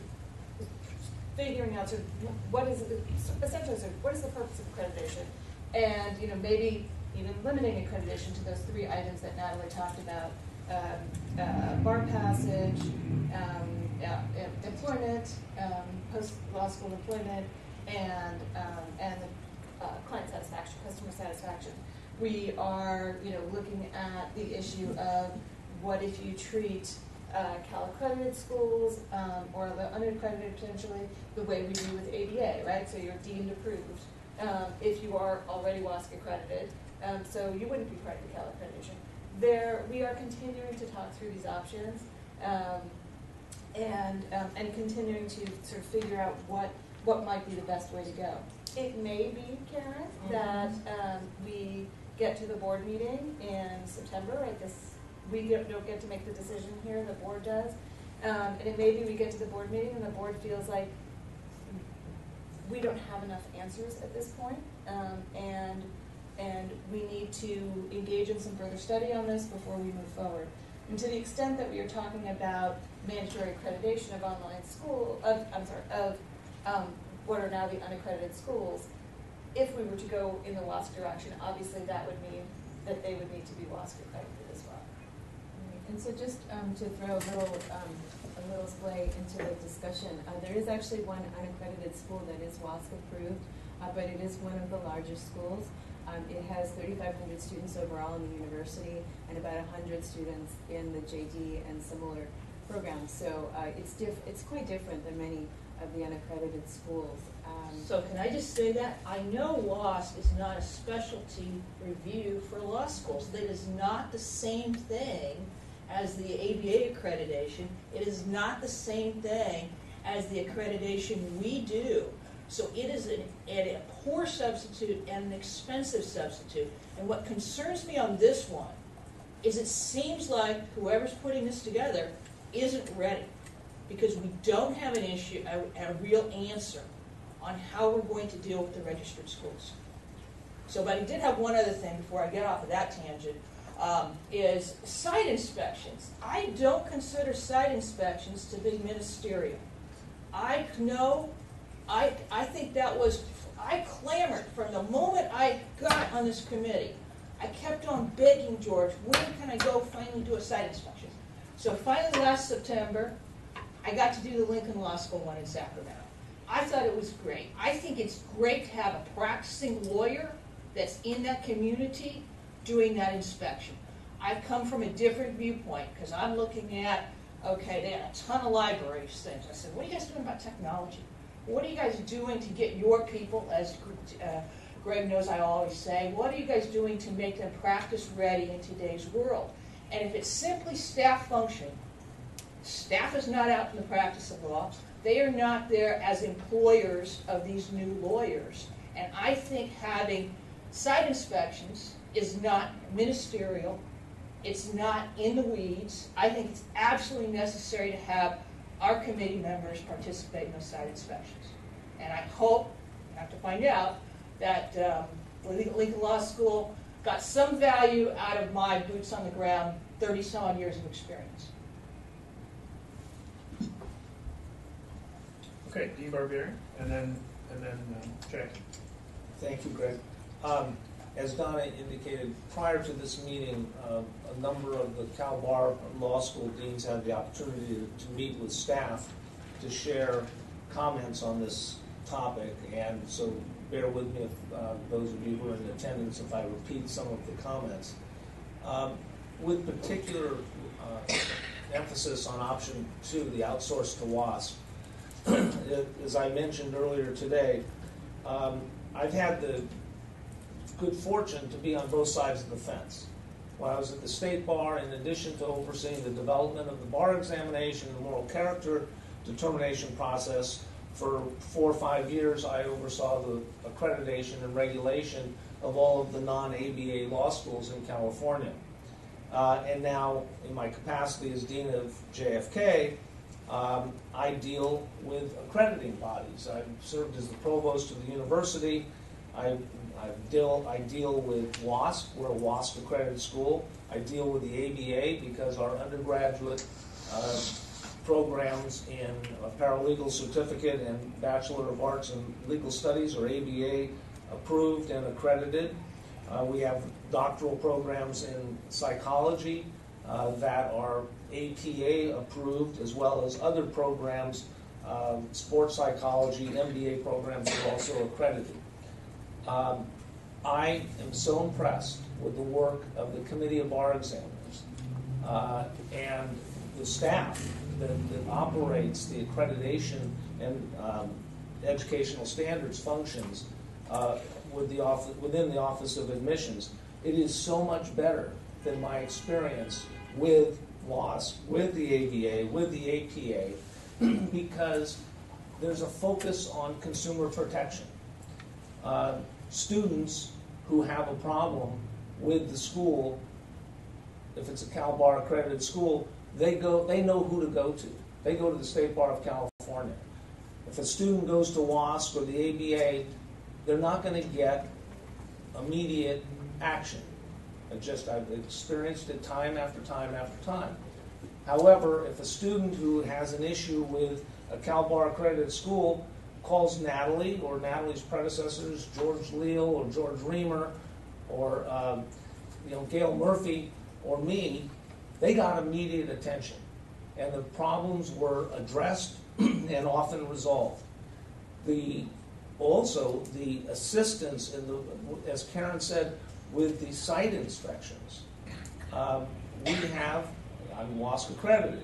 figuring out sort of what is essentially sort of what is the purpose of accreditation, and you know maybe even limiting accreditation to those three items that Natalie talked about: bar passage, um, uh, employment, um, post law school employment, and um, and uh, client satisfaction, customer satisfaction we are, you know, looking at the issue of what if you treat uh, Cal accredited schools um, or the unaccredited potentially the way we do with ABA, right? So you're deemed approved um, if you are already WASC accredited. Um, so you wouldn't be part of the Cal accreditation. There, we are continuing to talk through these options um, and um, and continuing to sort of figure out what what might be the best way to go. It may be, Karen, mm-hmm. that um, we get to the board meeting in September, right, this, we don't get to make the decision here, the board does. Um, and it may be we get to the board meeting and the board feels like we don't have enough answers at this point, um, and, and we need to engage in some further study on this before we move forward. And to the extent that we are talking about mandatory accreditation of online school, of, I'm sorry, of um, what are now the unaccredited schools, if we were to go in the WASC direction, obviously that would mean that they would need to be WASC accredited as well. And so just um, to throw a little, um, a little splay into the discussion, uh, there is actually one unaccredited school that is WASC approved, uh, but it is one of the largest schools. Um, it has 3,500 students overall in the university and about 100 students in the JD and similar programs. So uh, it's it's quite different than many of the unaccredited schools. Um, so can I just say that? I know WASC is not a specialty review for law schools. That is not the same thing as the ABA accreditation. It is not the same thing as the accreditation we do. So it is an, a poor substitute and an expensive substitute. And what concerns me on this one is it seems like whoever's putting this together isn't ready because we don't have an issue, a, a real answer on how we're going to deal with the registered schools. So, but I did have one other thing before I get off of that tangent, um, is site inspections. I don't consider site inspections to be ministerial. I know, I, I think that was, I clamored from the moment I got on this committee. I kept on begging George, when can I go finally do a site inspection? So finally last September, I got to do the Lincoln Law School one in Sacramento. I thought it was great. I think it's great to have a practicing lawyer that's in that community doing that inspection. I've come from a different viewpoint because I'm looking at, okay, they had a ton of libraries things. I said, what are you guys doing about technology? What are you guys doing to get your people, as uh, Greg knows I always say, what are you guys doing to make them practice ready in today's world? And if it's simply staff function, staff is not out in the practice of law, They are not there as employers of these new lawyers. And I think having site inspections is not ministerial, it's not in the weeds. I think it's absolutely necessary to have our committee members participate in those site inspections. And I hope, I have to find out, that um, Lincoln Law School got some value out of my boots on the ground, 30-some odd years of experience. Okay, Dean Barbieri, and then, and then um, Jay. Thank you, Greg. Um, As Donna indicated, prior to this meeting, uh, a number of the Cal Bar Law School deans had the opportunity to- to meet with staff to share comments on this topic, and so bear with me if uh, those of you who are in attendance if I repeat some of the comments. Um, With particular uh, emphasis on option two, the outsource to WASC, as I mentioned earlier today, um, I've had the good fortune to be on both sides of the fence. When I was at the state bar, in addition to overseeing the development of the bar examination and moral character determination process, for four or five years, I oversaw the accreditation and regulation of all of the non-ABA law schools in California. Uh, and now, in my capacity as dean of JFK, um, I deal with accrediting bodies. I've served as the provost of the university. I, I deal I deal with WASC. We're a WASC accredited school. I deal with the ABA because our undergraduate uh, programs in paralegal certificate and Bachelor of Arts in Legal Studies are ABA approved and accredited. Uh, we have doctoral programs in psychology uh, that are APA approved, as well as other programs, um, sports psychology, MBA programs are also accredited. Um, I am so impressed with the work of the Committee of Bar Examiners uh, and the staff that, that operates the accreditation and um, educational standards functions uh, with the office, within the Office of Admissions. It is so much better than my experience with WASC, with the ABA, with the APA, because there's a focus on consumer protection. Uh, students who have a problem with the school, if it's a Cal Bar accredited school, they go, they know who to go to. They go to the State Bar of California. If a student goes to WASC or the ABA, they're not going to get immediate action. I just, I've experienced it time after time after time. However, if a student who has an issue with a Cal Bar accredited school calls Natalie or Natalie's predecessors, George Leal or George Reamer or um, you know Gail Murphy or me, they got immediate attention, and the problems were addressed and often resolved. The also the assistance in the, as Karen said, with the site inspections. Um, we have, I'm WASC accredited.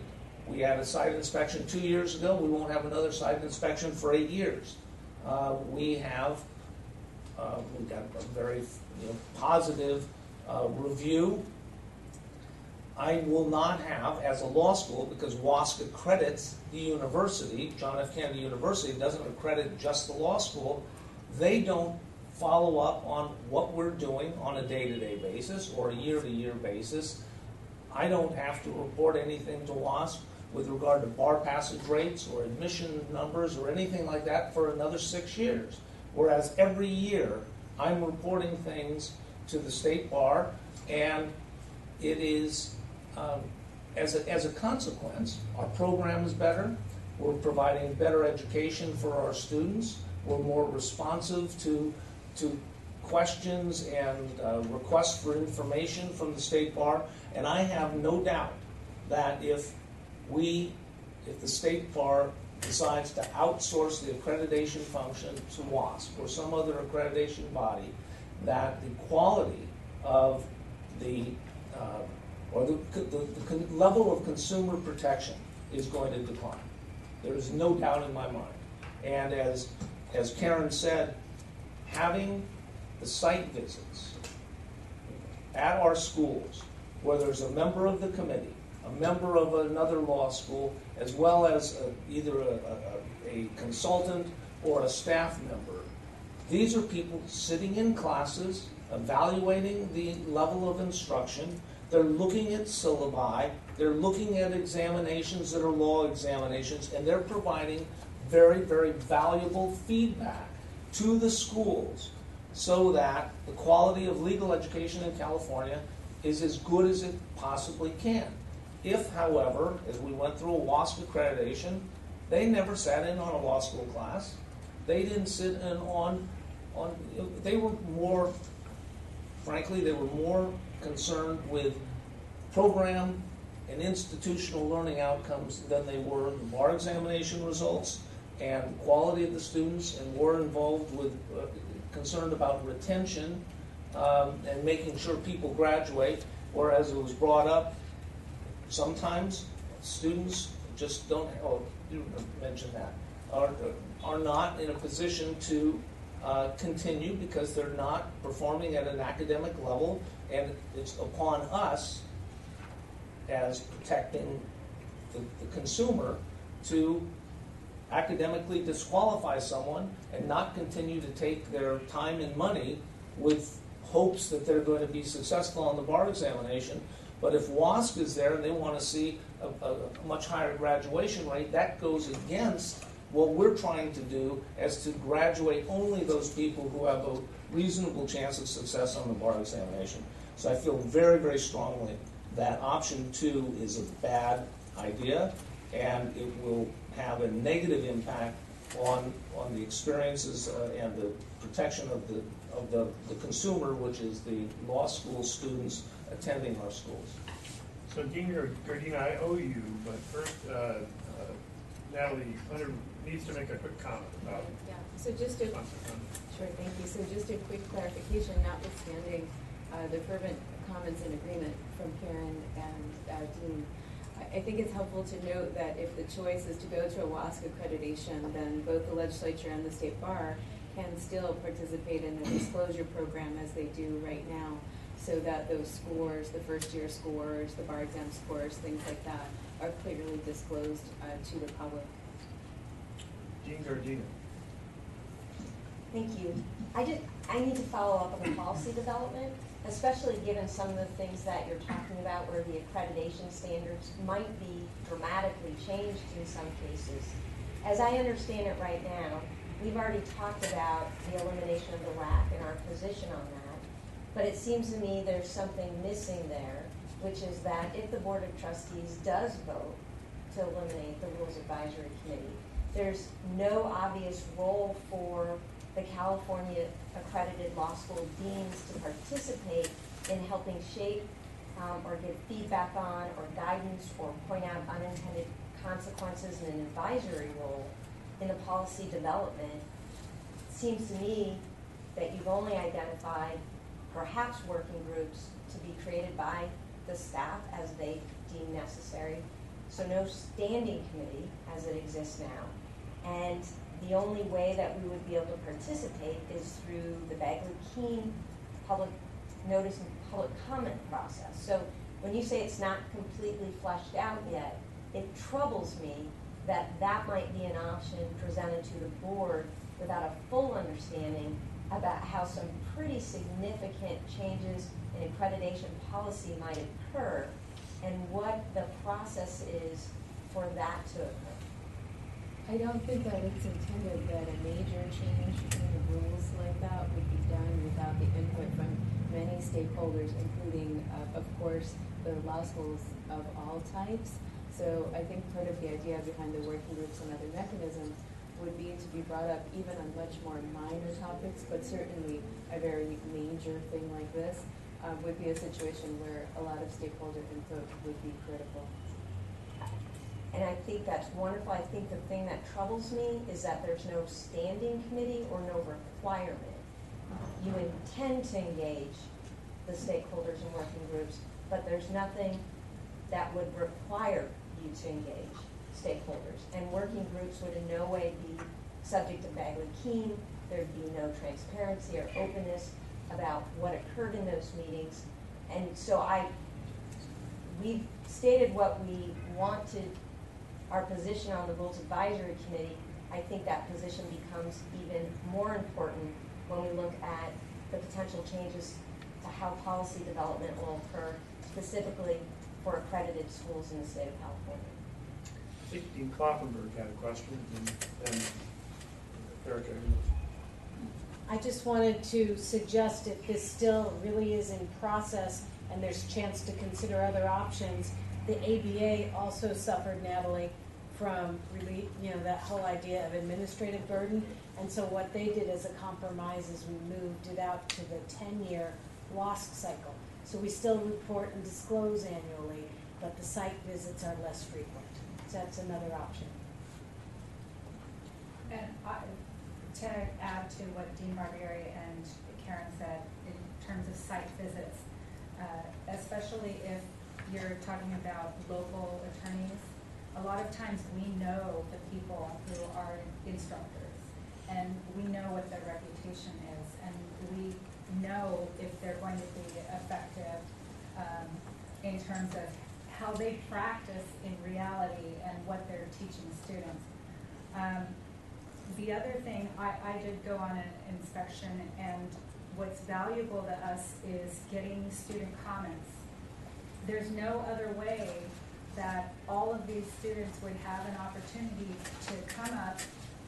We had a site inspection two years ago. We won't have another site inspection for eight years. Uh, we have, uh, we've got a very you know, positive uh, review. I will not have, as a law school, because WASC accredits the university, John F. Kennedy University doesn't accredit just the law school, they don't follow up on what we're doing on a day-to-day basis or a year-to-year basis. I don't have to report anything to WASC with regard to bar passage rates or admission numbers or anything like that for another six years. Whereas every year, I'm reporting things to the state bar, and it is, um, as, a, as a consequence, our program is better. We're providing better education for our students. We're more responsive to, to questions and uh, requests for information from the state bar. And I have no doubt that if we, if the state bar decides to outsource the accreditation function to WASC or some other accreditation body, that the quality of the, uh, or the, the, the level of consumer protection is going to decline. There is no doubt in my mind. And as, as Karen said, having the site visits at our schools where there's a member of the committee, a member of another law school, as well as a- either a, a, a consultant or a staff member. These are people sitting in classes, evaluating the level of instruction. They're looking at syllabi, they're looking at examinations that are law examinations, and they're providing very, very valuable feedback to the schools so that the quality of legal education in California is as good as it possibly can. If, however, as we went through a WASC accreditation, they never sat in on a law school class. They didn't sit in on, on, they were more, frankly, they were more concerned with program and institutional learning outcomes than they were the bar examination results and quality of the students and were involved with, uh, concerned about retention um, and making sure people graduate, whereas it was brought up, sometimes students just don't, oh, you mentioned that, are, are not in a position to uh, continue because they're not performing at an academic level, and it's upon us as protecting the, the consumer to academically disqualify someone and not continue to take their time and money with hopes that they're going to be successful on the bar examination. But if WASC is there and they want to see a, a, much higher graduation rate, that goes against what we're trying to do as to graduate only those people who have a reasonable chance of success on the bar examination. So I feel very, very strongly that option two is a bad idea and it will have a negative impact on, on the experiences uh, and the protection of the, of the, the consumer, which is the law school students attending our schools. So Dean Gardina, I owe you, but first, uh, uh, Natalie Hunter needs to make a quick comment about. Yeah, so just a, sure, thank you. So just a quick clarification, notwithstanding uh, the fervent comments and agreement from Karen and uh, Dean, I- I think it's helpful to note that if the choice is to go to a WASC accreditation, then both the legislature and the state bar can still participate in the disclosure program as they do right now, so that those scores, the first year scores, the bar exam scores, things like that, are clearly disclosed uh, to the public. Dean Gardina. Thank you. I did, I need to follow up on the policy development, especially given some of the things that you're talking about where the accreditation standards might be dramatically changed in some cases. As I understand it right now, we've already talked about the elimination of the RAC and our position on that. But it seems to me there's something missing there, which is that if the Board of Trustees does vote to eliminate the Rules Advisory Committee, there's no obvious role for the California accredited law school deans to participate in helping shape um, or give feedback on or guidance or point out unintended consequences in an advisory role in the policy development. It Seems to me that you've only identified perhaps working groups to be created by the staff as they deem necessary. So no standing committee as it exists now. And the only way that we would be able to participate is through the Bagley Keene public notice and public comment process. So when you say it's not completely fleshed out yet, it troubles me that that might be an option presented to the board without a full understanding about how some pretty significant changes in accreditation policy might occur and what the process is for that to occur. I don't think that it's intended that a major change in the rules like that would be done without the input from many stakeholders, including, uh, of course, the law schools of all types. So I think part of the idea behind the working groups and other mechanisms would be to be brought up even on much more minor topics, but certainly a very major thing like this uh, would be a situation where a lot of stakeholder input would be critical. And I think that's wonderful. I think the thing that troubles me is that there's no standing committee or no requirement. You intend to engage the stakeholders and working groups, but there's nothing that would require you to engage stakeholders. And working groups would in no way be subject to Bagley Keene. There'd be no transparency or openness about what occurred in those meetings. And so I, we've stated what we wanted, our position on the Rules Advisory Committee, I think that position becomes even more important when we look at the potential changes to how policy development will occur specifically for accredited schools in the state of California. I think Dean Kloppenberg had a question, and, Erica. I just wanted to suggest if this still really is in process and there's a chance to consider other options, the ABA also suffered, Natalie, from you know, that whole idea of administrative burden. And so what they did as a compromise is we moved it out to the ten-year WASC cycle. So we still report and disclose annually, but the site visits are less frequent. That's another option. And I, to add to what Dean Barbieri and Karen said in terms of site visits, uh, especially if you're talking about local attorneys, a lot of times we know the people who are instructors and we know what their reputation is and we know if they're going to be effective um, in terms of how they practice in reality and what they're teaching students. Um, the other thing, I, I did go on an inspection and what's valuable to us is getting student comments. There's no other way that all of these students would have an opportunity to come up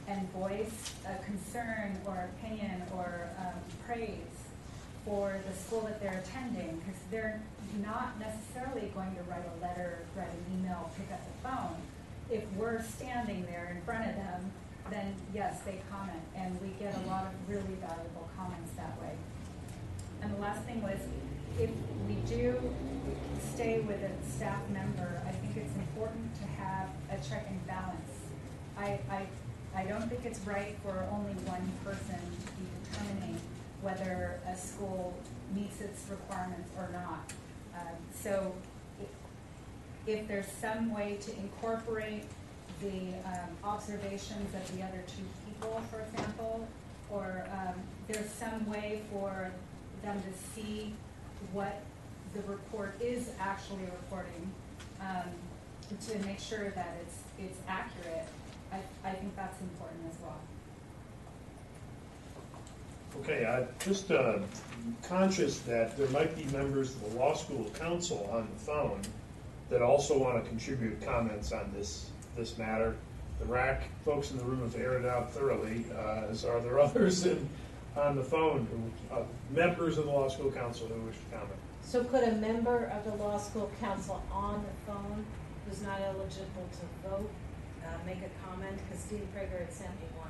and voice a concern or opinion or um, praise for the school that they're attending because they're not necessarily going to write a letter, write an email, pick up the phone. If we're standing there in front of them, then yes, they comment and we get a lot of really valuable comments that way. And the last thing was, if we do stay with a staff member, I think it's important to have a check and balance. I, I, I don't think it's right for only one person to be determining whether a school meets its requirements or not. Um, so if, there's some way to incorporate the um, observations of the other two people, for example, or um, there's some way for them to see what the report is actually reporting um, to make sure that it's it's accurate. I, I think that's important as well. Okay, I'm just uh, conscious that there might be members of the law school council on the phone that also want to contribute comments on this, this matter. The RAC folks in the room have aired it out thoroughly, uh, as are there others in, on the phone, who, uh, members of the law school council who wish to comment. So could a member of the law school council on the phone who's not eligible to vote, uh, make a comment? Because Steve Prager had sent me one.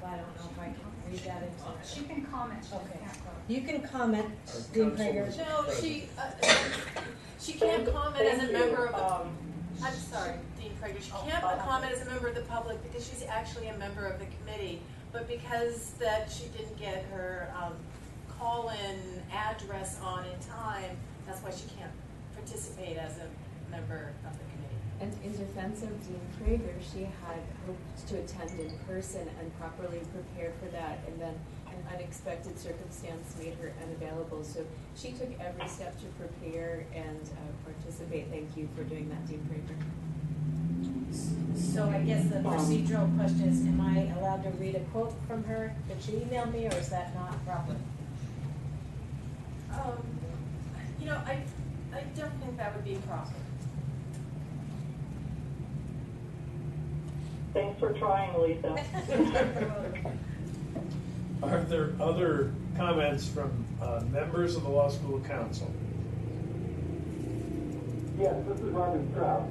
But I don't know if I can read that into it. She can comment, she Okay. can't vote. You can comment, Dean council Prager. No, she, uh, she can't comment as a member of the, Um, I'm sorry, Dean Prager, she can't comment as a member of the public because she's actually a member of the committee. But because that she didn't get her, um, call-in address on in time, that's why she can't participate as a member of the committee. And in defense of Dean Prager, she had hoped to attend in person and properly prepare for that, and then an unexpected circumstance made her unavailable. So she took every step to prepare and uh, participate. Thank you for doing that, Dean Prager. So I guess the procedural question is, am I allowed to read a quote from her that she emailed me, or is that not proper? Um, you know, I, I don't think that would be proper. Thanks for trying, Lisa. Are there other comments from uh, members of the law school council? Yes, this is Robert Strauss.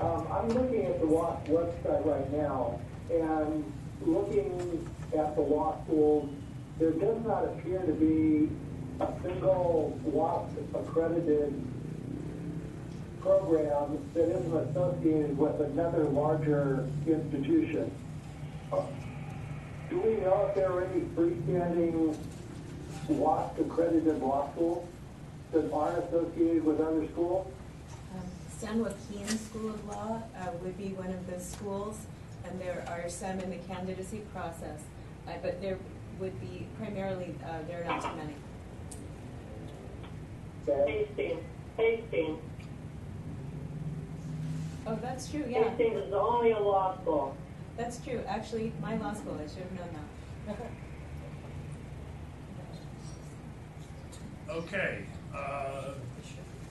Um, I'm looking at the law website right now, and looking at the law schools, there does not appear to be a single WASC accredited program that isn't associated with another larger institution. Do we know if there are any freestanding WASC accredited law schools that aren't associated with other schools? Um, San Joaquin School of Law uh, would be one of those schools, and there are some in the candidacy process, uh, but there would be primarily, uh, there are not too many. Okay. Hastings, Hastings, Oh, that's true, They yeah. say it's only a law school. That's true. Actually, my law school, I should have known that. Okay, uh,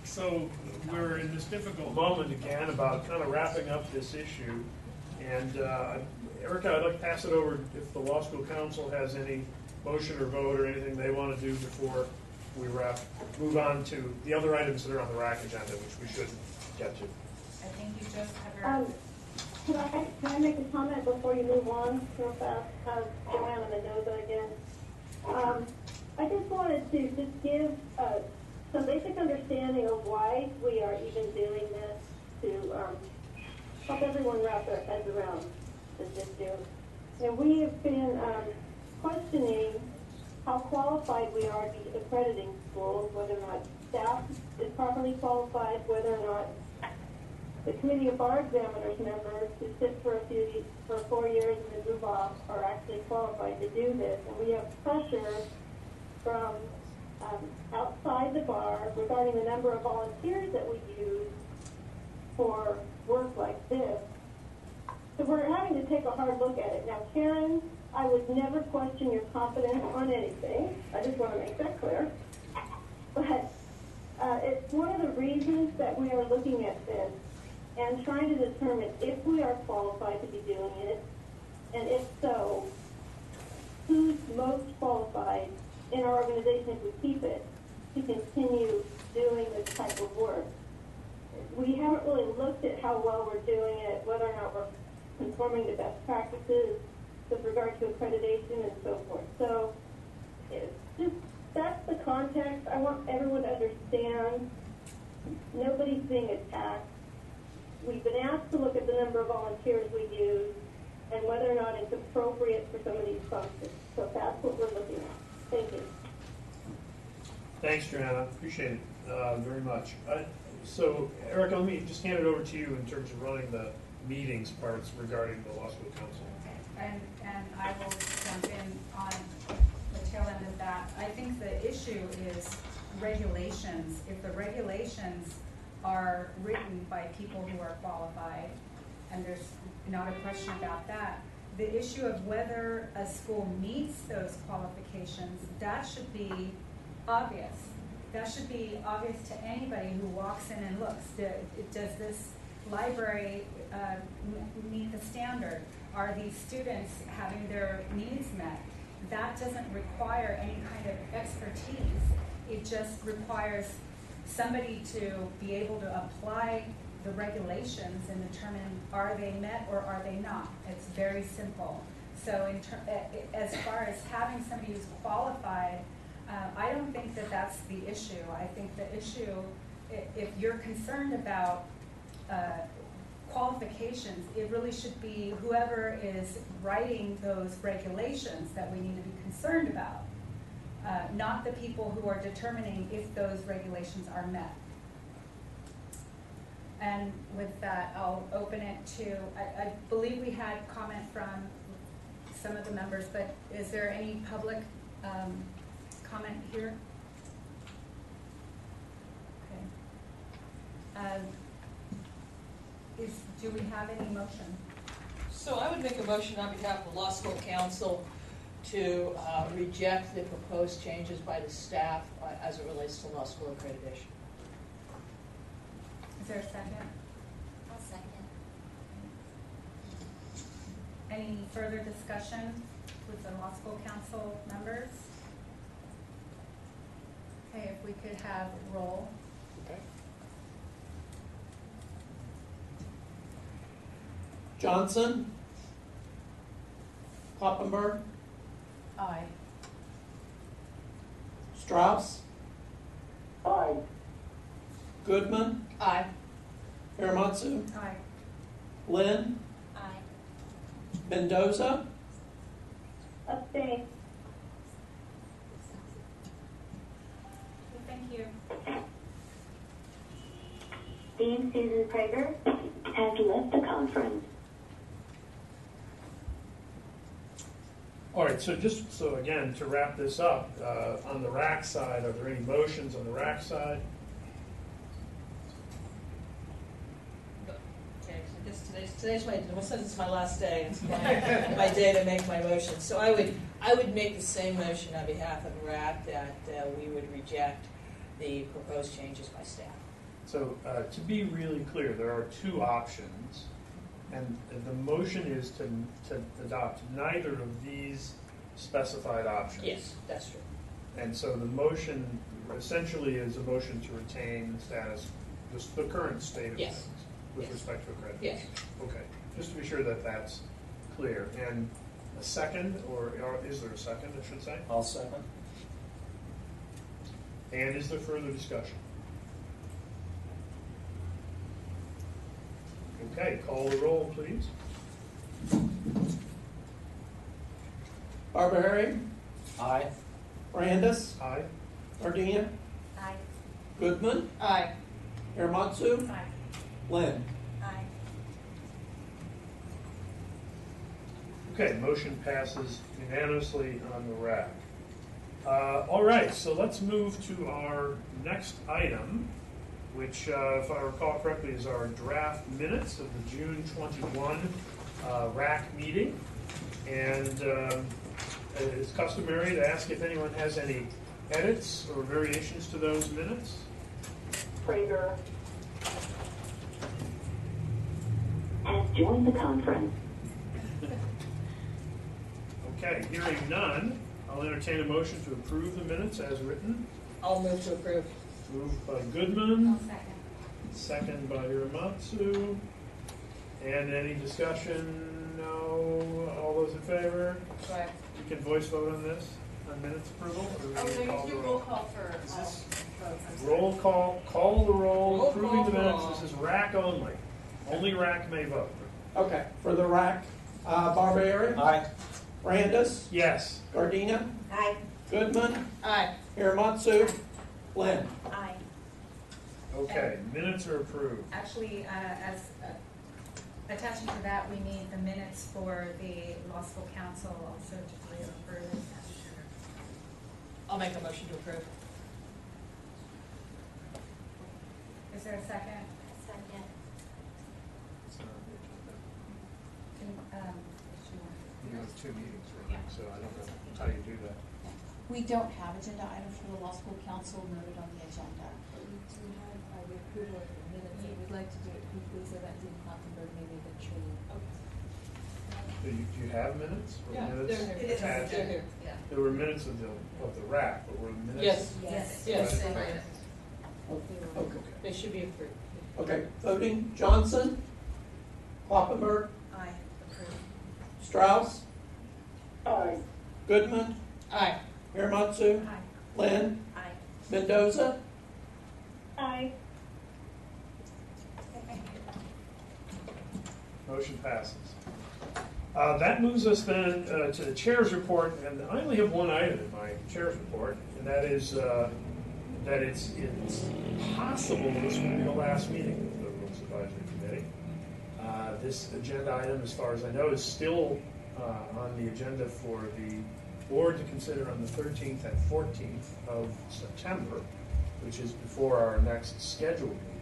so we're in this difficult moment again about kind of wrapping up this issue. And uh, Erica, I'd like to pass it over if the law school council has any motion or vote or anything they want to do before we wrap, move on to the other items that are on the RAC agenda, which we should get to. Um, can I, can I make a comment before you move on real fast? Uh, Joanna Mendoza again. Um, I just wanted to just give, uh, some basic understanding of why we are even doing this to, um, help everyone wrap their heads around this issue. And we have been, um, questioning how qualified we are to be accrediting schools, whether or not staff is properly qualified, whether or not the committee of bar examiners members who sit for a few, for four years and then move off are actually qualified to do this. And we have pressure from um, outside the bar regarding the number of volunteers that we use for work like this. So we're having to take a hard look at it. Now, Karen, I would never question your competence on anything. I just want to make that clear. But uh, it's one of the reasons that we are looking at this and trying to determine if we are qualified to be doing it, and if so, who's most qualified in our organization if we keep it to continue doing this type of work. We haven't really looked at how well we're doing it, whether or not we're conforming to best practices with regard to accreditation and so forth. So just, that's the context. I want everyone to understand nobody's being attacked. We've been asked to look at the number of volunteers we use and whether or not it's appropriate for some of these functions. So that's what we're looking at. Thank you. Thanks, Joanna, appreciate it uh, very much. Uh, So Eric, let me just hand it over to you in terms of running the meetings parts regarding the law school council. Okay. And, and I will jump in on the tail end of that. I think the issue is regulations. If the regulations are written by people who are qualified, and there's not a question about that, the issue of whether a school meets those qualifications, that should be obvious. That should be obvious to anybody who walks in and looks. Does this library uh, meet the standard? Are these students having their needs met? That doesn't require any kind of expertise. It just requires somebody to be able to apply the regulations and determine are they met or are they not. It's very simple. So as far as having somebody who's qualified, uh, I don't think that that's the issue. I think the issue, if you're concerned about uh, qualifications, it really should be whoever is writing those regulations that we need to be concerned about, uh, not the people who are determining if those regulations are met. And with that, I'll open it to, I, I believe we had comment from some of the members, but is there any public um, comment here? Okay. Um, Is, do we have any motion? So I would make a motion on behalf of the Law School Council to uh, reject the proposed changes by the staff uh, as it relates to law school accreditation. Is there a second? I'll second. Any further discussion with the law school council members? Okay, if we could have roll. Okay. Johnson? Kloppenberg? Aye. Strauss? Aye. Goodman? Aye. Hiramatsu? Aye. Lynn? Aye. Mendoza? Abstain. Thank you. Dean Susan Prager has left the conference. All right, so just, so again, to wrap this up, uh, on the RAC side, are there any motions on the RAC side? Yes, today's, today's my, well, since it's my last day, it's my, my day to make my motion. So I would, I would make the same motion on behalf of RAC that uh, we would reject the proposed changes by staff. So, uh, to be really clear, there are two options, and the motion is to, to adopt neither of these specified options. Yes, that's true. And so the motion essentially is a motion to retain the status, the, the current state of Yes. things with Yes. respect to accreditation. Yes. Okay, just to be sure that that's clear. And a second, or, or is there a second, I should say? I'll second. And is there further discussion? Okay, call the roll, please. Barbieri, Aye. Brandis, Aye. Gardina, Aye. Goodman, Aye. Hiramatsu, Aye. Lynn. Aye. Okay, motion passes unanimously on the RAC. Uh, All right, so let's move to our next item, which, uh, if I recall correctly, is our draft minutes of the June 21 uh, RAC meeting. And um, it's customary to ask if anyone has any edits or variations to those minutes. Prager, Has joined the conference. Okay, hearing none, I'll entertain a motion to approve the minutes as written. I'll move to approve. Moved by Goodman. second. Second by Hiramatsu. And any discussion? No? All those in favor? Right. You can voice vote on this, on minutes approval? or we Oh, need to no, call you the do roll call for, Is um, this- votes, I'm sorry. Roll call, call the roll, Roll approving the for minutes. all. This is RAC only. Only RAC may vote. Okay, for the RAC, uh, Barbieri, Aye. Brandis, Yes. Gardina, Aye. Goodman, Aye. Hiramatsu, Lynn. Aye. Okay, minutes are approved. Actually, uh, as, uh, attaching to that, we need the minutes for the law school council also to refer this. I'll make a motion to approve. Is there a second? Second. It's not on the agenda. Can, um, You have two meetings, right? So I don't know how you do that. We don't have agenda items for the law school council noted on the agenda. But we do have a approval of the minutes, and we'd like to do it quickly so that Dean Kloppenberg may make a training. Do you, do you have minutes? or Yeah, minutes they're here. attached? They're here. Yeah. There were minutes of the, of the RAC, but were minutes? Yes. Yes. Yes. Right. Okay. They should be approved. Okay, voting, Johnson, Kloppenberg, aye, approved. Strauss, aye, Goodman, Aye. Hiramatsu, Aye. Lynn, Aye. Mendoza, Aye. Motion passes. Uh, That moves us then uh, to the chair's report, and I only have one item in my chair's report, and that is uh, that it's, it's possible this will be the last meeting of the Rules Advisory Committee. Uh, This agenda item, as far as I know, is still uh, on the agenda for the board to consider on the 13th and 14th of September, which is before our next scheduled meeting.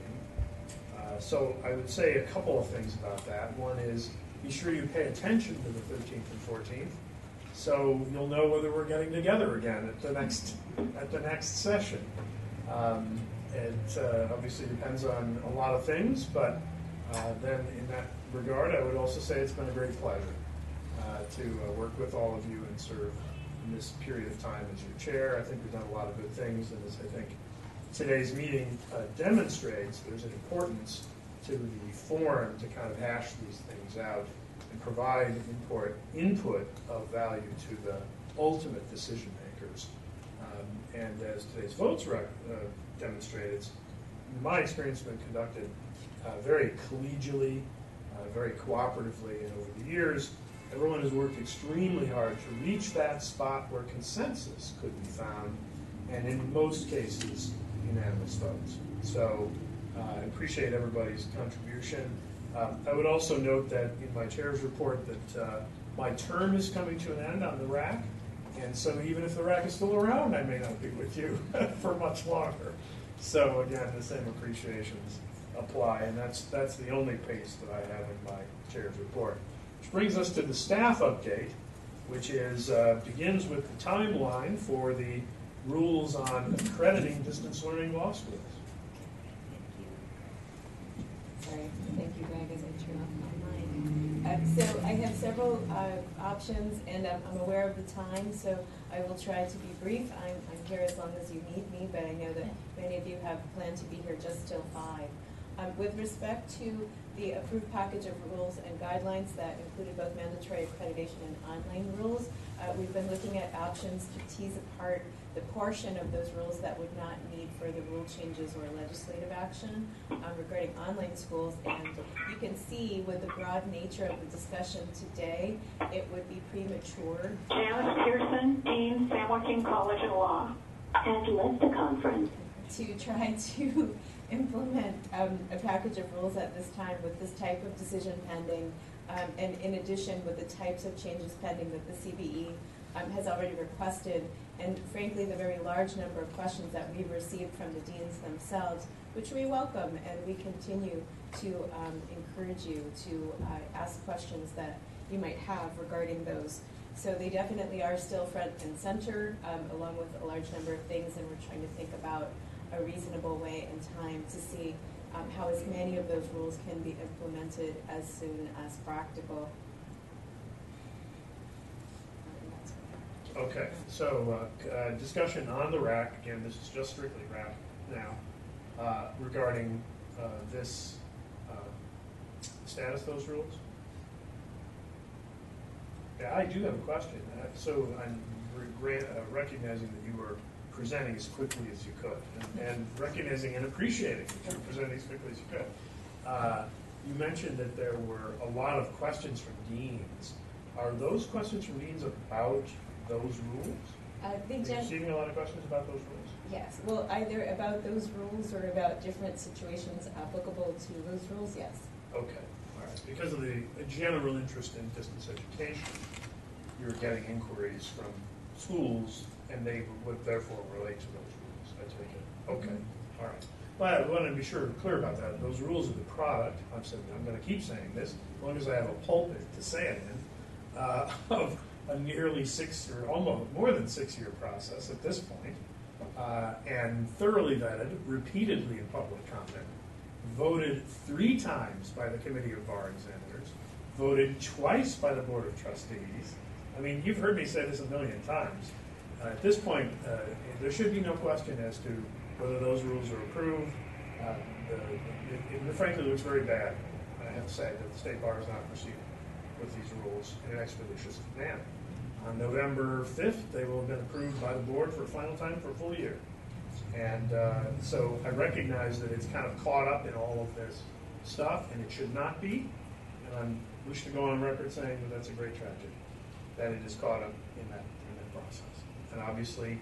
So I would say a couple of things about that. One is, be sure you pay attention to the 13th and 14th, so you'll know whether we're getting together again at the next, at the next session. Um, It uh, obviously depends on a lot of things, but uh, then in that regard, I would also say it's been a great pleasure uh, to uh, work with all of you and serve in this period of time as your chair. I think we've done a lot of good things, and as I think today's meeting uh, demonstrates, there's an importance to the forum to kind of hash these things out and provide input, input of value to the ultimate decision makers. Um, And as today's votes rec- uh, demonstrate, it's, in my experience, has been conducted uh, very collegially, uh, very cooperatively, and over the years, everyone has worked extremely hard to reach that spot where consensus could be found, and in most cases, unanimous votes. So I appreciate everybody's contribution. Um, I would also note that in my chair's report that uh, my term is coming to an end on the RAC, and so even if the RAC is still around, I may not be with you for much longer. So again, the same appreciations apply, and that's, that's the only pace that I have in my chair's report. Which brings us to the staff update, which is, uh, begins with the timeline for the rules on accrediting distance learning law schools. Sorry, thank you, Greg, as I turn off my mic. Uh, So I have several uh, options, and I'm I'm aware of the time, so I will try to be brief. I'm I'm here as long as you need me, but I know that many of you have planned to be here just till five. Um, With respect to the approved package of rules and guidelines that included both mandatory accreditation and online rules, uh, we've been looking at options to tease apart the portion of those rules that would not need further rule changes or legislative action um, regarding online schools. And you can see with the broad nature of the discussion today, it would be premature. Janice Pearson, Dean, San Joaquin College of Law. Has left the conference. to try to implement um, a package of rules at this time with this type of decision pending, um, and in addition with the types of changes pending that the CBE um, has already requested, and frankly, the very large number of questions that we've received from the deans themselves, which we welcome, and we continue to um, encourage you to uh, ask questions that you might have regarding those. So they definitely are still front and center, um, along with a large number of things, and we're trying to think about a reasonable way and time to see um, how as many of those rules can be implemented as soon as practical. And that's what I have. Okay, so, uh, uh, discussion on the RAC, again, this is just strictly RAC now, uh, regarding, uh, this, uh, status those rules? Yeah, I do have a question, Uh, so I'm regret, recognizing that you were presenting as quickly as you could, and- and recognizing and appreciating that you were presenting as quickly as you could. You mentioned that there were a lot of questions from deans. Are those questions from deans about those rules? Uh, Are you gen- receiving a lot of questions about those rules? Yes, well, either about those rules or about different situations applicable to those rules, yes. Okay, all right. Because of the general interest in distance education, you're getting inquiries from schools, and they would therefore relate to those rules, I take it. Okay, all right. But I want to be sure, clear about that. Those rules are the product, I'm saying, I'm going to keep saying this, as long as I have a pulpit to say it in, uh, of a nearly six, or almost, more than six-year process at this point, uh, and thoroughly vetted, repeatedly in public comment, voted three times by the Committee of Bar Examiners, voted twice by the Board of Trustees. I mean, you've heard me say this a million times. Uh, At this point, uh, there should be no question as to whether those rules are approved. Uh, the- It it frankly looks very bad, I have to say, that the State Bar is not proceeding with these rules in an expeditious manner. On November 5th, they will have been approved by the board for a final time for a full year. And uh, so I recognize that it's kind of caught up in all of this stuff, and it should not be. And I'm wish to go on record saying that that's a great tragedy, that it is caught up in that, in that process. And obviously,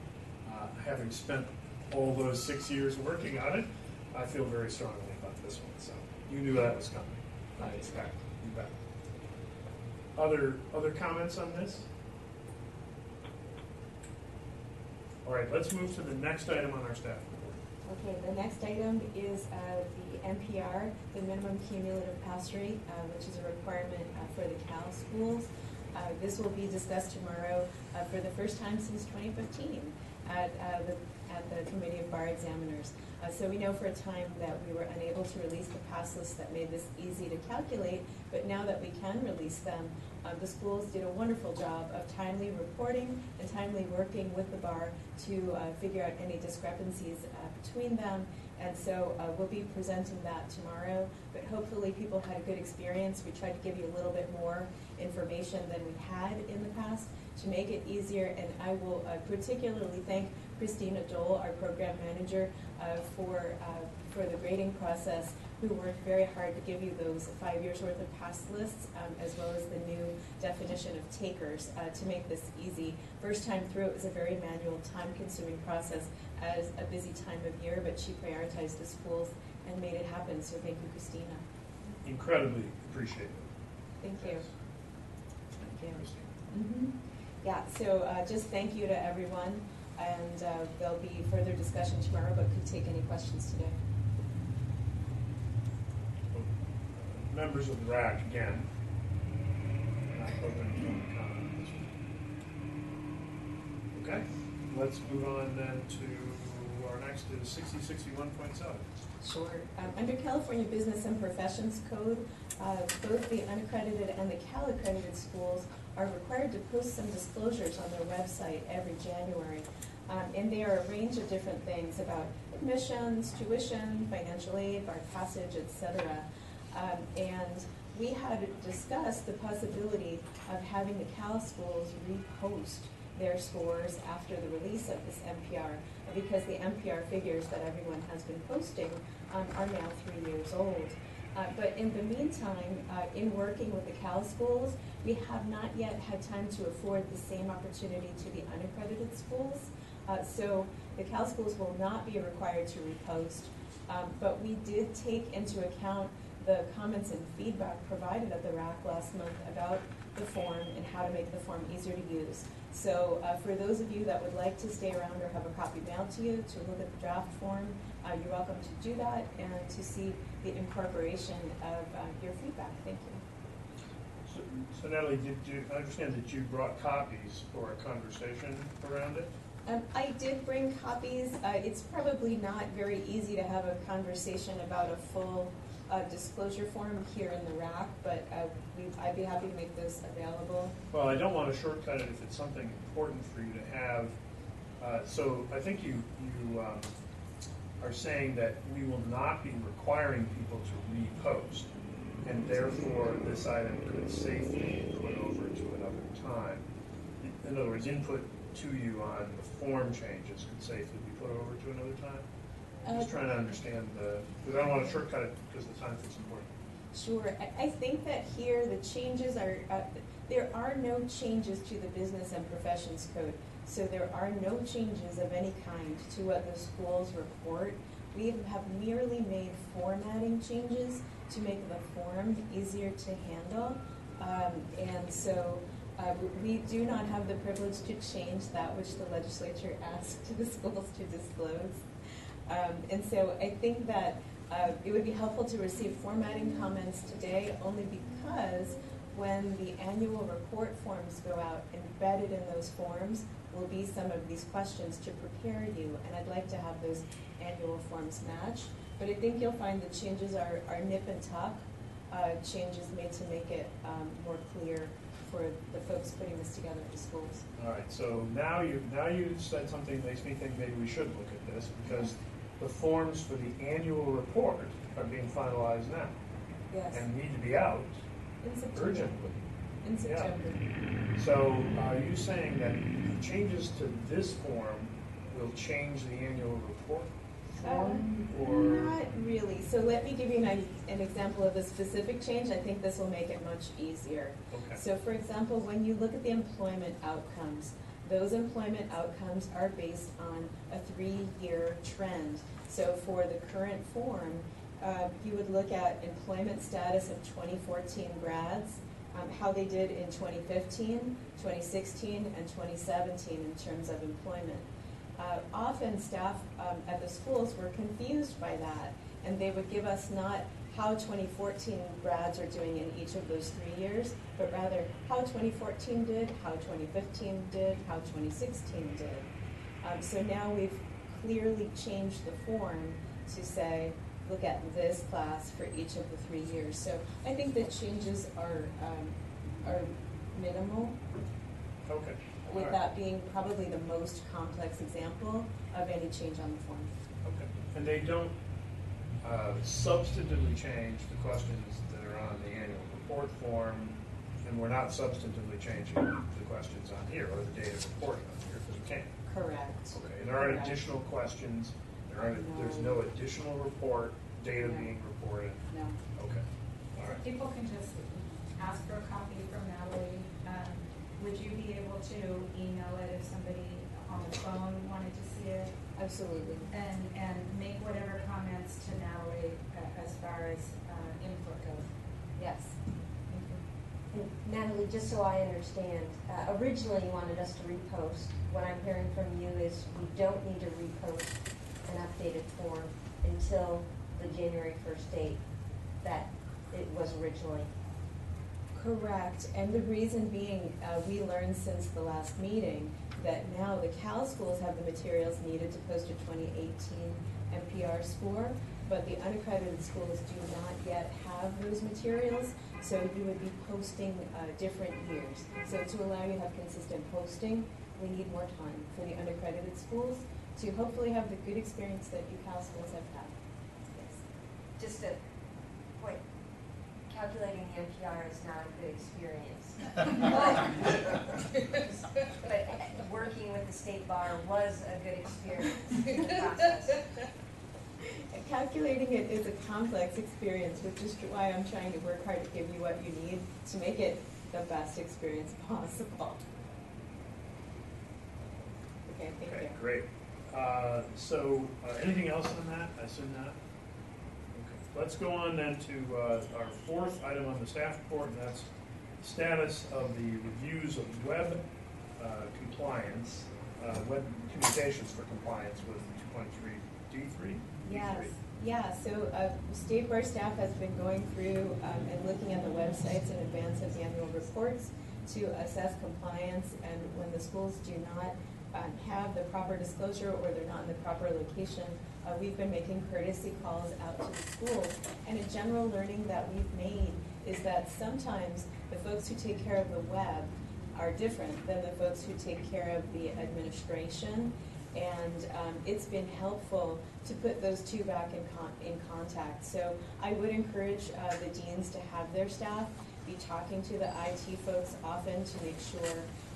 uh, having spent all those six years working on it, I feel very strongly about this one. So you knew that was coming, I expect. Other, other comments on this? All right, let's move to the next item on our staff report. Okay, the next item is uh, the MPR, the minimum cumulative pass rate, uh, which is a requirement uh, for the Cal schools. Uh, This will be discussed tomorrow uh, for the first time since 2015 at uh, the, at the Committee of Bar Examiners. So we know for a time that we were unable to release the pass lists that made this easy to calculate, but now that we can release them, uh, the schools did a wonderful job of timely reporting and timely working with the bar to uh, figure out any discrepancies uh, between them. And so uh, we'll be presenting that tomorrow, but hopefully people had a good experience. We tried to give you a little bit more information than we had in the past to make it easier. And I will uh, particularly thank Christina Dole, our program manager, uh, for, for the grading process, who worked very hard to give you those five years worth of pass lists, um, as well as the new definition of takers uh, to make this easy. First time through, it was a very manual, time-consuming process as a busy time of year, but she prioritized the schools and made it happen. So thank you, Christina. Incredibly appreciated. Thank you. Thank you. Mhm. Yeah, so uh, just thank you to everyone, and uh, there'll be further discussion tomorrow, but could take any questions today. Members of the RAC again. Okay, let's move on then to, our next is sixty sixty-one point seven. Sure. Um, Under California Business and Professions Code, uh, both the unaccredited and the Cal accredited schools are required to post some disclosures on their website every January. Um, And they are a range of different things about admissions, tuition, financial aid, bar passage, et cetera. Um, And we had discussed the possibility of having the Cal schools repost their scores after the release of this MPR, because the MPR figures that everyone has been posting um, are now three years old. Uh, But in the meantime, uh, in working with the Cal schools, we have not yet had time to afford the same opportunity to the unaccredited schools. Uh, So the Cal schools will not be required to repost, um, but we did take into account the comments and feedback provided at the RAC last month about the form and how to make the form easier to use. So uh, for those of you that would like to stay around or have a copy mailed to you to look at the draft form, uh, you're welcome to do that and to see the incorporation of uh, your feedback. Thank you. So- So Natalie, did you, I understand that you brought copies for a conversation around it? Um, I did bring copies. Uh, it's probably not very easy to have a conversation about a full uh, disclosure form here in the RAC, but uh, I'd be happy to make this available. Well, I don't want to shortcut it if it's something important for you to have. Uh, So I think you, you um, are saying that we will not be requiring people to repost, and therefore this item could safely be put over to another time. In other words, input to you on the form changes could safely be put over to another time? I'm just Uh, trying to understand the, because I don't want to shortcut it because the time is important. Sure. I, I think that here the changes are, uh, there are no changes to the business and professions code. So there are no changes of any kind to what the schools report. We have merely made formatting changes to make the form easier to handle. Um, and so, uh, we do not have the privilege to change that which the legislature asked the schools to disclose. Um, and so I think that uh, it would be helpful to receive formatting comments today only because when the annual report forms go out, embedded in those forms will be some of these questions to prepare you, and I'd like to have those annual forms match. But I think you'll find the changes are, are nip and tuck, uh, changes made to make it um, more clear for the folks putting this together the schools. All right, so now you, now you said something that makes me think maybe we should look at this, because the forms for the annual report are being finalized now. Yes. And need to be out In September. urgently. In. September. So are you saying that the changes to this form will change the annual report form? Um, or, Not really. So let me give you an, an example of a specific change. I think this will make it much easier. okay, So for example, when you look at the employment outcomes, those employment outcomes are based on a three-year trend. So for the current form, uh, you would look at employment status of 2014 grads, um, how they did in 2015, 2016, and 2017 in terms of employment. Uh, often staff um, at the schools were confused by that, and they would give us not how 2014 grads are doing in each of those three years, but rather how 2014 did, how 2015 did, how 2016 did. Um, so now we've clearly changed the form to say, look at this class for each of the three years. So I think the changes are, um, are minimal, okay. with right, that being probably the most complex example of any change on the form. Okay, and they don't uh, substantively change the questions that are on the annual report form, and we're not substantively changing the questions on here, or the data reporting on here, because we can't. Correct. Okay, and there aren't Correct. additional questions, there aren't, there's no additional report, data No. being reported, No. okay, all right. People can just ask for a copy from Natalie. Um, Would you be able to email it if somebody on the phone wanted to see it? Absolutely. And, and make whatever comments to Natalie uh, as far as uh, input goes. Yes. And Natalie, just so I understand, uh, originally you wanted us to repost. What I'm hearing from you is we don't need to repost an updated form until the January first date. That it was originally. Correct, and the reason being, uh, we learned since the last meeting that now the Cal schools have the materials needed to post a twenty eighteen MPR score, but the unaccredited schools do not yet have those materials, so you would be posting, uh, different years. So to allow you to have consistent posting, we need more time for the unaccredited schools to hopefully have the good experience that you Cal schools have had. Yes. Just a point, calculating the MPR is not a good experience. But but working with the state bar was a good experience process. Calculating it is a complex experience, which is why I'm trying to work hard to give you what you need to make it the best experience possible. Okay, thank Okay, you. great. Uh, So, uh, anything else on that? I assume not? Okay, Let's go on then to uh, our fourth item on the staff report, and that's status of the reviews of web uh, compliance, uh, web communications for compliance with two point three D three? Yes, yeah, so, uh, State Bar staff has been going through, um, and looking at the websites in advance of the annual reports to assess compliance, and when the schools do not, um, have the proper disclosure or they're not in the proper location, uh, we've been making courtesy calls out to the schools. And a general learning that we've made is that sometimes the folks who take care of the web are different than the folks who take care of the administration. And um, it's been helpful to put those two back in, con- in contact. So I would encourage uh, the deans to have their staff be talking to the IT folks often to make sure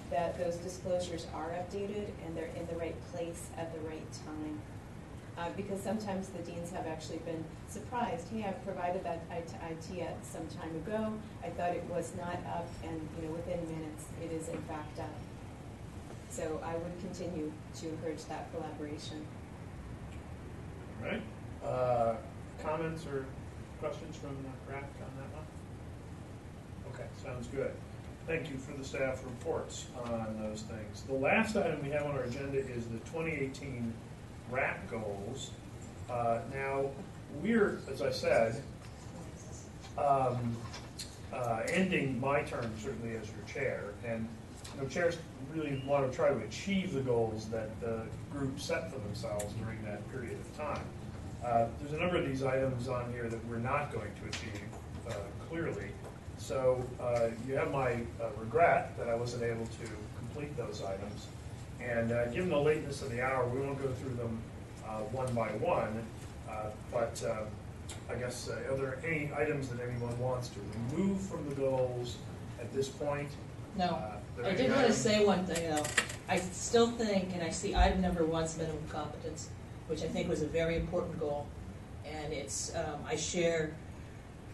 that those disclosures are updated and they're in the right place at the right time. Uh, because sometimes the deans have actually been surprised, hey, I've provided that I- IT at some time ago, I thought it was not up, and, you know, within minutes, it is in fact up. So I would continue to encourage that collaboration. All right. Uh, Comments or questions from RAC on that one? Okay, sounds good. Thank you for the staff reports on those things. The last item we have on our agenda is the 2018 RAC goals. Uh, Now, we're, as I said, um, uh, ending my term certainly as your chair, and you know, chairs really want to try to achieve the goals that the group set for themselves during that period of time. Uh, There's a number of these items on here that we're not going to achieve uh, clearly. So uh, you have my uh, regret that I wasn't able to complete those items. And uh, given the lateness of the hour, we won't go through them uh, one by one. Uh, But uh, I guess, uh, are there any items that anyone wants to remove from the goals at this point? No, Uh, I did want to say one thing though. I still think, and I see item number one's minimum competence, which I think was a very important goal. And it's, um, I share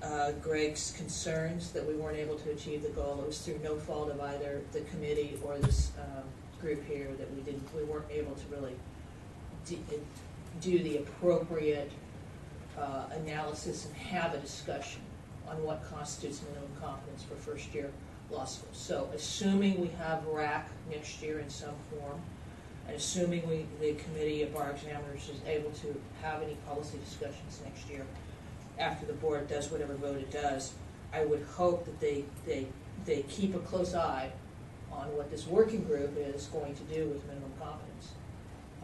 uh, Greg's concerns that we weren't able to achieve the goal. It was through no fault of either the committee or this um, group here that we didn't, we weren't able to really do the appropriate uh, analysis and have a discussion on what constitutes minimum competence for first year law school. So assuming we have RAC next year in some form, and assuming we, the committee of bar examiners is able to have any policy discussions next year, after the board does whatever vote it does, I would hope that they, they, they keep a close eye on what this working group is going to do with minimum competence.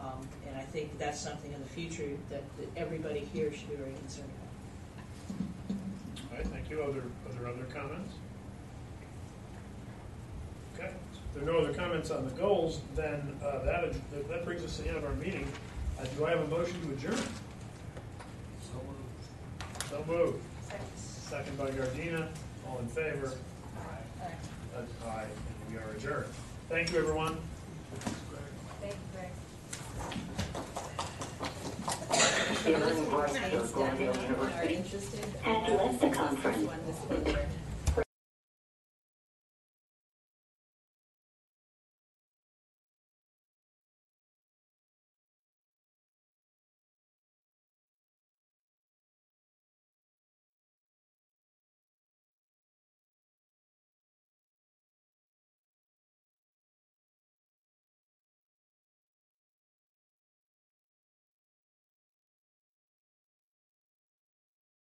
Um, and I think that's something in the future that, that everybody here should be very concerned about. All right, thank you. Other, are there other comments? Okay, if there are no other comments on the goals, then uh, that, is- that brings us to the end of our meeting. Uh, Do I have a motion to adjourn? So moved. So moved. Second by Gardina, all in favor? Aye. Aye, and we are adjourned. Thank you, everyone. Thank you, Greg. Aaron Bryce, Thanks, Columbia Daniel, University. are interested. Has left the conference. One this year.